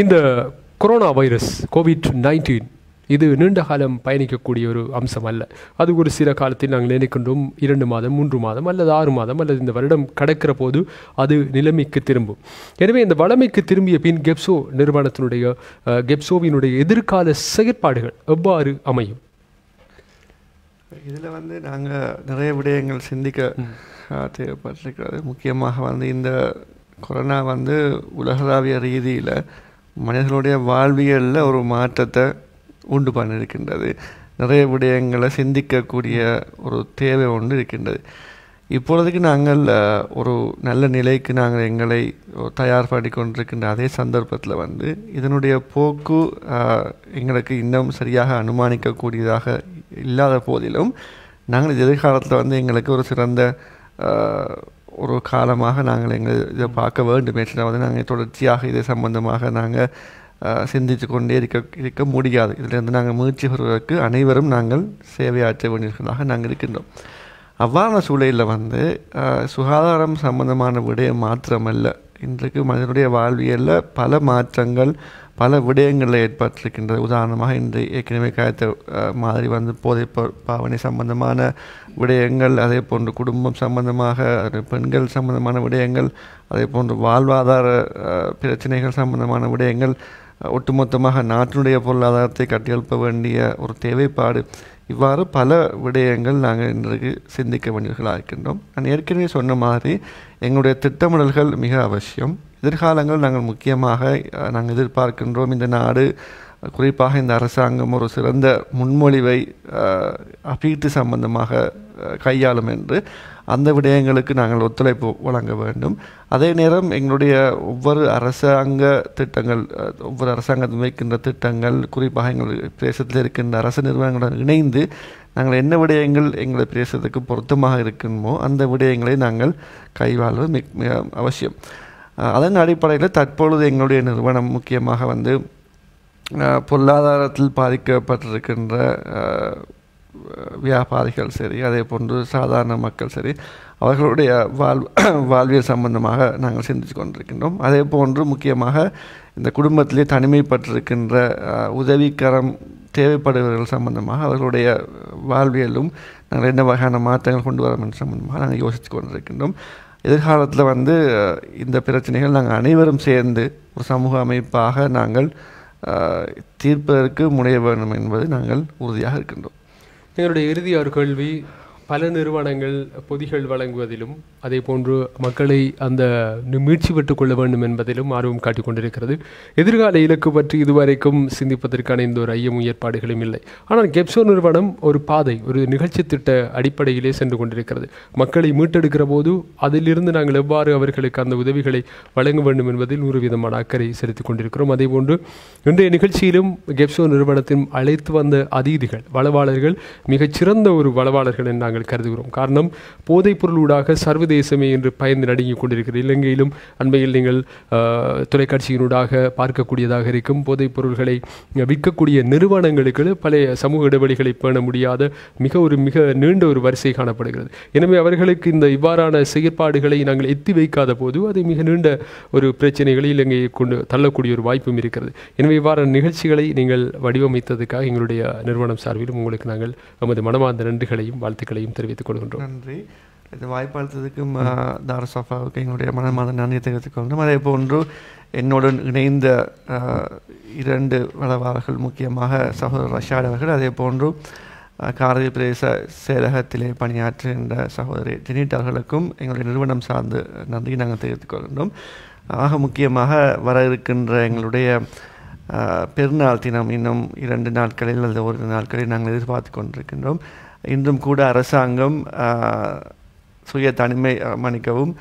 இந்த கொரோனா வைரஸ் கோவிட் நைன்டீன் இது நீண்ட காலம் பயணிக்கக்கூடிய ஒரு அம்சம் அல்ல. அது ஒரு சில காலத்தில் நாங்கள் நினைக்கின்றோம் இரண்டு மாதம் மூன்று மாதம் அல்லது ஆறு மாதம் அல்லது இந்த வருடம் கடக்கிற போது அது நிலைமைக்கு திரும்பும். எனவே இந்த வளமைக்கு திரும்பிய பின் கெப்சோ நிறுவனத்தினுடைய கெப்சோவினுடைய எதிர்கால செயற்பாடுகள் எவ்வாறு அமையும்? இதில் வந்து நாங்கள் நிறைய விடயங்கள் சிந்திக்க தேவைப்பட்டிருக்கிறது. முக்கியமாக வந்து இந்த கொரோனா வந்து உலகளாவிய ரீதியில் மனிதர்களுடைய வாழ்வியலில் ஒரு மாற்றத்தை உண்டு பண்ணியிருக்கின்றது நிறைய விடயங்களை சிந்திக்கக்கூடிய ஒரு தேவை ஒன்று இருக்கின்றது. இப்பொழுதுக்கு நாங்கள் ஒரு நல்ல நிலைக்கு நாங்கள் எங்களை தயார்படுத்தி கொண்டிருக்கின்ற அதே சந்தர்ப்பத்தில் வந்து இதனுடைய போக்கு எங்களுக்கு இன்னும் சரியாக அனுமானிக்கக்கூடியதாக இல்லாத போதிலும் நாங்கள் எதிர்காலத்தில் வந்து எங்களுக்கு ஒரு சிறந்த ஒரு காலமாக நாங்கள் எங்கள் இதை பார்க்க வேண்டும். என்று வந்து நாங்கள் தொடர்ச்சியாக இது சம்பந்தமாக நாங்கள் சிந்தித்து கொண்டே இருக்க இருக்க முடியாது. இதிலிருந்து நாங்கள் முயற்சி பெறுவதற்கு அனைவரும் நாங்கள் சேவையாற்ற வேண்டியவர்களாக நாங்கள் இருக்கின்றோம். அவ்வாறான சூழலில் வந்து சுகாதாரம் சம்பந்தமான விடயம் மாத்திரமல்ல. இன்றைக்கு மனிதனுடைய வாழ்வியலில் பல மாற்றங்கள் பல விடயங்களில் ஏற்பட்டிருக்கின்றது. உதாரணமாக இன்று ஏற்கனவே காயத்த மாதிரி வந்து போதை பாவனை சம்பந்தமான விடயங்கள் அதே போன்று குடும்பம் சம்பந்தமாக அது பெண்கள் சம்பந்தமான விடயங்கள் அதே போன்று வாழ்வாதார பிரச்சனைகள் சம்பந்தமான விடயங்கள் ஒட்டுமொத்தமாக நாட்டினுடைய பொருளாதாரத்தை கட்டியெழுப்ப வேண்டிய ஒரு தேவைப்பாடு. இவ்வாறு பல விடயங்கள் நாங்கள் இன்றைக்கு சிந்திக்க வேண்டியவர்களாக இருக்கின்றோம். நான் ஏற்கனவே சொன்ன மாதிரி எங்களுடைய திட்டமிடல்கள் மிக அவசியம். எதிர்காலங்கள் நாங்கள் முக்கியமாக நாங்கள் எதிர்பார்க்கின்றோம். இந்த நாடு குறிப்பாக இந்த அரசாங்கம் ஒரு சிறந்த முன்மொழிவை அப்பீட்டு அபீட்டு சம்பந்தமாக கையாளும் என்று அந்த விடயங்களுக்கு நாங்கள் ஒத்துழைப்பு வழங்க வேண்டும். அதே நேரம் எங்களுடைய ஒவ்வொரு அரசாங்க திட்டங்கள் ஒவ்வொரு அரசாங்கத்தில் வைக்கின்ற திட்டங்கள் குறிப்பாக எங்கள் பிரதேசத்தில் இருக்கின்ற அரசு நிறுவனங்களுடன் இணைந்து நாங்கள் என்ன விடயங்கள் எங்கள் பிரதேசத்துக்கு பொருத்தமாக இருக்கணுமோ அந்த விடயங்களை நாங்கள் கைவாழ்வது மிக மிக அவசியம். அதன் அடிப்படையில் தற்பொழுது எங்களுடைய நிறுவனம் முக்கியமாக வந்து பொருளாதாரத்தில் பாதிக்கப்பட்டிருக்கின்ற வியாபாரிகள் சரி அதே போன்று சாதாரண மக்கள் சரி அவர்களுடைய வாழ் வாழ்வியல் சம்பந்தமாக நாங்கள் சிந்தித்து கொண்டிருக்கின்றோம். அதே போன்று முக்கியமாக இந்த குடும்பத்திலே தனிமைப்பட்டிருக்கின்ற உதவிக்கரம் தேவைப்படுபவர்கள் சம்பந்தமாக அவர்களுடைய வாழ்வியலும் நாங்கள் என்ன வகையான மாற்றங்கள் கொண்டு வரோம் என்று சம்பந்தமாக நாங்கள் யோசித்து கொண்டிருக்கின்றோம். எதிர்காலத்தில் வந்து இந்த பிரச்சனைகள் நாங்கள் அனைவரும் சேர்ந்து ஒரு சமூக அமைப்பாக நாங்கள் தீர்ப்பதற்கு முனைய வேண்டும் என்பது நாங்கள் உறுதியாக இருக்கின்றோம். எங்களுடைய இறுதி ஒரு கேள்வி. பல நிறுவனங்கள் பொதிகள் வழங்குவதிலும் அதே போன்று மக்களை அந்த மீட்சி பெற்றுக் கொள்ள வேண்டும் என்பதிலும் ஆர்வம் காட்டிக் கொண்டிருக்கிறது. எதிர்கால இலக்கு பற்றி இதுவரைக்கும் சிந்திப்பதற்கான இந்த ஒரு ஐயமும் ஏற்பாடுகளும் இல்லை. ஆனால் கெப்சோ நிறுவனம் ஒரு பாதை ஒரு நிகழ்ச்சி திட்ட அடிப்படையிலே சென்று கொண்டிருக்கிறது. மக்களை மீட்டெடுக்கிற போது அதிலிருந்து நாங்கள் எவ்வாறு அவர்களுக்கு அந்த உதவிகளை வழங்க வேண்டும் என்பதில் நூறு விதமான அக்கறை செலுத்திக் கொண்டிருக்கிறோம். அதே போன்று இன்றைய நிகழ்ச்சியிலும் கெப்சோ நிறுவனத்தின் அழைத்து வந்த அதிதிகள் வளவாளர்கள் மிகச்சிறந்த ஒரு வளவாளர்கள் என்றாங்க நாங்கள் கருதுகிறோம். காரணம் போதைப் பொருளூடாக சர்வதேசமே என்று பயந்து நடுங்கிக் கொண்டிருக்கிற இலங்கையிலும் அண்மையில் நீங்கள் தொலைக்காட்சியினூடாக பார்க்கக்கூடியதாக இருக்கும். போதைப் பொருள்களை விற்கக்கூடிய நிறுவனங்களுக்கு பழைய சமூக இடைவெளிகளை பேண முடியாத மிக ஒரு மிக நீண்ட ஒரு வரிசை காணப்படுகிறது. எனவே அவர்களுக்கு இந்த இவ்வாறான செயற்பாடுகளை நாங்கள் எத்தி வைக்காத போது அது மிக நீண்ட ஒரு பிரச்சனைகளை இலங்கையை கொண்டு தள்ளக்கூடிய ஒரு வாய்ப்பும் இருக்கிறது. எனவே இவ்வாறான நிகழ்ச்சிகளை நீங்கள் வடிவமைத்ததுக்காக எங்களுடைய நிறுவனம் சார்பிலும் உங்களுக்கு நாங்கள் நமது மனமார்ந்த நன்றிகளையும் வாழ்த்துக்களையும் தெரிவித்துக் கொள்கின்றோம். நன்றி. இது வாய்ப்பளித்ததுக்கும் தாரசாஃபாவுக்கு எங்களுடைய மனமாத நன்றியை தெரிவித்துக் கொள்கிறோம். அதே போன்று என்னுடன் இணைந்த இரண்டு வளவாளர்கள் முக்கியமாக சகோதரர் ரஷாட் அவர்கள் அதே போன்று காரதி பிரதேச செயலகத்திலே பணியாற்றுகின்ற சகோதரி ஜெனிட் அவர்களுக்கும் எங்களுடைய நிறுவனம் சார்ந்து நன்றி நாங்கள் தெரிவித்துக் கொள்கின்றோம். ஆக முக்கியமாக வர இருக்கின்ற எங்களுடைய பெருநாள் தினம் இன்னும் இரண்டு நாட்களில் அல்லது ஒரு நாட்களில் நாங்கள் எதிர்பார்த்து கொண்டிருக்கின்றோம். இன்றும் கூட அரசாங்கம் சுய தனிமை மன்னிக்கவும்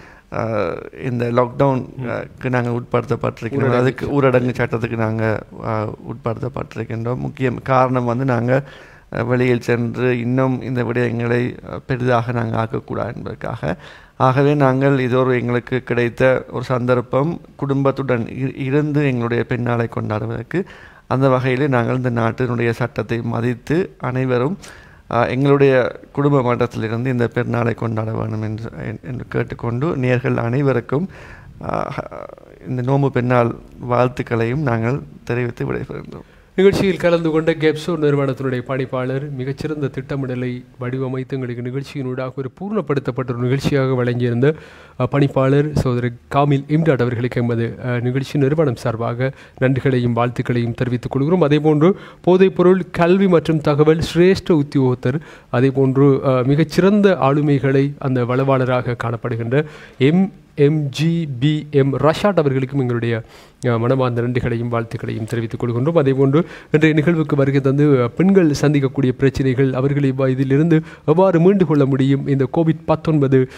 இந்த லாக்டவுனுக்கு நாங்கள் உட்படுத்தப்பட்டிருக்கிறோம் அதுக்கு ஊரடங்கு சட்டத்துக்கு நாங்கள் உட்படுத்தப்பட்டிருக்கின்றோம். முக்கிய காரணம் வந்து நாங்கள் வெளியில் சென்று இன்னும் இந்த விடயங்களை பெரிதாக நாங்கள் ஆக்கக்கூடாது என்பதற்காக. ஆகவே நாங்கள் இது ஒரு எங்களுக்கு கிடைத்த ஒரு சந்தர்ப்பம். குடும்பத்துடன் இ- இருந்து எங்களுடைய பெண்ணாலை கொண்டாடுவதற்கு அந்த வகையிலே நாங்கள் இந்த நாட்டினுடைய சட்டத்தை மதித்து அனைவரும் எங்களுடைய குடும்ப மட்டத்திலிருந்து இந்த பெருநாளை கொண்டாட வேண்டும் என்று என்று கேட்டுக்கொண்டு நேர்கள் அனைவருக்கும் இந்த நோம்பு பெண்ணால் வாழ்த்துக்களையும் நாங்கள் தெரிவித்து விடைபெறுகின்றோம் நிகழ்ச்சியில் கலந்து கொண்ட கெப்சோ நிறுவனத்தினுடைய பணிப்பாளர் மிகச்சிறந்த திட்டமிடலை வடிவமைத்து எங்களுக்கு நிகழ்ச்சியினூடாக ஒரு பூர்ணப்படுத்தப்பட்ட ஒரு நிகழ்ச்சியாக வழங்கியிருந்த பணிப்பாளர் சோதரர் காமில் இம்டாட் அவர்களுக்கு எமது நிகழ்ச்சி நிறுவனம் சார்பாக நன்றிகளையும் வாழ்த்துக்களையும் தெரிவித்துக் கொள்கிறோம். அதேபோன்று போதைப்பொருள் கல்வி மற்றும் தகவல் சிரேஷ்ட உத்தியோகத்தர் அதேபோன்று மிகச்சிறந்த ஆளுமைகளை அந்த வளவாளராக காணப்படுகின்ற எம் எம்ஜிபிஎம் ரஷாட் அவர்களுக்கும் எங்களுடைய மனமார்ந்த நன்றிகளையும் வாழ்த்துக்களையும் தெரிவித்துக் கொள்கின்றோம். அதேபோன்று இன்றைய நிகழ்வுக்கு வருகை தந்து பெண்கள் சந்திக்கக்கூடிய பிரச்சனைகள் அவர்களை இதிலிருந்து எவ்வாறு மீண்டு கொள்ள முடியும்? இந்த கோவிட் பத்தொன்பது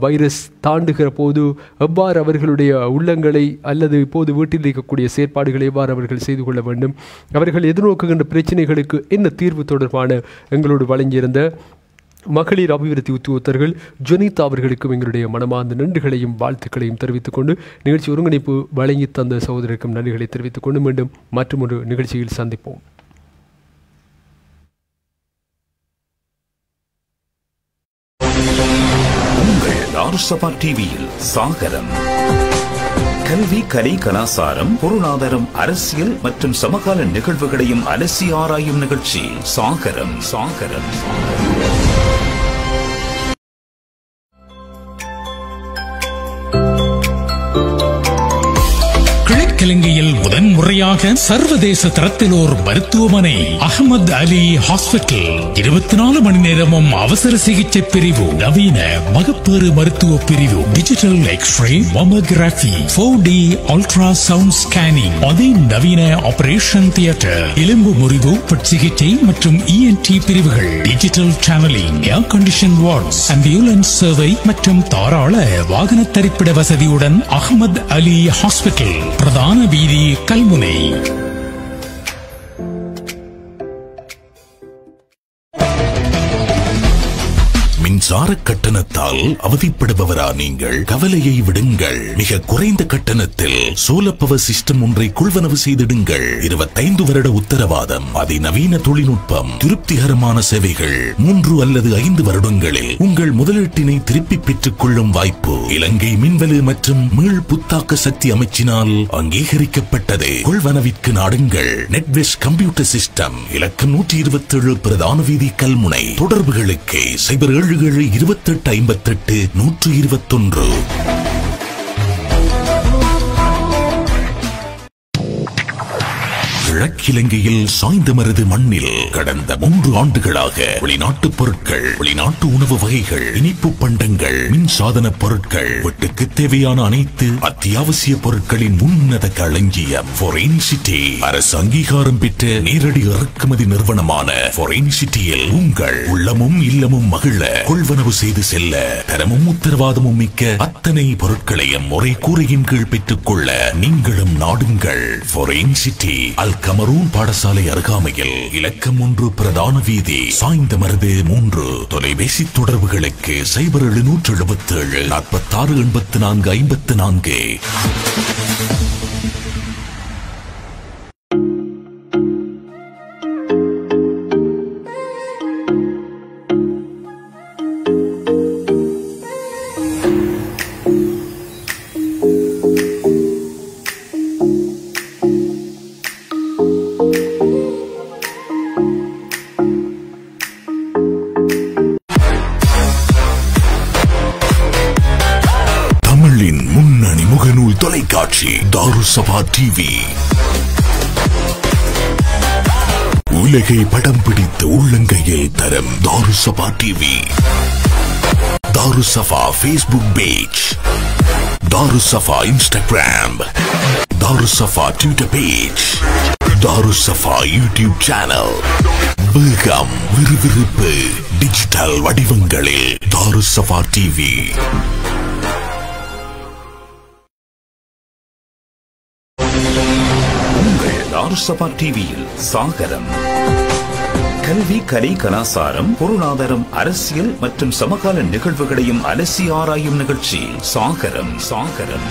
வைரஸ் தாண்டுகிற போது எவ்வாறு அவர்களுடைய உள்ளங்களை அல்லது இப்போது வீட்டில் இருக்கக்கூடிய செயற்பாடுகளை எவ்வாறு அவர்கள் செய்து கொள்ள வேண்டும்? அவர்கள் எதிர்நோக்குகின்ற பிரச்சனைகளுக்கு என்ன தீர்வு தொடர்பான எங்களோடு வழங்கியிருந்த மகளிர் அபிவிருத்தி உத்தியோகத்தர்கள் ஜொனிதா அவர்களுக்கும் எங்களுடைய மனமார்ந்த நன்றிகளையும் வாழ்த்துக்களையும் தெரிவித்துக் கொண்டு நிகழ்ச்சி ஒருங்கிணைப்பு வழங்கி தந்த சகோதரருக்கும் நன்றிகளை தெரிவித்துக் கொண்டு மீண்டும் மற்றும் ஒரு நிகழ்ச்சியில் சந்திப்போம். உங்கள் டிவியில் சாகரம். கல்வி கலை கலாசாரம் பொருளாதாரம் அரசியல் மற்றும் சமகால நிகழ்வுகளையும் அலசி ஆராயும் நிகழ்ச்சி சாகரம் சாகரம். கிழக்கிழங்கையில் முறையாக சர்வதேச தரத்திலோர் மருத்துவமனை அகமது அலி ஹாஸ்பிட்டல். இருபத்தி நாலு மணி நேரமும் அவசர சிகிச்சை பிரிவு நவீன மகப்பேறு மருத்துவ பிரிவு digital x ray mammography four D ultrasound scanning அதிநவீன ஆபரேஷன் தியேட்டர் எலும்பு முறிவு பட் சிகிச்சை மற்றும் இஎன்டி பிரிவுகள் digital channelling air condition wards ambulance சேவை மற்றும் தாராள வாகன தரிப்பிட வசதியுடன் அகமது அலி ஹாஸ்பிட்டல். பிரதான வீதி கல்முனை Tune. மின்சார கட்டணத்தால் அவதிப்படுபவரா நீங்கள்? கவலையை விடுங்கள். மிக குறைந்த கட்டணத்தில் சோலர் பவர் சிஸ்டம் ஒன்றை கொள்வனவு செய்திடுங்கள். இருபத்தைந்து வருட உத்தரவாதம் அதிநவீன தொழில்நுட்பம் திருப்திகரமான சேவைகள் மூன்று அல்லது ஐந்து வருடங்களில் உங்கள் முதலீட்டினை திருப்பி பெற்றுக் கொள்ளும் வாய்ப்பு. இலங்கை மின்வெளி மற்றும் மீள் புத்தாக்க சக்தி அமைச்சினால் அங்கீகரிக்கப்பட்டது. கொள்வனவிற்கு நாடுங்கள். நெட்வெஸ் கம்ப்யூட்டர் சிஸ்டம் இலக்கம் நூற்றி இருபத்தி ஏழு பிரதான வீதி கல்முனை. தொடர்புகளுக்கு சைபர் ஏழுகள் ஏழு இருபத்தெட்டு ஐம்பத்தெட்டு நூற்று இருபத்தொன்று. கிழக்கிலங்கையில் சாய்ந்தமருது மண்ணில் கடந்த மூன்று ஆண்டுகளாக வெளிநாட்டு பொருட்கள் வெளிநாட்டு உணவு வகைகள் இனிப்பு பண்டங்கள் மின் சாதன பொருட்கள் வீட்டுக்கு தேவையான அனைத்து அத்தியாவசிய பொருட்களின் உன்னத களஞ்சியம் ஃபொரேன் சிட்டி அரசு அங்கீகாரம் பெற்ற நேரடி இறக்குமதி நிறுவனமான ஃபொரேன் சிட்டியில் உங்கள் உள்ளமும் இல்லமும் மகிழ கொள்வனவு செய்து செல்ல தரமும் உத்தரவாதமும் மிக்க அத்தனை பொருட்களையும் ஒரே கூரையின் கீழ் பெற்றுக் கொள்ள நீங்களும் நாடுங்கள் ஃபொரேன் சிட்டி அல் கமரூன் பாடசாலை அருகாமையில் இலக்கம் ஒன்று பிரதான வீதி. சாய்ந்த மருது மூன்று. தொலைபேசி தொடர்புகளுக்கு சைபர் எழுநூற்று எழுபத்தி ஏழு நாற்பத்தாறு எண்பத்தி நான்கு ஐம்பத்தி நான்கு. ஸ்மார்ட் டிவி உலகை படம் பிடித்த உள்ளங்கையில் தரம் Tharusaba TV Tharusaba Facebook page Tharusaba Instagram Tharusaba Twitter page Tharusaba YouTube channel வேகம் விறுவிறுப்பு டிஜிட்டல் வடிவங்களில் தாருசபா டிவி உங்கள் டிவியில் சாகரம். கல்வி கலை கலாசாரம் பொருளாதாரம் அரசியல் மற்றும் சமகால நிகழ்வுகளையும் அலசி ஆராயும் நிகழ்ச்சி சாகரம் சாகரம்.